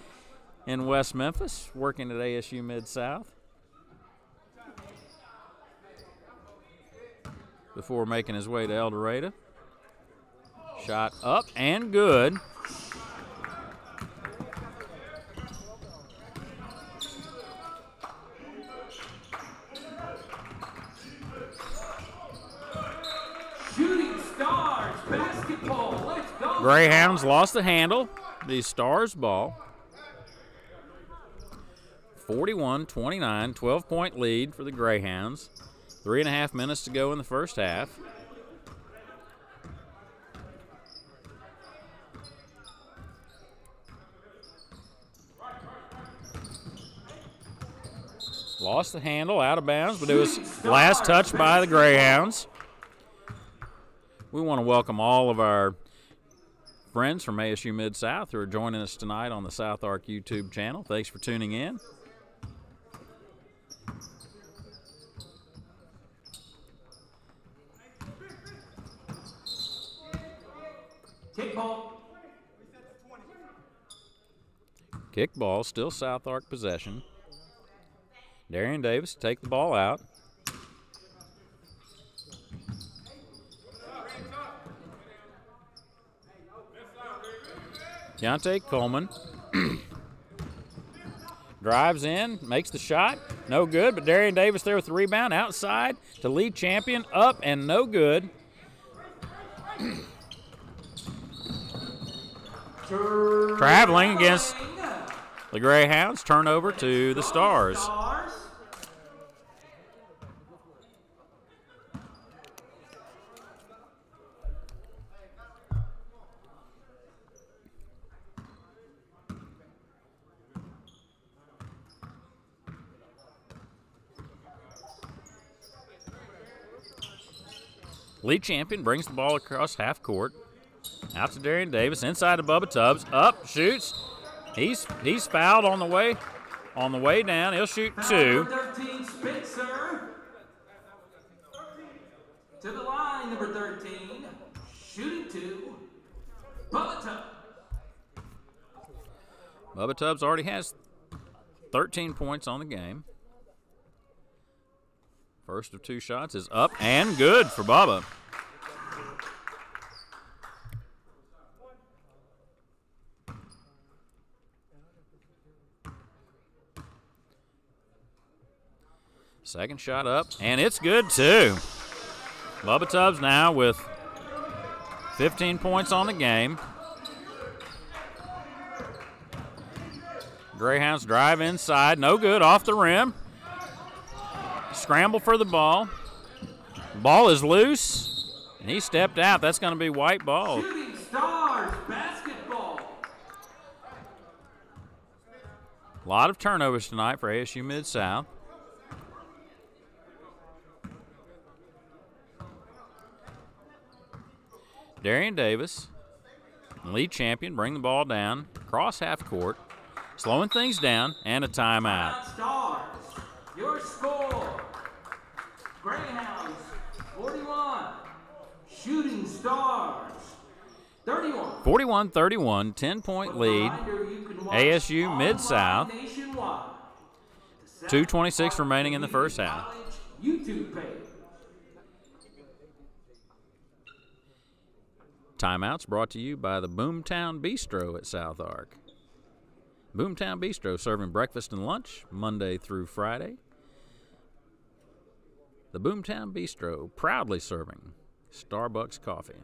F: in West Memphis working at ASU Mid South before making his way to El Dorado. Shot up and good.
E: Shooting Stars basketball. Let's go.
F: Greyhounds lost the handle. The Stars ball. 41 29, 12 point lead for the Greyhounds. Three and a half minutes to go in the first half. Lost the handle out of bounds, but it was last touch by the Greyhounds. We want to welcome all of our friends from ASU Mid South who are joining us tonight on the South Ark YouTube channel. Thanks for tuning in.
E: Kickball.
F: Kickball, still South Ark possession. Darian Davis take the ball out. Keontae Coleman drives in, makes the shot, no good. But Darian Davis there with the rebound outside to Lee Champion, up and no good. Traveling against the Greyhounds, turnover to the Stars. Lee Champion brings the ball across half court. Out to Darian Davis, inside to Bubba Tubbs, up, shoots. He's he's fouled on the way. On the way down, he'll shoot two.
E: number 13, Spitzer. To the line, number 13. Shooting two. Bubba Tubbs.
F: Bubba Tubbs already has 13 points on the game. First of two shots is up and good for Bubba. Second shot up, and it's good too. Bubba Tubbs now with 15 points on the game. Greyhounds drive inside, no good, off the rim. Scramble for the ball. Ball is loose, and he stepped out. That's going to be white ball.
E: Shooting Stars basketball.
F: A lot of turnovers tonight for ASU Mid South. Darian Davis, Lee Champion, bring the ball down, cross half court, slowing things down, and a timeout.
E: Stars. Your score. Greyhounds 41. Shooting Stars 31.
F: 41 31, 10 point lead.
E: Reminder, you can watch
F: ASU Mid-South. 2:26 remaining in the first half.
E: YouTube page.
F: Timeouts brought to you by the Boomtown Bistro at South Ark. Boomtown Bistro serving breakfast and lunch Monday through Friday. The Boomtown Bistro proudly serving Starbucks coffee.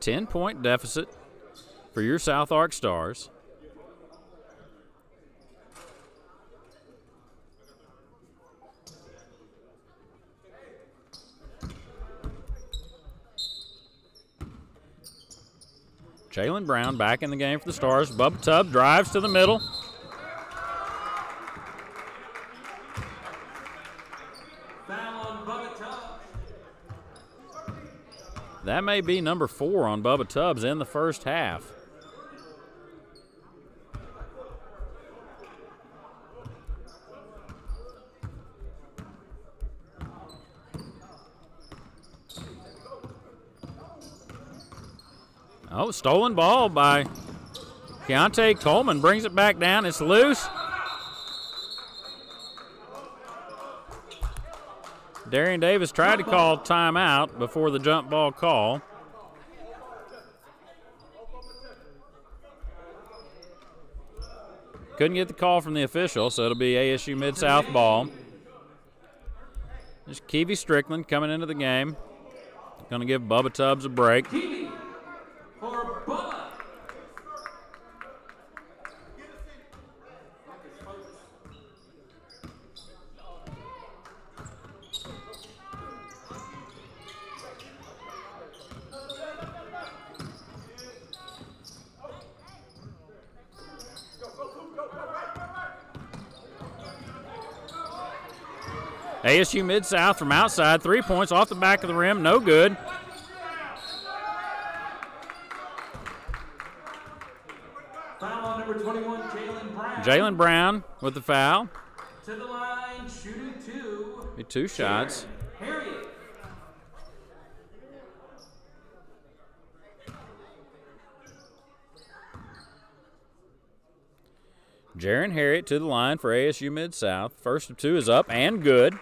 F: Ten point deficit for your South Ark Stars. Jalen Brown back in the game for the Stars. Bubba Tubb drives to the middle. That may be number four on Bubba Tubbs in the first half. Oh, stolen ball by Keontae Coleman brings it back down. It's loose. Darian Davis tried to call timeout before the jump ball call. Couldn't get the call from the official, so it'll be ASU Mid South ball. There's Keevy Strickland coming into the game. Going to give Bubba Tubbs a break.
E: TV for Bubba.
F: ASU Mid South from outside, three points off the back of the rim, no good.
E: Foul number 21, Jalen Brown.
F: Jalen Brown with the foul.
E: To the line, shooting two.
F: Two shots.
E: Harriet.
F: Jaron Harriet to the line for ASU Mid South. First of two is up and good.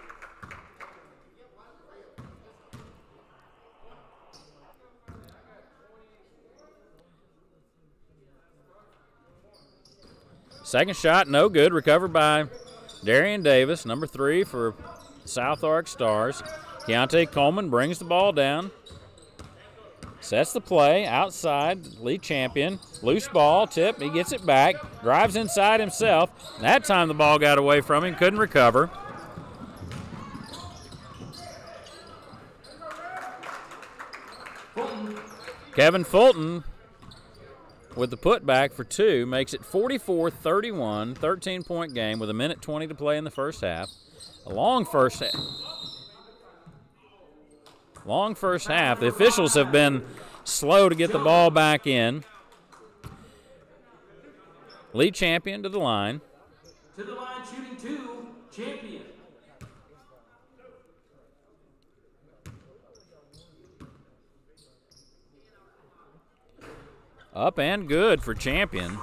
F: Second shot, no good. Recovered by Darian Davis, number three for South Ark Stars. Keontae Coleman brings the ball down. Sets the play outside, Lee Champion. Loose ball, tip, he gets it back, drives inside himself. That time the ball got away from him, couldn't recover. Kevin Fulton with the putback for two makes it 44 31, 13 point game with a minute 20 to play in the first half. A long first half. Long first half. The officials have been slow to get the ball back in. Lee Champion to the line.
E: To the line shooting two, champion.
F: Up and good for champion.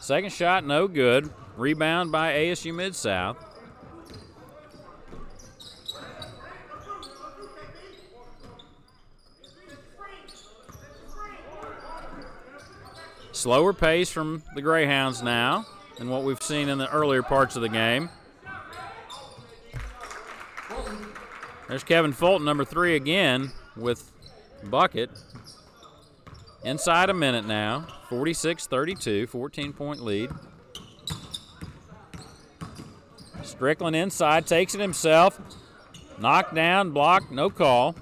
F: Second shot, no good. Rebound by ASU Mid South. Slower pace from the Greyhounds now than what we've seen in the earlier parts of the game. There's Kevin Fulton, number three again, with bucket. Inside a minute now. 46 32, 14 point lead. Strickland inside, takes it himself. Knocked down, blocked, no call.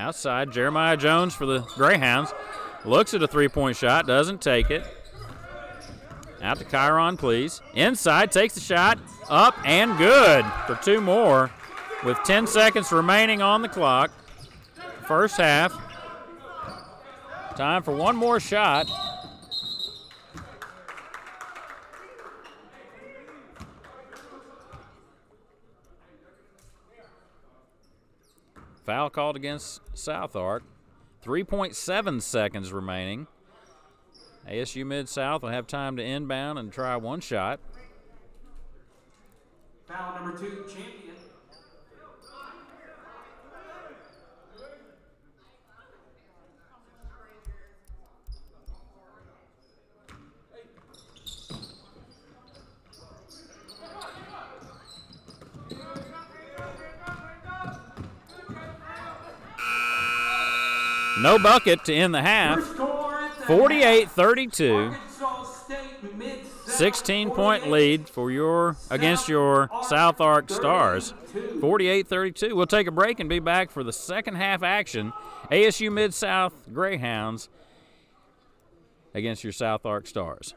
F: Outside, Jeremiah Jones for the Greyhounds. Looks at a three point shot, doesn't take it. Out to Chiron, please. Inside, takes the shot, up and good for two more with 10 seconds remaining on the clock. First half. Time for one more shot. Foul called against South Ark. 3.7 seconds remaining. ASU Mid South will have time to inbound and try one shot.
E: Foul number two, champion.
F: No bucket to end the half.
E: Your score at the
F: 48
E: half,
F: 32.
E: Arkansas State Mid South
F: 16 point
E: 48,
F: lead for your against your South Ark Stars. 48-32. We'll take a break and be back for the second half action. ASU Mid South Greyhounds against your South Ark Stars.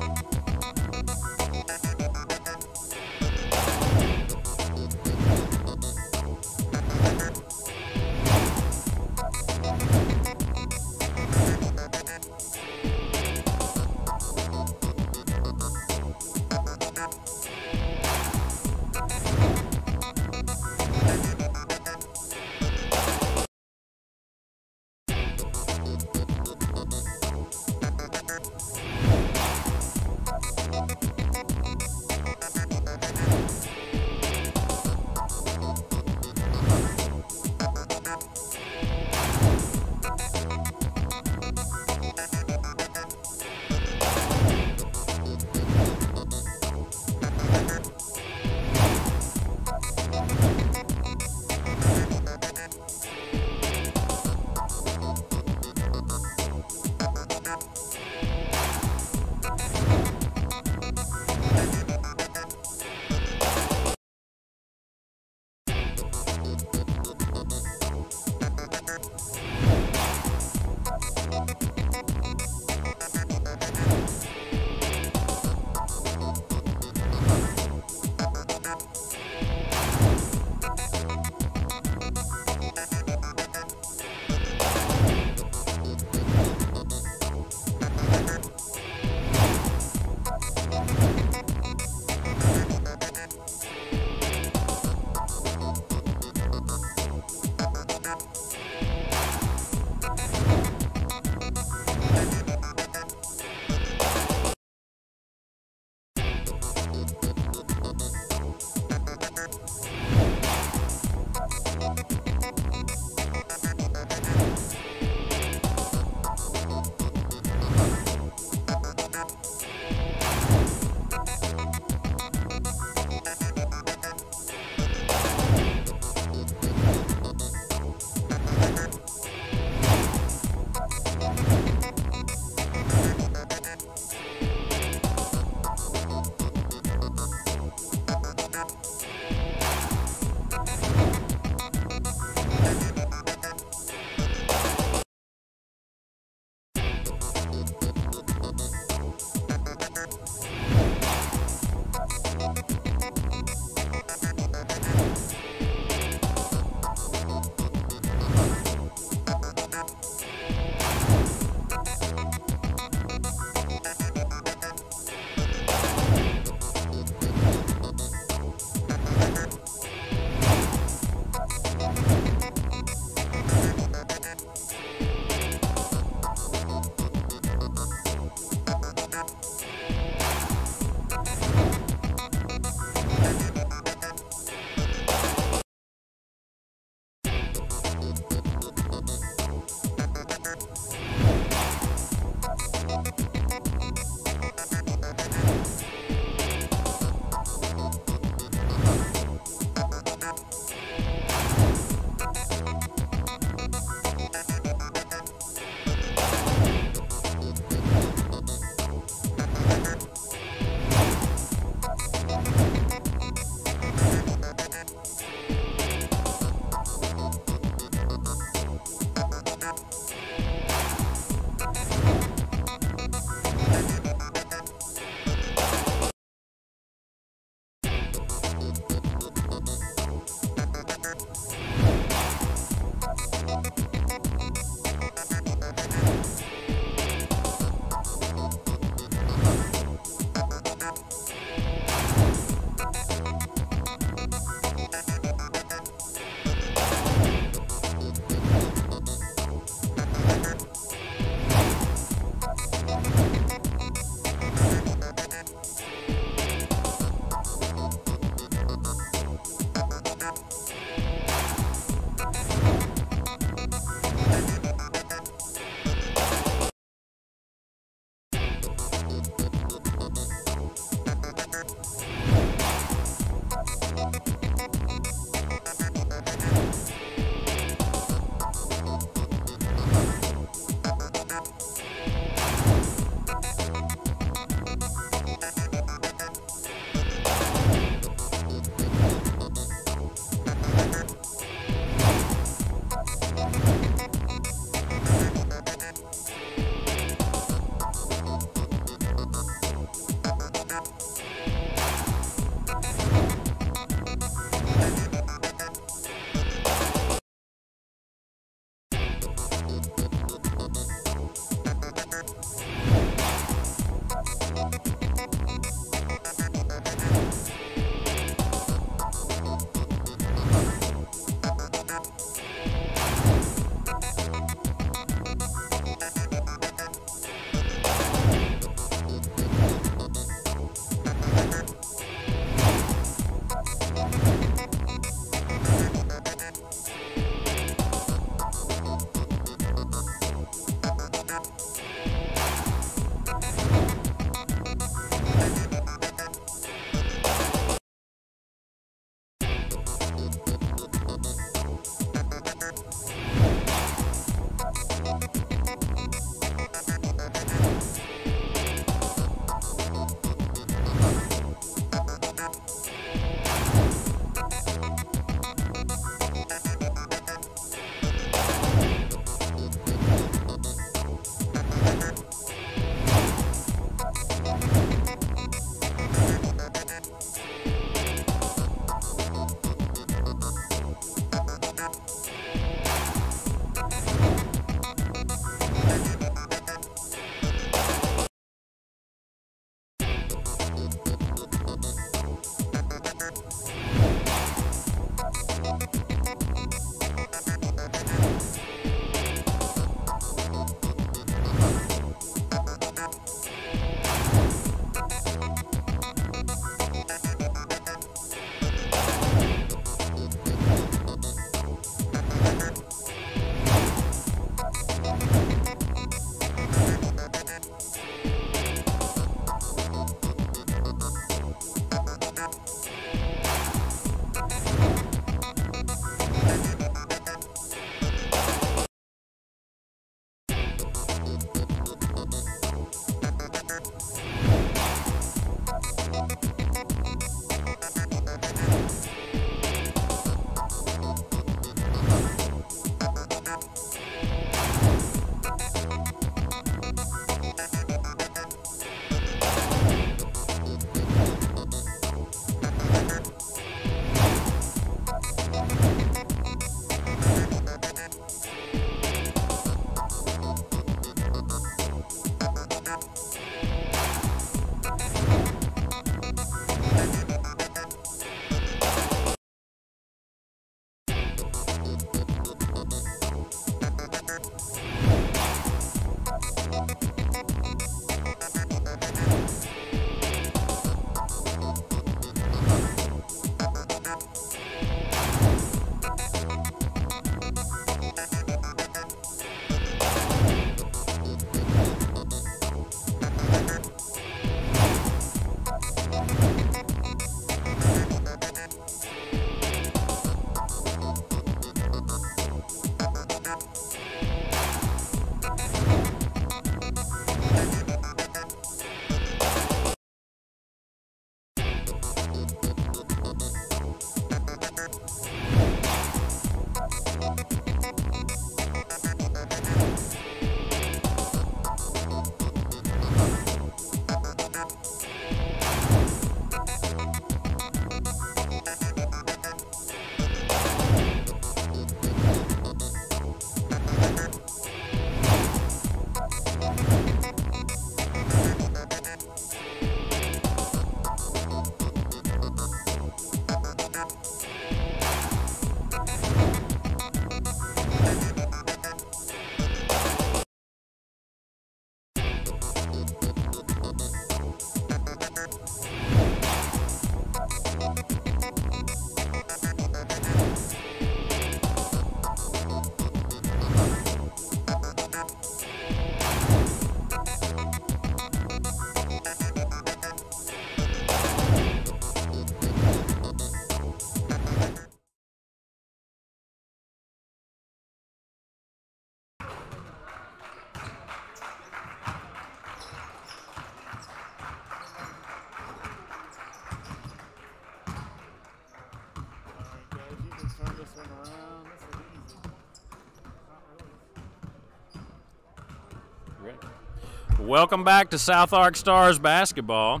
F: Welcome back to South Ark Stars basketball.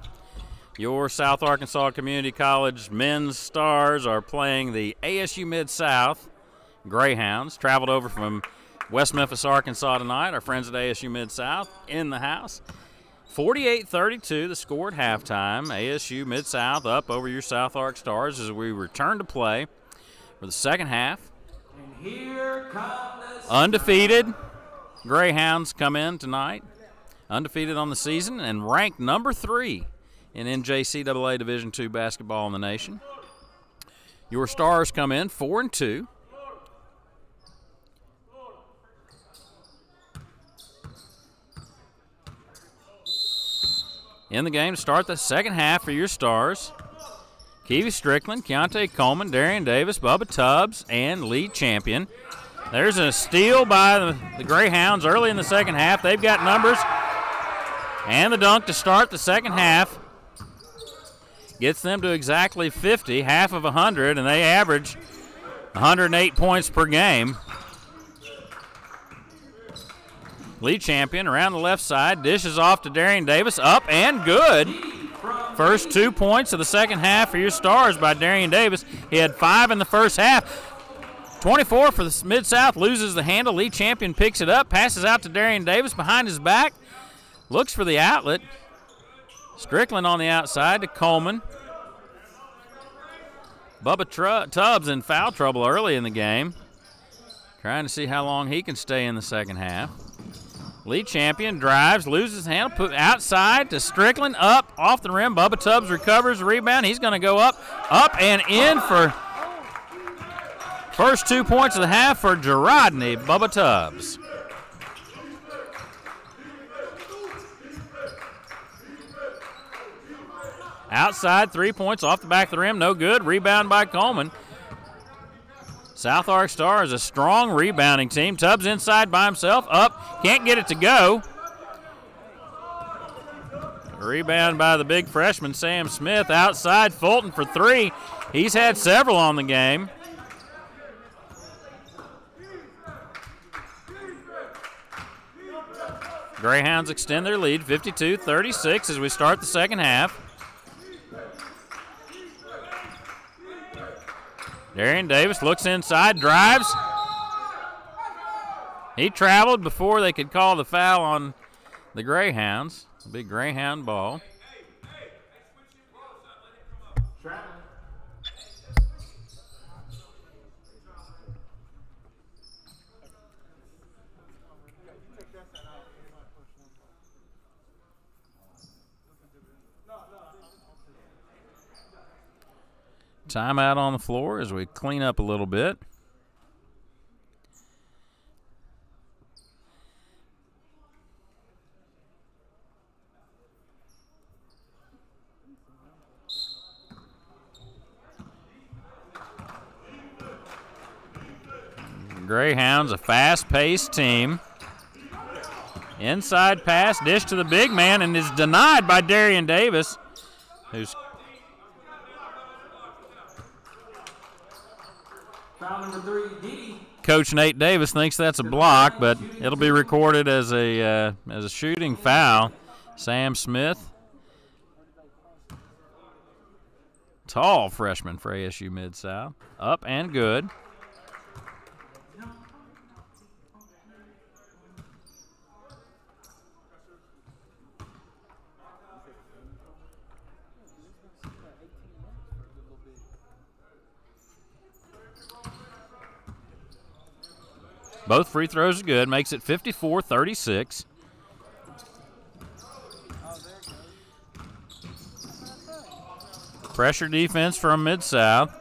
F: Your South Arkansas Community College men's stars are playing the ASU Mid South Greyhounds. Traveled over from West Memphis, Arkansas tonight. Our friends at ASU Mid South in the house. 48 32, the score at halftime. ASU Mid South up over your South Ark Stars as we return to play for the second half.
E: And here come the
F: Undefeated Greyhounds come in tonight, undefeated on the season and ranked number three in NJCAA Division II basketball in the nation. Your Stars come in four and two. In the game to start the second half for your Stars. Keevy Strickland, Keontae Coleman, Darian Davis, Bubba Tubbs, and Lee Champion. There's a steal by the, the Greyhounds early in the second half. They've got numbers. And the dunk to start the second half gets them to exactly 50, half of 100, and they average 108 points per game. Lee Champion around the left side, dishes off to Darian Davis, up and good. First two points of the second half for your Stars by Darian Davis. He had five in the first half. 24 for the Mid South loses the handle. Lee Champion picks it up, passes out to Darian Davis behind his back, looks for the outlet. Strickland on the outside to Coleman. Bubba Tru- Tubbs in foul trouble early in the game. Trying to see how long he can stay in the second half. Lee Champion drives, loses handle, put outside to Strickland, up off the rim. Bubba Tubbs recovers rebound. He's going to go up, up and in for first two points of the half for Gerodney Bubba Tubbs. Outside, three points off the back of the rim, no good. Rebound by Coleman. South Ark Star is a strong rebounding team. Tubbs inside by himself, up, can't get it to go. Rebound by the big freshman Sam Smith outside Fulton for three. He's had several on the game. Greyhounds extend their lead 52 36 as we start the second half. Darian Davis looks inside, drives. He traveled before they could call the foul on the Greyhounds. Big Greyhound ball. Timeout on the floor as we clean up a little bit. Greyhounds, a fast paced team. Inside pass, dish to the big man, and is denied by Darian Davis, who's
E: foul number three.
F: Coach Nate Davis thinks that's a block, but it'll be recorded as a uh, as a shooting foul. Sam Smith, tall freshman for ASU Mid South, up and good. Both free throws are good. Makes it 54 36. Pressure defense from Mid South.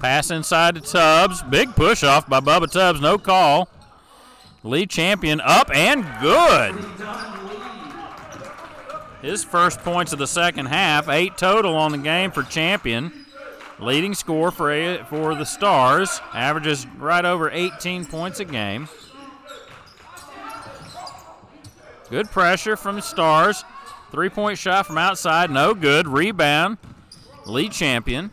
F: Pass inside to Tubbs. Big push off by Bubba Tubbs. No call. Lee Champion up and good. His first points of the second half. Eight total on the game for Champion. Leading score for a, for the Stars averages right over 18 points a game. Good pressure from the Stars. Three point shot from outside, no good. Rebound. Lee Champion.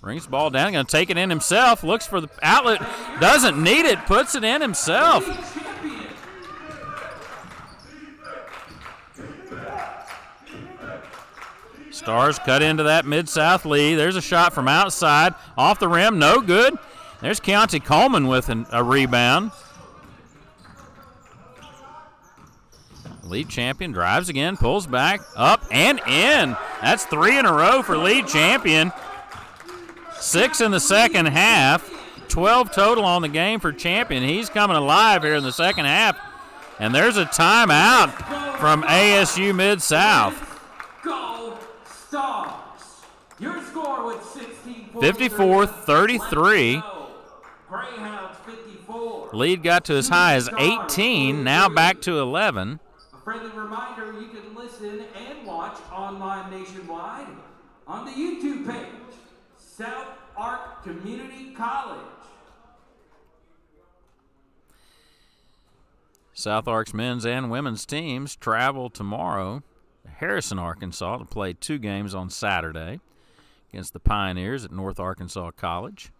F: Brings the ball down, to take it in himself. Looks for the outlet, doesn't need it, puts it in himself. Stars cut into that Mid South lead. There's a shot from outside, off the rim, no good. There's Keontae Coleman with an, a rebound. Lead champion drives again, pulls back, up and in. That's three in a row for Lee Champion. Six in the second half. 12 total on the game for champion. He's coming alive here in the second half. And there's a timeout from ASU Mid South.
E: Stars! Your score with 16
F: 54 33.
E: Greyhounds 54.
F: Lead got to as high as 18, now back to 11.
E: A friendly reminder you can listen and watch online nationwide on the YouTube page, South Ark Community College.
F: South Ark's men's and women's teams travel tomorrow to Harrison, Arkansas to play two games on Saturday against the Pioneers at North Arkansas College.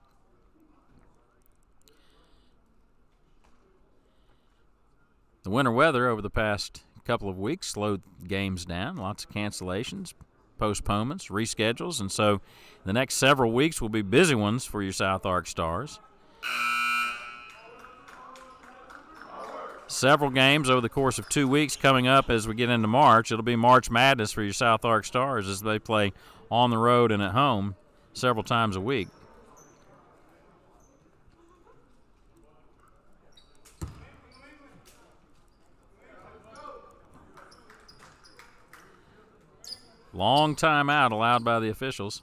F: The winter weather over the past couple of weeks slowed games down, lots of cancellations, postponements, reschedules, and so the next several weeks will be busy ones for your South Ark Stars. Several games over the course of two weeks coming up as we get into March. It'll be March Madness for your South Ark Stars as they play on the road and at home several times a week. Long time out allowed by the officials.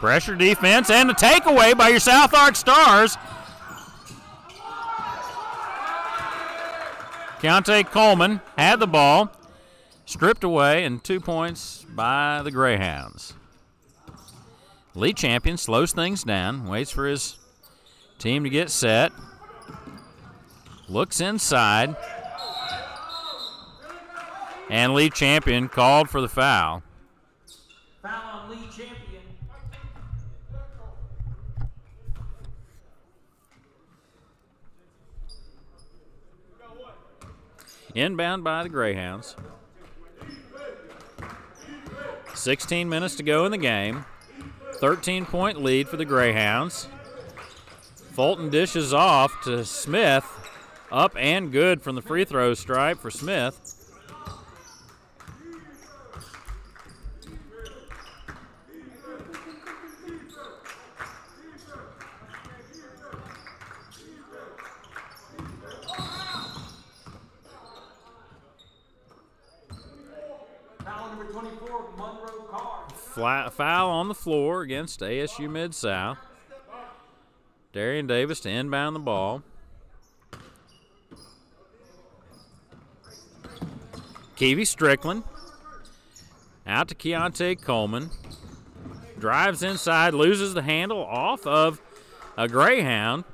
F: Pressure defense and a takeaway by your South Ark Stars. Keontae Coleman had the ball, stripped away, and two points by the Greyhounds. Lee Champion slows things down, waits for his team to get set, looks inside, and Lee Champion called for the. Foul Inbound by the Greyhounds. 16 minutes to go in the game. 13 point lead for the Greyhounds. Fulton dishes off to Smith. Up and good from the free throw stripe for Smith.
E: Foul number 24, Monroe Carr.
F: Flat foul on the floor against ASU Mid South. Darian Davis to inbound the ball. Keevy Strickland out to Keontae Coleman. Drives inside, loses the handle off of a Greyhound.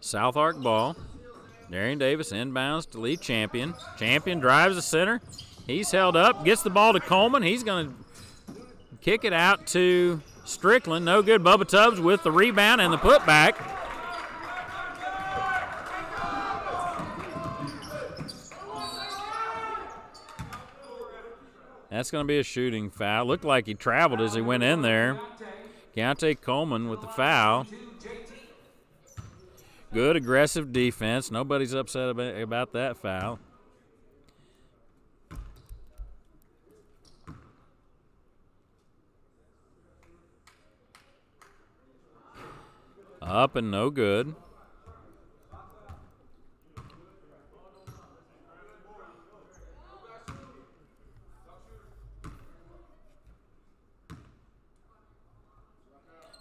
F: South Ark ball. Darian Davis inbounds to Lee Champion. Champion drives the center. He's held up, gets the ball to Coleman. He's going to kick it out to Strickland. No good. Bubba Tubbs with the rebound and the putback. That's going to be a shooting foul. Looked like he traveled as he went in there. Keontae Coleman with the foul. Good aggressive defense. Nobody's upset about, that foul. Up and no good.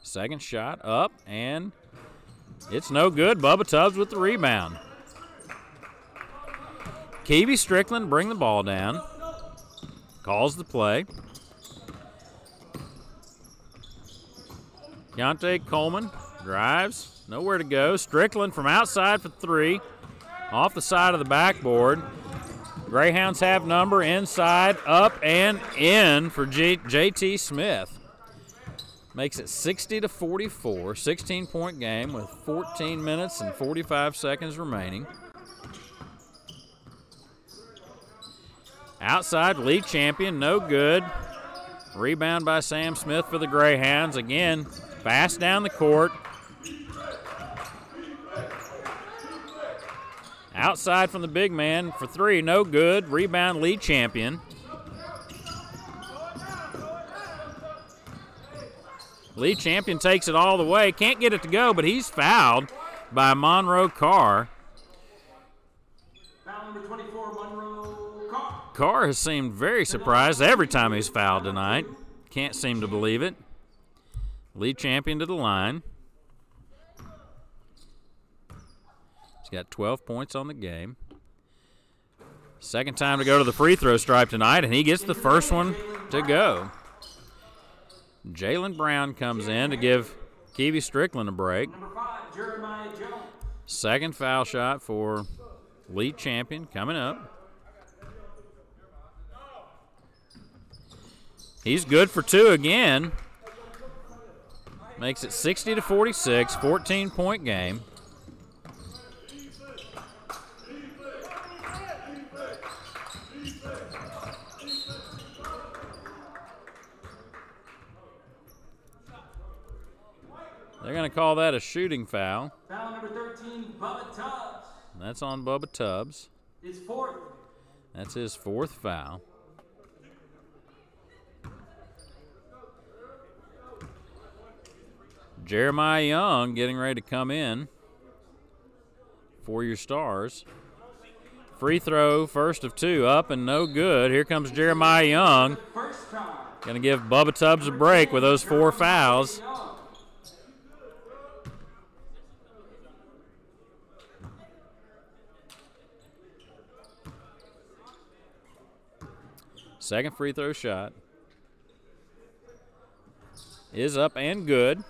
F: Second shot up and it's no good. Bubba Tubbs with the rebound. Keevy Strickland bring the ball down. Calls the play. Keontae Coleman drives. Nowhere to go. Strickland from outside for three. off the side of the backboard. Greyhounds have number inside, up, and in for JT Smith. Makes it 60 to 44, 16 point game with 14 minutes and 45 seconds remaining. Outside Lee Champion, no good. Rebound by Sam Smith for the Greyhounds. Again, fast down the court. Outside from the big man for three, no good. Rebound Lee Champion. Lee Champion takes it all the way. Can't get it to go, but he's fouled by Monroe Carr.
E: Foul number 24, Monroe Carr.
F: Carr has seemed very surprised every time he's fouled tonight. Can't seem to believe it. Lee Champion to the line. He's got 12 points on the game. Second time to go to the free throw stripe tonight, and he gets the first one to go. Jalen Brown comes in to give Keevy Strickland a break. Second foul shot for Lee Champion coming up. He's good for two again. Makes it 60 to 46, 14 point game. They're going to call that a shooting foul.
E: Foul number 13, Bubba Tubbs.
F: That's on Bubba Tubbs.
E: His fourth.
F: That's his fourth foul. Jeremiah Young getting ready to come in for your stars. Free throw, first of two, up and no good. Here comes Jeremiah Young.
E: First time.
F: Going to give Bubba Tubbs a break with those four fouls. Second free throw shot is up and good.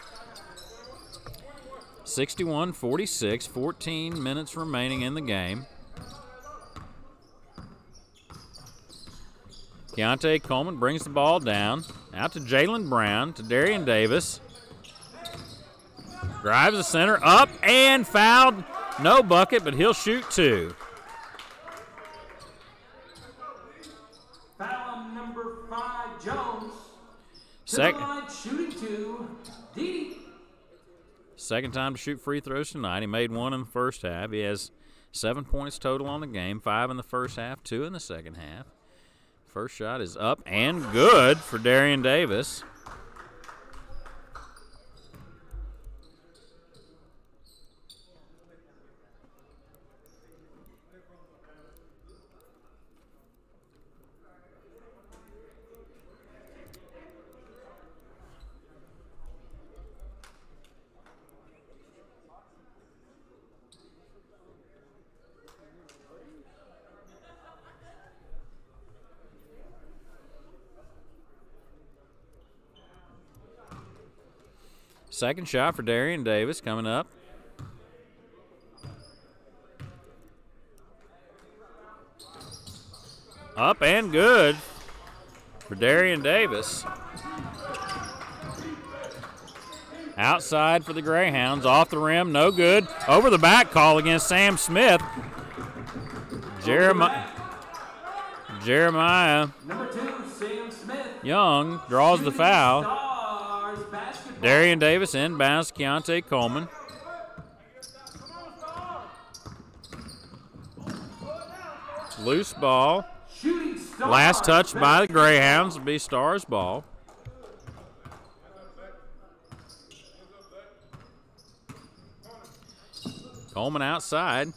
F: 61 46, 14 minutes remaining in the game. Keontae Coleman brings the ball down. Out to Jalen Brown, to Darian Davis. Drives the center, up and fouled. No bucket, but he'll shoot two.
E: Foul number five, Jones. To
F: Second.
E: shooting two, Didi.
F: Second time to shoot free throws tonight. He made one in the first half. He has seven points total on the game, five in the first half, two in the second half. First shot is up and good for Darian Davis. Second shot for Darian Davis coming up. Up and good for Darian Davis. Outside for the Greyhounds, off the rim, no good. Over the back call against Sam Smith. Jeremiah, Jeremiah
E: Number two, Sam Smith.
F: Young draws the foul. Darian Davis inbounds Keontae Coleman. Loose ball. Last touch by the. Greyhounds will be Stars ball. Coleman outside.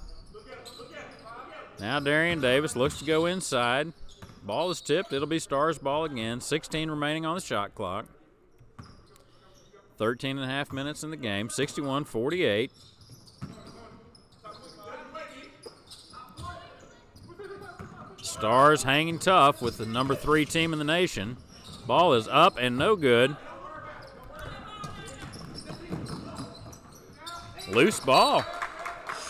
F: Now Darian Davis looks to go inside. Ball is tipped. It'll be Stars ball again. 16 remaining on the shot clock. 13 and a half minutes in the game. 61 48. Stars hanging tough with the number three team in the nation. Ball is up and no good. Loose ball.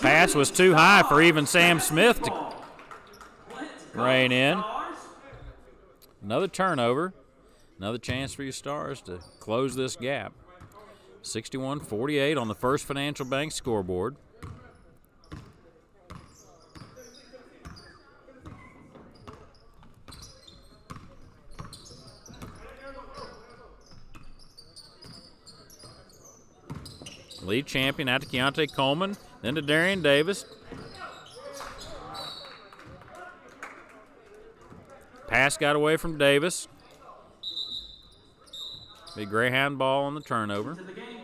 F: Pass was too high for even Sam Smith to rein in. Another turnover. Another chance for your Stars to close this gap. 61 48 on the First Financial Bank scoreboard. Lee Champion out to Keontae Coleman, then to Darian Davis. Pass got away from Davis. Big Greyhound ball on the turnover.
E: The game,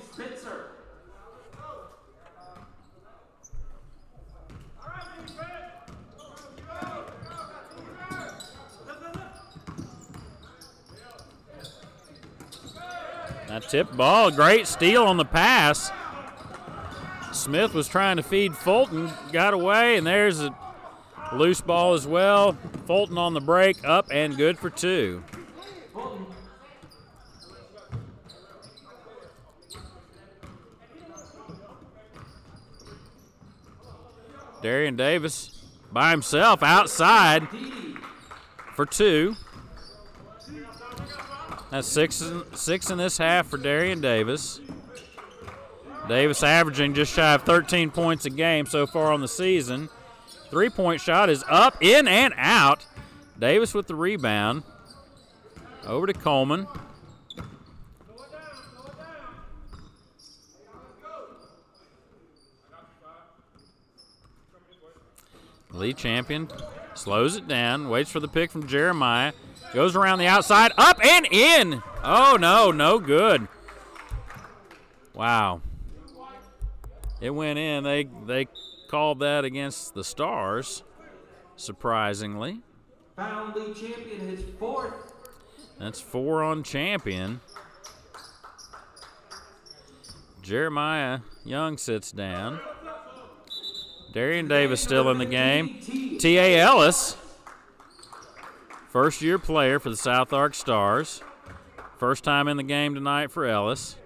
F: That tip ball, great steal on the pass. Smith was trying to feed Fulton, got away, and there's a loose ball as well. Fulton on the break, up and good for two. Darian Davis by himself outside for two. That's six six in this half for Darian Davis. Davis averaging just shy of 13 points a game so far on the season. Three point shot is up, in, and out. Davis with the rebound. Over to Coleman. Lee Champion slows it down, waits for the pick from Jeremiah, goes around the outside, up and in. Oh no, no good. Wow. It went in. They they called that against the Stars, surprisingly.
E: Found champion his fourth.
F: That's four on champion. Jeremiah Young sits down. Darian Davis still in the game. T.A. Ellis, first year player for the South Ark Stars. First time in the game tonight for Ellis.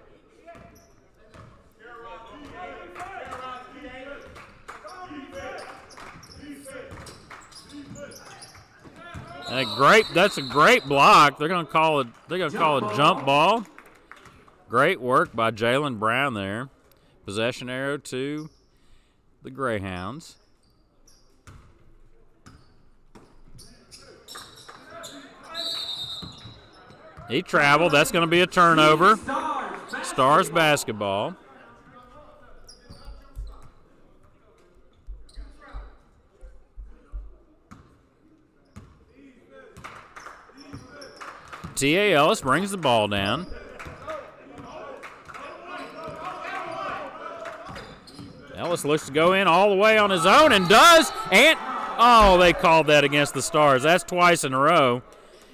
F: A great that's a great block. They're gonna call it they're gonna call it jump ball. Great work by Jalen Brown there. Possession arrow to the Greyhounds. He traveled. That's going to be a turnover.
E: Stars.
F: Basketball. T.A. Ellis brings the ball down. Ellis looks to go in all the way on his own and does. And oh, they called that against the Stars. That's twice in a row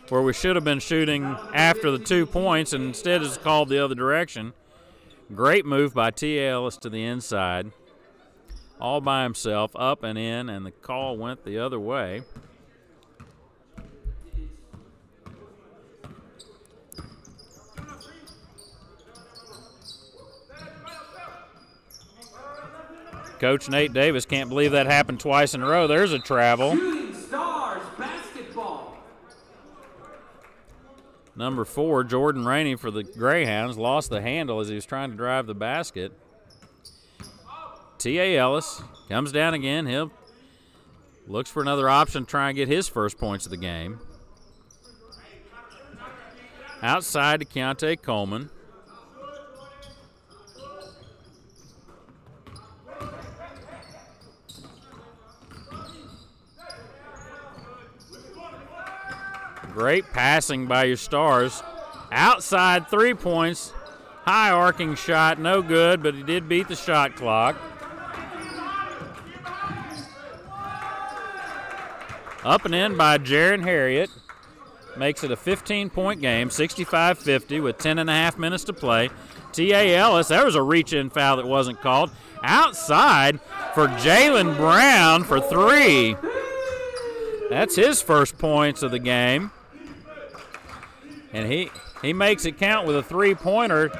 F: where we should have been shooting after the two points and instead it's called the other direction. Great move by T. Ellis to the inside. All by himself, up and in, and the call went the other way. Coach Nate Davis can't believe that happened twice in a row. There's a travel.
E: Shooting Stars basketball.
F: Number four, Jordan Rainey for the Greyhounds, lost the handle as he was trying to drive the basket. T.A. Ellis comes down again. He'll looks for another option to try and get his first points of the game. Outside to Keontae Coleman. Great passing by your stars. Outside three points. High arcing shot, no good, but he did beat the shot clock. Up and in by Jaron Harriet. Makes it a 15 point game, 65 50 with 10 and a half minutes to play. T.A. Ellis, there was a reach in foul that wasn't called. Outside for Jalen Brown for three. That's his first points of the game. And he, he makes it count with a three pointer.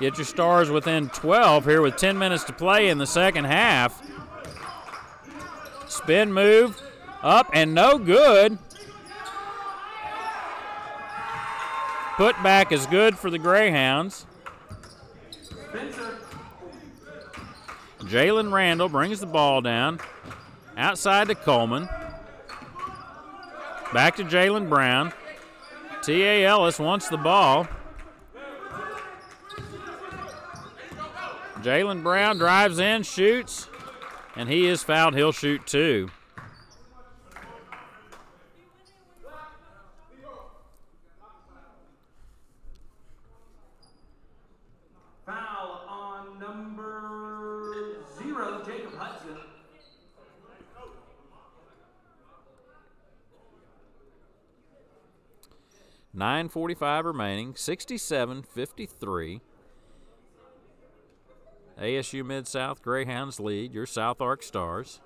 F: Get your stars within 12 here with 10 minutes to play in the second half. Spin move up and no good. Put back is good for the Greyhounds. Jalen Randall brings the ball down. Outside to Coleman. Back to Jalen Brown. T.A. Ellis wants the ball. Jalen Brown drives in, shoots, and he is fouled. He'll shoot two. 9.45 remaining, 67 53. ASU Mid South Greyhounds lead, your South Ark Stars.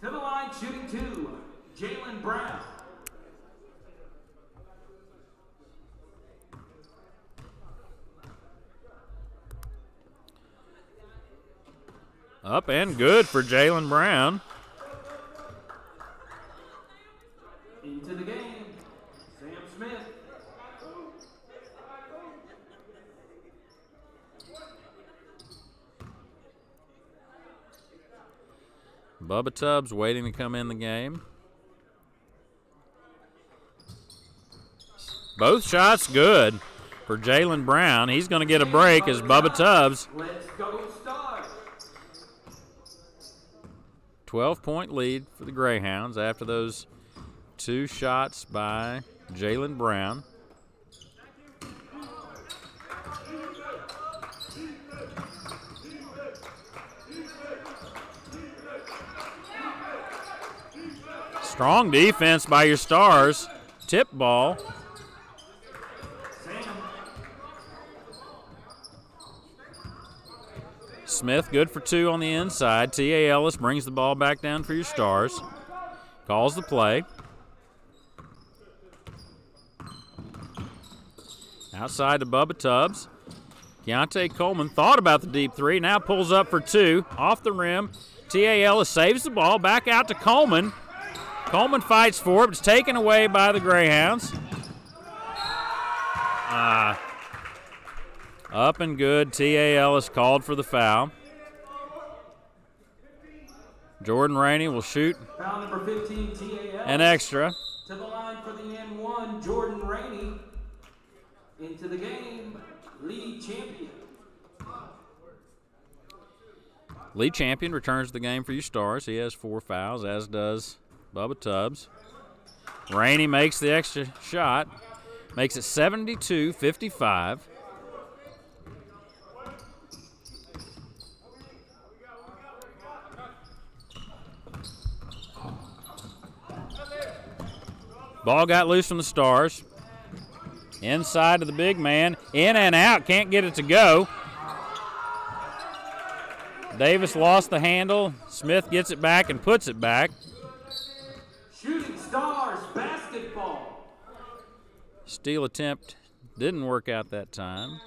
E: To the line, shooting two, Jalen Brown.
F: Up and good for Jalen Brown.
E: Into the game, Sam Smith.
F: Bubba Tubbs waiting to come in the game. Both shots good for Jalen Brown. He's going to get a break as Bubba Tubbs,
E: Let's go Stars.
F: 12 point lead for the Greyhounds after those two shots by Jalen Brown. Strong defense by your Stars. Tip ball. Smith good for two on the inside. T.A. Ellis brings the ball back down for your Stars. Calls the play. Outside to Bubba Tubbs. Keontae Coleman thought about the deep three, now pulls up for two. Off the rim. T.A. Ellis saves the ball. Back out to Coleman. Coleman fights for it, but it's taken away by the Greyhounds. Ah. Up and good. T.A. Ellis called for the foul. Jordan Rainey will shoot
E: Foul number 15, TAL.
F: an extra.
E: To the line for the N1, Jordan Rainey. Into the game, Lee Champion.
F: Lee Champion returns the game for you Stars. He has four fouls, as does Bubba Tubbs. Rainey makes the extra shot, makes it 72 55. Ball got loose from the Stars. Inside to the big man. In and out. Can't get it to go. Davis lost the handle. Smith gets it back and puts it back.
E: Shooting Stars basketball.
F: Steal attempt didn't work out that time.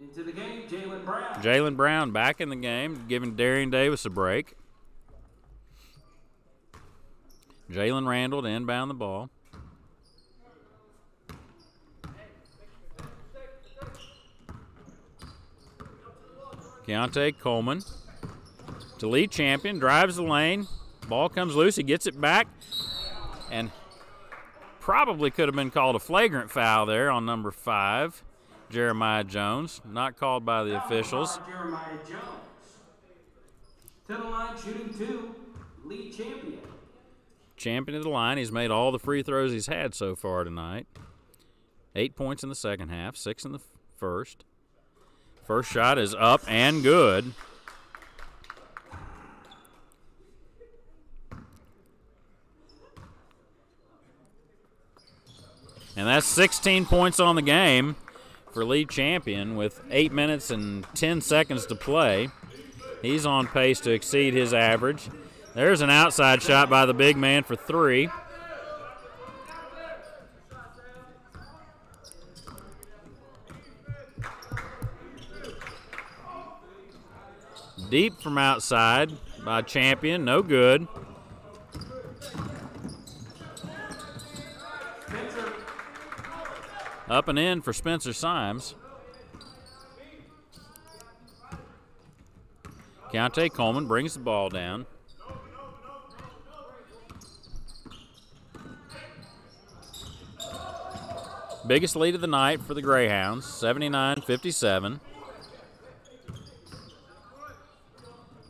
E: Into the game, Jalen Brown.
F: Jalen Brown back in the game, giving Darian Davis a break. Jalen Randall to inbound the ball. Keontae Coleman to Lee Champion, drives the lane. Ball comes loose. He gets it back. And probably could have been called a flagrant foul there on number five, Jeremiah Jones. Not called by the officials.
E: Jeremiah Jones. To the line, shooting two, Lee Champion.
F: Champion of the line. He's made all the free throws he's had so far tonight. Eight points in the second half, six in the first. First shot is up and good. And that's 16 points on the game for Lee Champion with 8 minutes and 10 seconds to play. He's on pace to exceed his average. There's an outside shot by the big man for three. Deep from outside by Champion, no good. Up and in for Spencer Symes. Keontae Coleman brings the ball down. Biggest lead of the night for the Greyhounds, 79 57.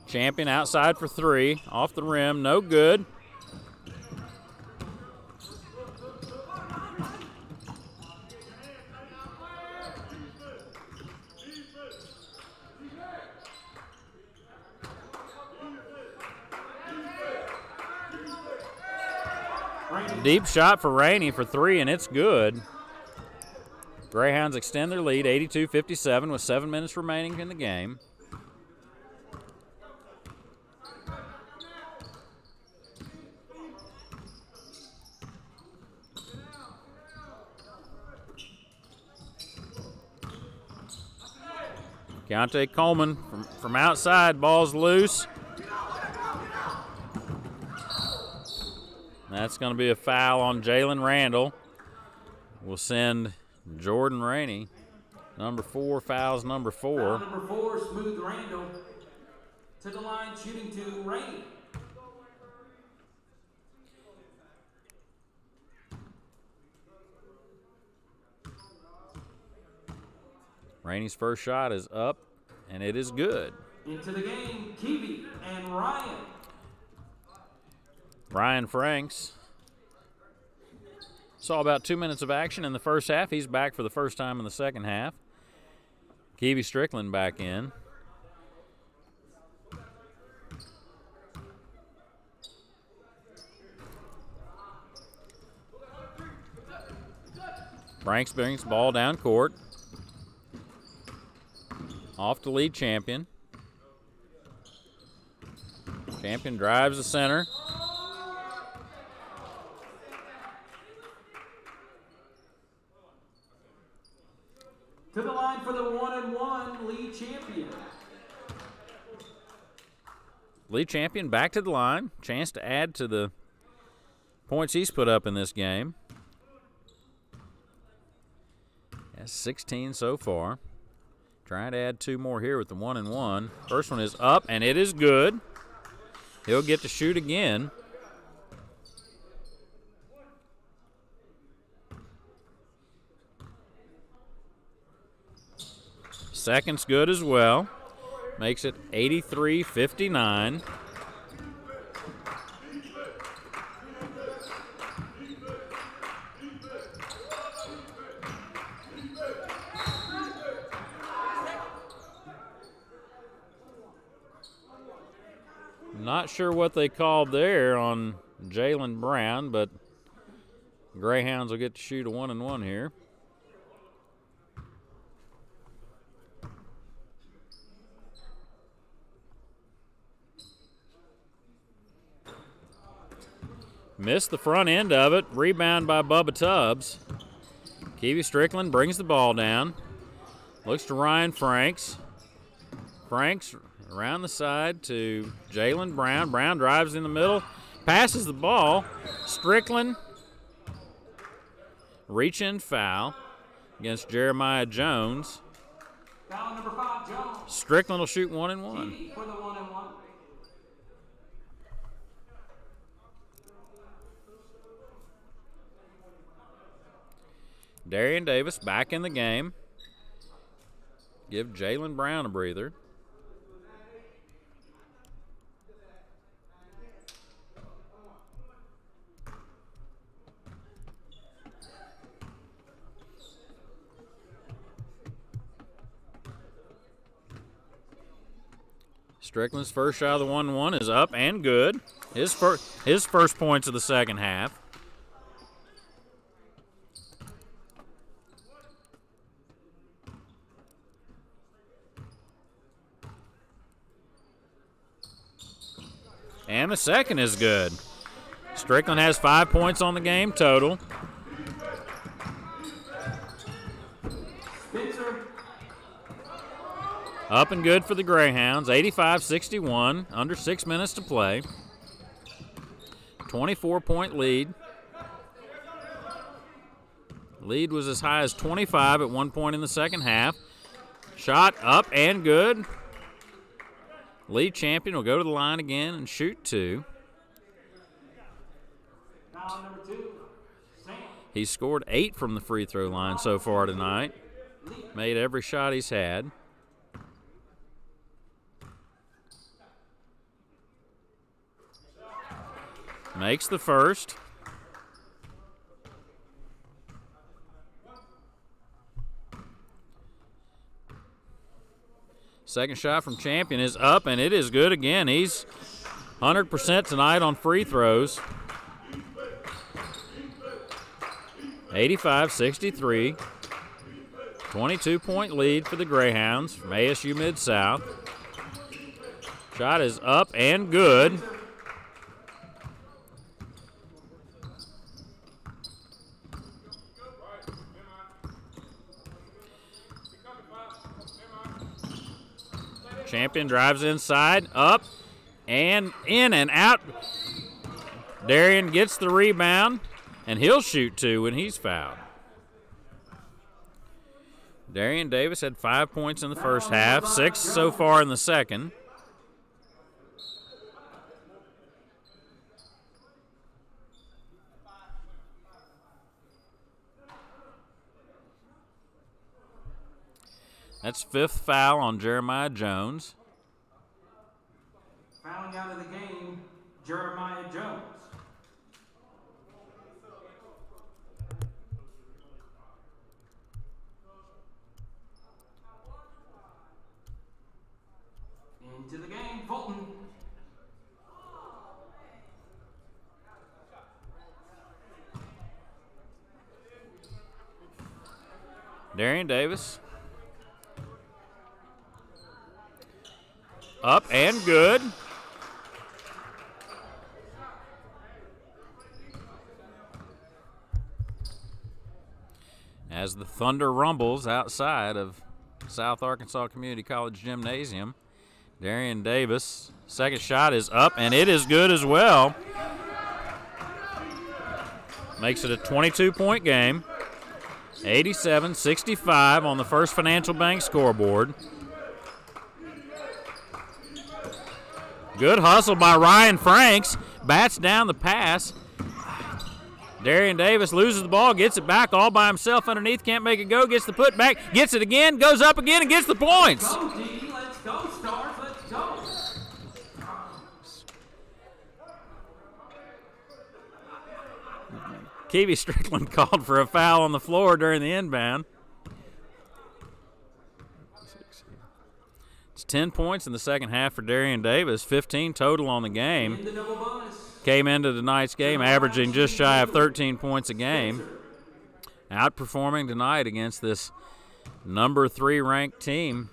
F: Champion outside for three, off the rim, no good. Deep shot for Rainey for three, and it's good. Greyhounds extend their lead 82 57 with seven minutes remaining in the game. Keontae Coleman from, from outside, ball's loose. That's going to be a foul on Jalen Randall. We'll send Jordan Rainey, number four, fouls number
E: Foul
F: four.
E: number four, Smooth Randall. To the line, shooting to Rainey.
F: Rainey's first shot is up, and it is good.
E: Into the game, Keevy and Ryan.
F: Ryan Franks saw about two minutes of action in the first half. He's back for the first time in the second half. Keevy Strickland back in. Franks brings ball down court. Off to Lee Champion. Champion drives the center.
E: To the line for the one and one Lee Champion.
F: Lee Champion back to the line. Chance to add to the points he's put up in this game. Has 16 so far. Trying to add two more here with the one and one. First one is up, and it is good. He'll get to shoot again. Second's good as well. Makes it 83 59. Not sure what they called there on Jalen Brown, but Greyhounds will get to shoot a one and one here. Missed the front end of it. Rebound by Bubba Tubbs. Keevy Strickland brings the ball down. Looks to Ryan Franks. Franks around the side to Jalen Brown. Brown drives in the middle, passes the ball. Strickland reach in foul against Jeremiah Jones.
E: Foul number five, Jones.
F: Strickland will shoot one and one.
E: Keevy for the one and one.
F: Darian Davis back in the game. Give Jalen Brown a breather. Strickland's first shot of the one-one is up and good. His first his first points of the second half. And the second is good. Strickland has five points on the game total. Up and good for the Greyhounds. 85 61, under six minutes to play. 24 point lead. Lead was as high as 25 at one point in the second half. Shot up and good. Lee Champion will go to the line again and shoot two. He's scored eight from the free throw line so far tonight. Made every shot he's had. Makes the first. Second shot from Champion is up, and it is good again. He's 100% tonight on free throws. 85 63. 22 point lead for the Greyhounds from ASU Mid South. Shot is up and good. Champion drives inside, up and in and out. Darian gets the rebound, and he'll shoot two when he's fouled. Darian Davis had five points in the first half, six so far in the second. That's fifth foul on Jeremiah Jones.
E: fouling out of the game. Jeremiah Jones. Into the game, Fulton.
F: Darian Davis. Up and good. As the thunder rumbles outside of South Arkansas Community College Gymnasium, Darian Davis, second shot is up and it is good as well. Makes it a 22 point game. 87 65 on the First Financial Bank scoreboard. Good hustle by Ryan Franks. Bats down the pass. Darian Davis loses the ball, gets it back all by himself underneath, can't make it go, gets the put back, gets it again, goes up again, and gets the points.
E: Go, D. Let's go, Stars. Let's go.
F: Keevy Strickland called for a foul on the floor during the inbound. 10 points in the second half for Darian Davis, 15 total on the game. Came into tonight's game averaging just shy of 13 points a game. Outperforming tonight against this number three ranked team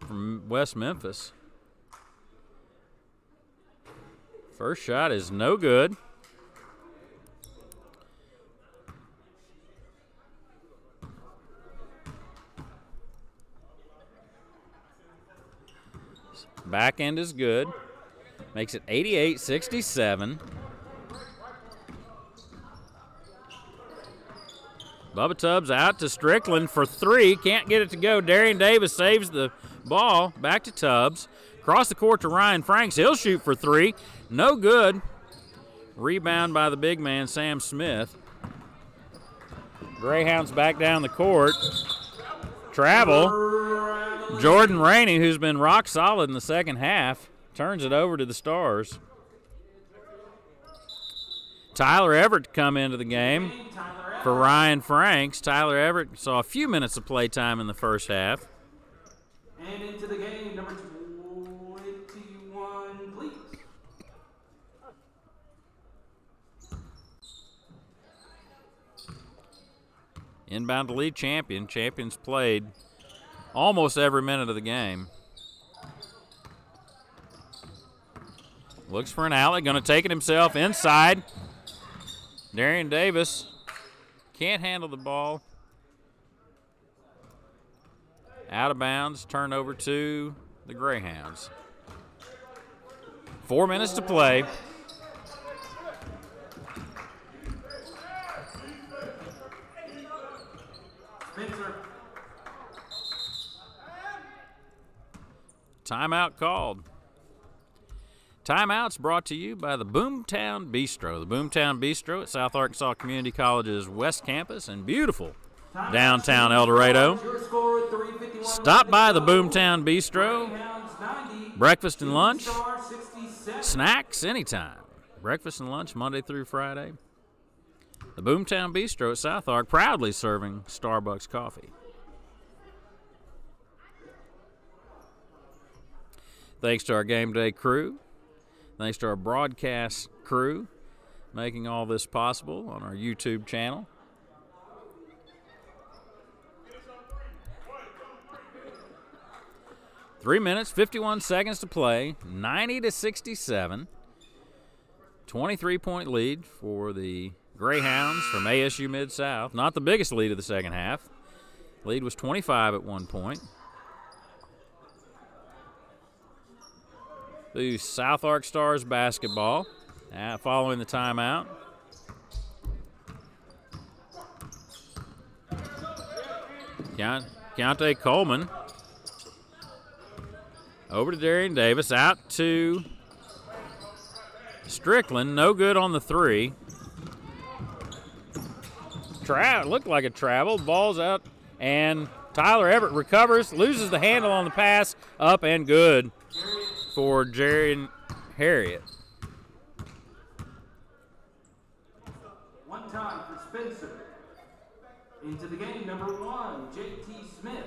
F: from West Memphis. First shot is no good. Back end is good. Makes it 88 67. Bubba Tubbs out to Strickland for three. Can't get it to go. Darian Davis saves the ball. Back to Tubbs. Across the court to Ryan Franks. He'll shoot for three. No good. Rebound by the big man, Sam Smith. Greyhounds back down the court. Travel. Jordan Rainey, who's been rock solid in the second half, turns it over to the Stars. Tyler Everett to come into the game for Ryan Franks. Tyler Everett saw a few minutes of play time in the first half.
E: And into the game, number 21, please.
F: Inbound to Lee Champion. Champions played almost every minute of the game. Looks for an outlet. Going to take it himself inside. Darian Davis can't handle the ball. Out of bounds. Turned over to the Greyhounds. Four minutes to play.
E: Spencer.
F: Timeout called. Timeouts brought to you by the Boomtown Bistro. The Boomtown Bistro at South Arkansas Community College's West Campus in beautiful downtown El Dorado.
E: Your score at 351
F: Stop by the Boomtown Bistro. Breakfast and lunch, snacks anytime. Breakfast and lunch Monday through Friday. The Boomtown Bistro at South Ark proudly serving Starbucks coffee. Thanks to our game day crew. Thanks to our broadcast crew making all this possible on our YouTube channel. Three minutes, 51 seconds to play, 90 to 67. 23 point lead for the Greyhounds from ASU Mid South. Not the biggest lead of the second half. Lead was 25 at one point. The South Ark Stars basketball uh, following the timeout. Keon- Keontae Coleman over to Darian Davis, out to Strickland, no good on the three. Tra- looked like a travel. Ball's out, and Tyler Everett recovers, loses the handle on the pass, up and good for Jerry and Harriet.
E: One time for Spencer. Into the game, number one, J.T. Smith.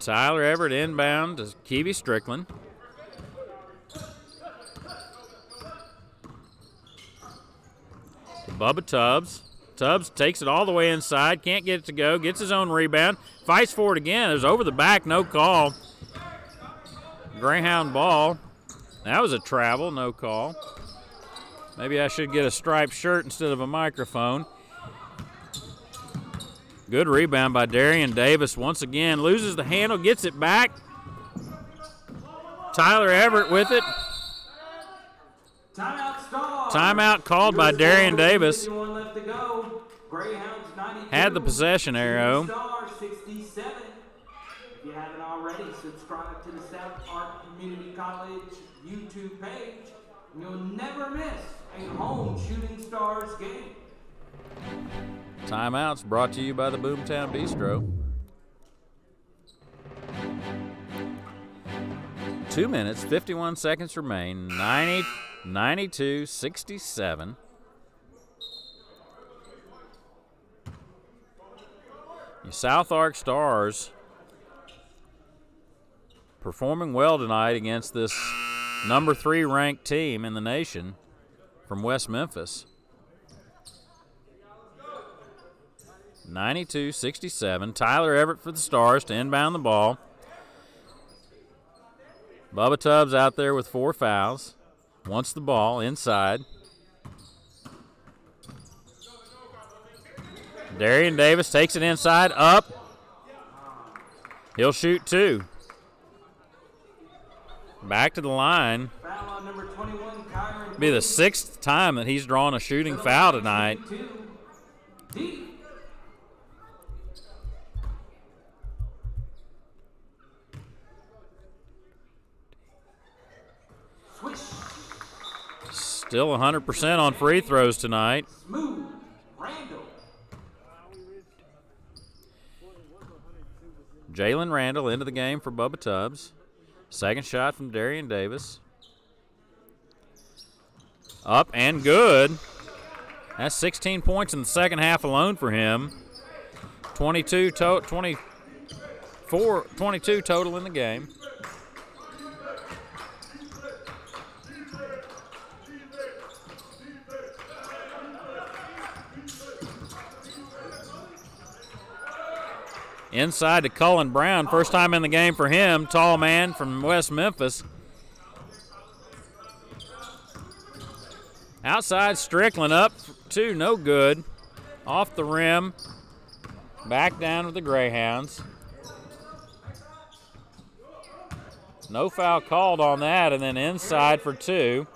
F: Tyler Everett inbound to Keevy Strickland. Bubba Tubbs. Tubbs takes it all the way inside, can't get it to go, gets his own rebound, fights for it again. Was over the back, no call. Greyhound ball. That was a travel, no call. Maybe I should get a striped shirt instead of a microphone. Good rebound by Darian Davis once again. Loses the handle, gets it back. Tyler Everett with it.
E: Timeout.
F: Timeout called by Darian Davis.
E: 51 left to go. Greyhounds 92.
F: Had the possession arrow.
E: If you haven't already, subscribe to the South Ark Community College YouTube page. And you'll never miss a home Shooting Stars game.
F: Timeouts brought to you by the Boomtown Bistro. Two minutes, 51 seconds remain. 90, 92, 67. Your South Ark Stars performing well tonight against this number three ranked team in the nation from West Memphis. 92 67. Tyler Everett for the Stars to inbound the ball. Bubba Tubbs out there with four fouls. Wants the ball inside. Darian Davis takes it inside, up. He'll shoot two. Back to the line.
E: Foul on number 21, Kyron.
F: Be the sixth time that he's drawn a shooting foul tonight. Still 100% on free throws tonight. Jalen Randall into the game for Bubba Tubbs. Second shot from Darian Davis. Up and good. That's 16 points in the second half alone for him. 22 to 24 22 total in the game. Inside to Cullen Brown. First time in the game for him. Tall man from West Memphis. Outside Strickland up two, no good. Off the rim. Back down with the Greyhounds. No foul called on that, and then inside for two.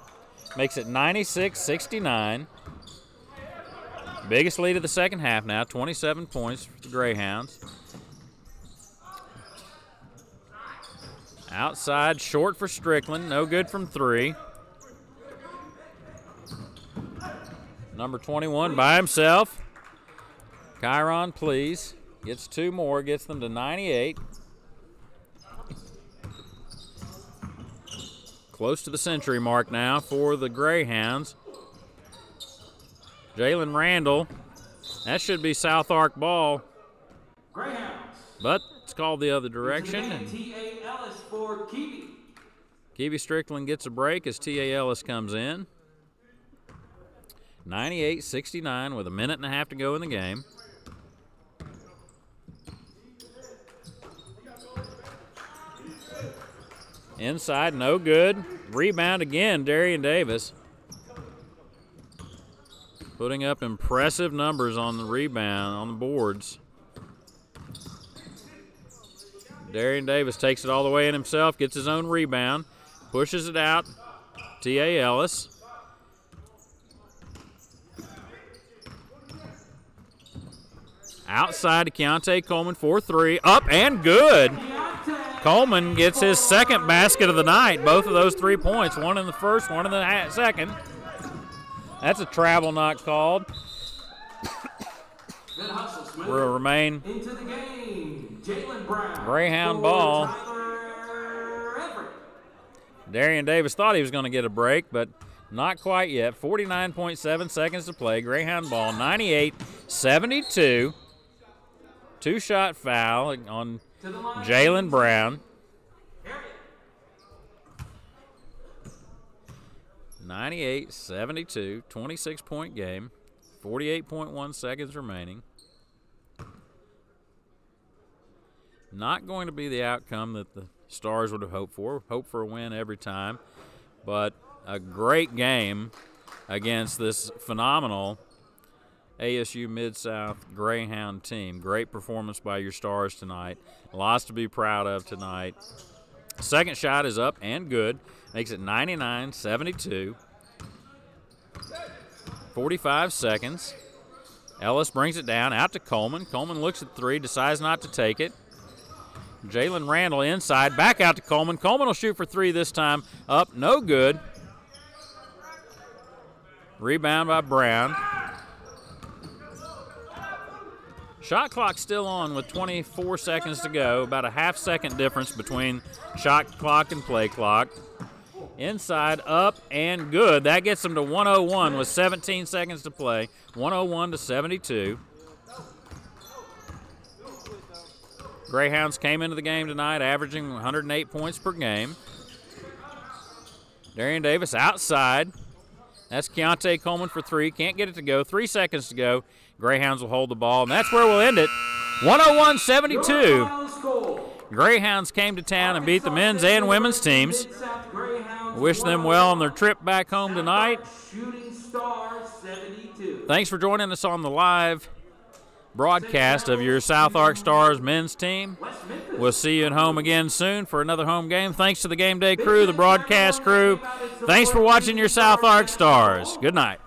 F: Makes it 96 69. Biggest lead of the second half now, 27 points for the Greyhounds. Outside, short for Strickland, no good from three. Number 21 by himself. Chiron, please. Gets two more, gets them to 98. Close to the century mark now for the Greyhounds. Jalen Randall. That should be South Ark ball,
E: Greyhounds.
F: but called the other direction. And
E: T.A. Ellis for Keevy.
F: Keevy Strickland gets a break as T.A. Ellis comes in. 98 69 with a minute and a half to go in the game. Inside, no good. Rebound again, Darian Davis. Putting up impressive numbers on the rebound, on the boards. Darian Davis takes it all the way in himself, gets his own rebound, pushes it out. T.A. Ellis. Outside to Keontae Coleman, 4 3. Up and good. Coleman gets his second basket of the night. Both of those three points, one in the first, one in the second. That's a travel not called.
E: Good hustle, Smith.
F: Will remain
E: Into the game, Jalen Brown.
F: Greyhound ball. Darian Davis thought he was going to get a break, but not quite yet. 49.7 seconds to play. Greyhound ball, 98 72. Two shot foul on. Jalen Brown.
E: Harriet.
F: 98 72. 26 point game. 48.1 seconds remaining. Not going to be the outcome that the Stars would have hoped for. Hope for a win every time. But a great game against this phenomenal ASU Mid South Greyhound team. Great performance by your Stars tonight. Lots to be proud of tonight. Second shot is up and good. Makes it 99 72. 45 seconds. Ellis brings it down out to Coleman. Coleman looks at three, decides not to take it. Jalen Randall inside, back out to Coleman. Coleman will shoot for three this time. Up, no good. Rebound by Brown. Shot clock still on with 24 seconds to go. About a half second difference between shot clock and play clock. Inside, up, and good. That gets them to 101 with 17 seconds to play. 101 to 72. Greyhounds came into the game tonight averaging 108 points per game. Darian Davis outside. That's Keontae Coleman for three. Can't get it to go. Three seconds to go. Greyhounds will hold the ball, and that's where we'll end it. 101 72. Greyhounds came to town and beat the men's and women's teams. Wish them well on their trip back home tonight.
E: Shooting Stars 72.
F: Thanks for joining us on the live broadcast of your South Ark Stars men's team. We'll see you at home again soon for another home game. Thanks to the game day crew, the broadcast crew. Thanks for watching your South Ark Stars. Good night.